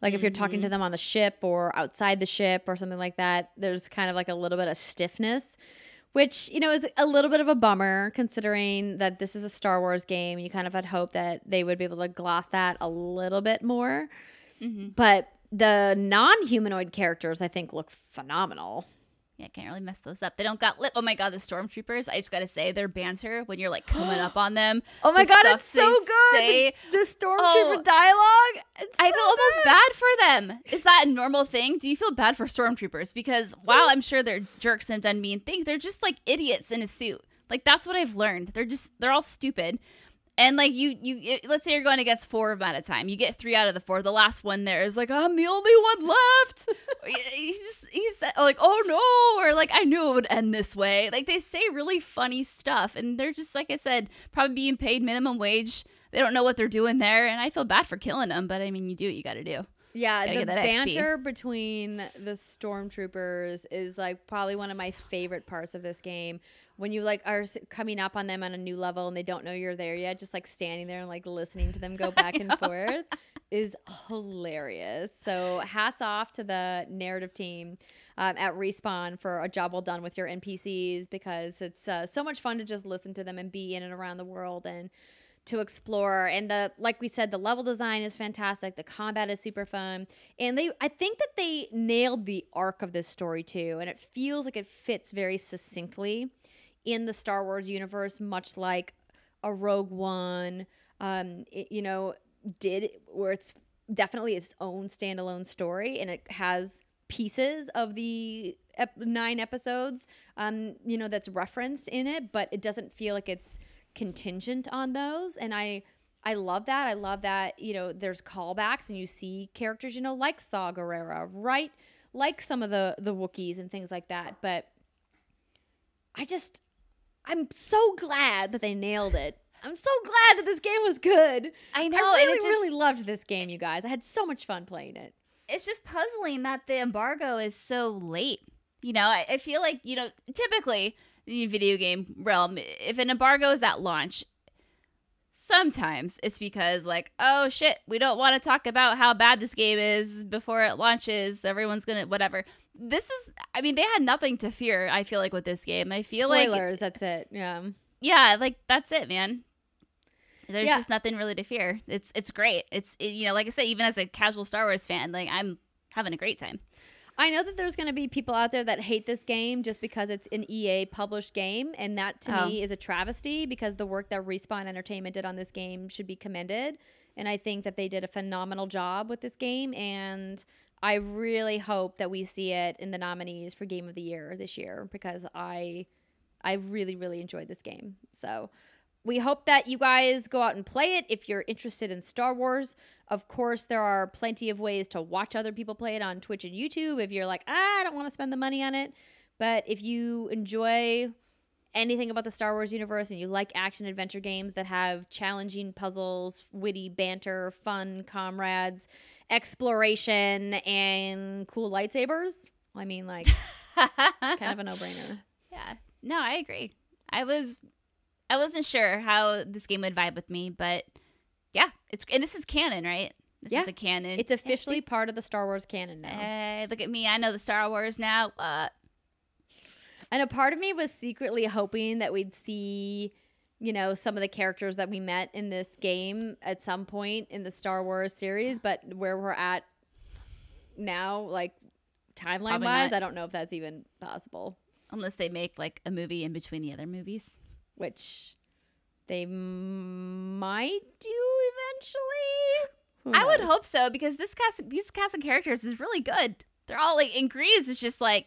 Like if you're talking to mm-hmm. them on the ship or outside the ship or something like that, there's kind of like a little bit of stiffness, which, you know, is a little bit of a bummer considering that this is a Star Wars game. You kind of had hoped that they would be able to gloss that a little bit more. Mm-hmm. But the non humanoid characters, I think, look phenomenal. Yeah, can't really mess those up. They don't got lip. Oh my god, the stormtroopers! I just gotta say, their banter when you're like coming up on them. Oh my the god, it's so good. say. the stormtrooper Oh. dialogue. It's I so feel almost bad for them. Is that a normal thing? Do you feel bad for stormtroopers? Because while I'm sure they're jerks and have done mean things, they're just like idiots in a suit. Like that's what I've learned. They're just they're all stupid. And like you, you, let's say you're going against four of them at a time. You get three out of the four. The last one there is like, I'm the only one left. he's, he's like, oh no, or like, I knew it would end this way. Like they say really funny stuff, and they're just like I said, probably being paid minimum wage. They don't know what they're doing there, and I feel bad for killing them. But I mean, you do what you got to do. Yeah, the that XP. banter between the stormtroopers is like probably one of my favorite parts of this game. When you like are coming up on them on a new level and they don't know you're there yet, just like standing there and like listening to them go back and forth is hilarious. So hats off to the narrative team um, at Respawn for a job well done with your NPCs because it's uh, so much fun to just listen to them and be in and around the world and to explore. And the like we said the level design is fantastic. The combat is super fun. And they i think that they nailed the arc of this story too and it feels like it fits very succinctly in the star wars universe much like a rogue one um it, you know did where it's definitely its own standalone story and it has pieces of the ep- nine episodes um you know that's referenced in it but it doesn't feel like it's contingent on those. And i i love that. I love that you know there's callbacks and you see characters you know like Saw Gerrera, right? Like some of the the wookiees and things like that. But i just i'm so glad that they nailed it. I'm so glad that this game was good. I know, i really just- really loved this game you guys. I had so much fun playing it. It's just puzzling that the embargo is so late. You know, I, I feel like, you know, typically in the video game realm, if an embargo is at launch, sometimes it's because, like, oh shit, we don't want to talk about how bad this game is before it launches. Everyone's going to, whatever. This is, I mean, they had nothing to fear, I feel like, with this game. I feel like, spoilers that's it yeah yeah, like, that's it, man. There's Yeah. just nothing really to fear. It's it's great. It's it, you know, like I said, even as a casual Star Wars fan, like I'm having a great time. I know that there's going to be people out there that hate this game just because it's an EA published game, and that to Oh. me is a travesty because the work that Respawn Entertainment did on this game should be commended. And I think that they did a phenomenal job with this game, and I really hope that we see it in the nominees for Game of the Year this year because I, I really really enjoyed this game. So. We hope that you guys go out and play it if you're interested in Star Wars. Of course, there are plenty of ways to watch other people play it on Twitch and YouTube if you're like, ah, I don't want to spend the money on it. But if you enjoy anything about the Star Wars universe and you like action adventure games that have challenging puzzles, witty banter, fun comrades, exploration, and cool lightsabers, I mean, like, kind of a no brainer. Yeah. No, I agree. I was I wasn't sure how this game would vibe with me, but yeah, it's and this is canon, right? This Yeah. is a canon. It's officially part of the Star Wars canon now. Hey, look at me. I know the Star Wars now. Uh, And a part of me was secretly hoping that we'd see, you know, some of the characters that we met in this game at some point in the Star Wars series, but where we're at now, like timeline Probably wise, not. I don't know if that's even possible, unless they make like a movie in between the other movies. which they might do eventually. Who I would hope so because this cast, these cast of characters is really good. They're all like, and Greez is just like,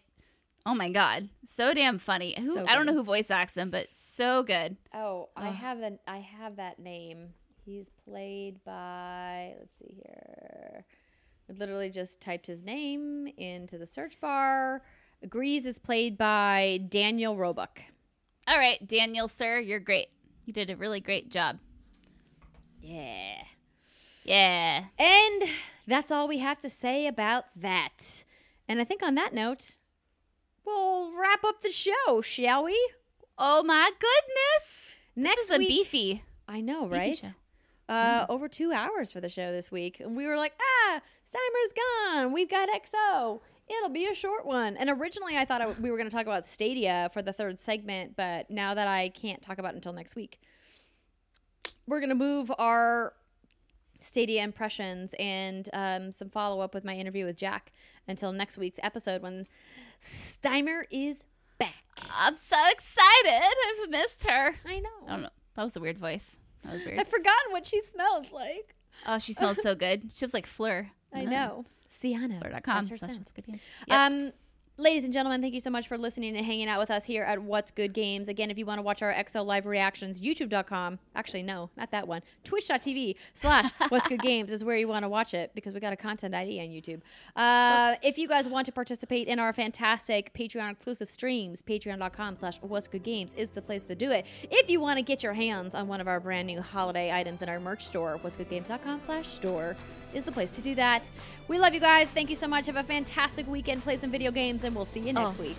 oh my god, so damn funny. Who So I don't know who voice acts him, but so good. Oh, I have that. I have that name. He's played by. Let's see here. I literally just typed his name into the search bar. Greez is played by Daniel Roebuck. All right, Daniel, sir, you're great. You did a really great job. Yeah. Yeah. And that's all we have to say about that. And I think on that note, we'll wrap up the show, shall we? Oh my goodness. Next this is a beefy. I know, right? Uh, over two hours for the show this week, and we were like, ah, Steimer's gone. We've got XO. It'll be a short one. And originally, I thought I, we were going to talk about Stadia for the third segment, but now that I can't talk about it until next week, we're going to move our Stadia impressions and um, some follow up with my interview with Jack until next week's episode when Steimer is back. I'm so excited. I've missed her. I know. I don't know. That was a weird voice. That was weird. I've forgotten what she smells like. Oh, she smells so good. She was like Fleur. I know. Sienna. Fleur.com. That's her slash what's good games. Yep. Um, ladies and gentlemen, thank you so much for listening and hanging out with us here at What's Good Games. Again, if you want to watch our XO live reactions, youtube.com. Actually, no, not that one. Twitch.tv slash What's Good Games is where you want to watch it because we got a content ID on YouTube. Uh, if you guys want to participate in our fantastic Patreon exclusive streams, patreon.com slash What's Good Games is the place to do it. If you want to get your hands on one of our brand new holiday items in our merch store, what's goodgames.com slash store is the place to do that. We love you guys. Thank you so much. Have a fantastic weekend. Play some video games, and we'll see you next oh. week.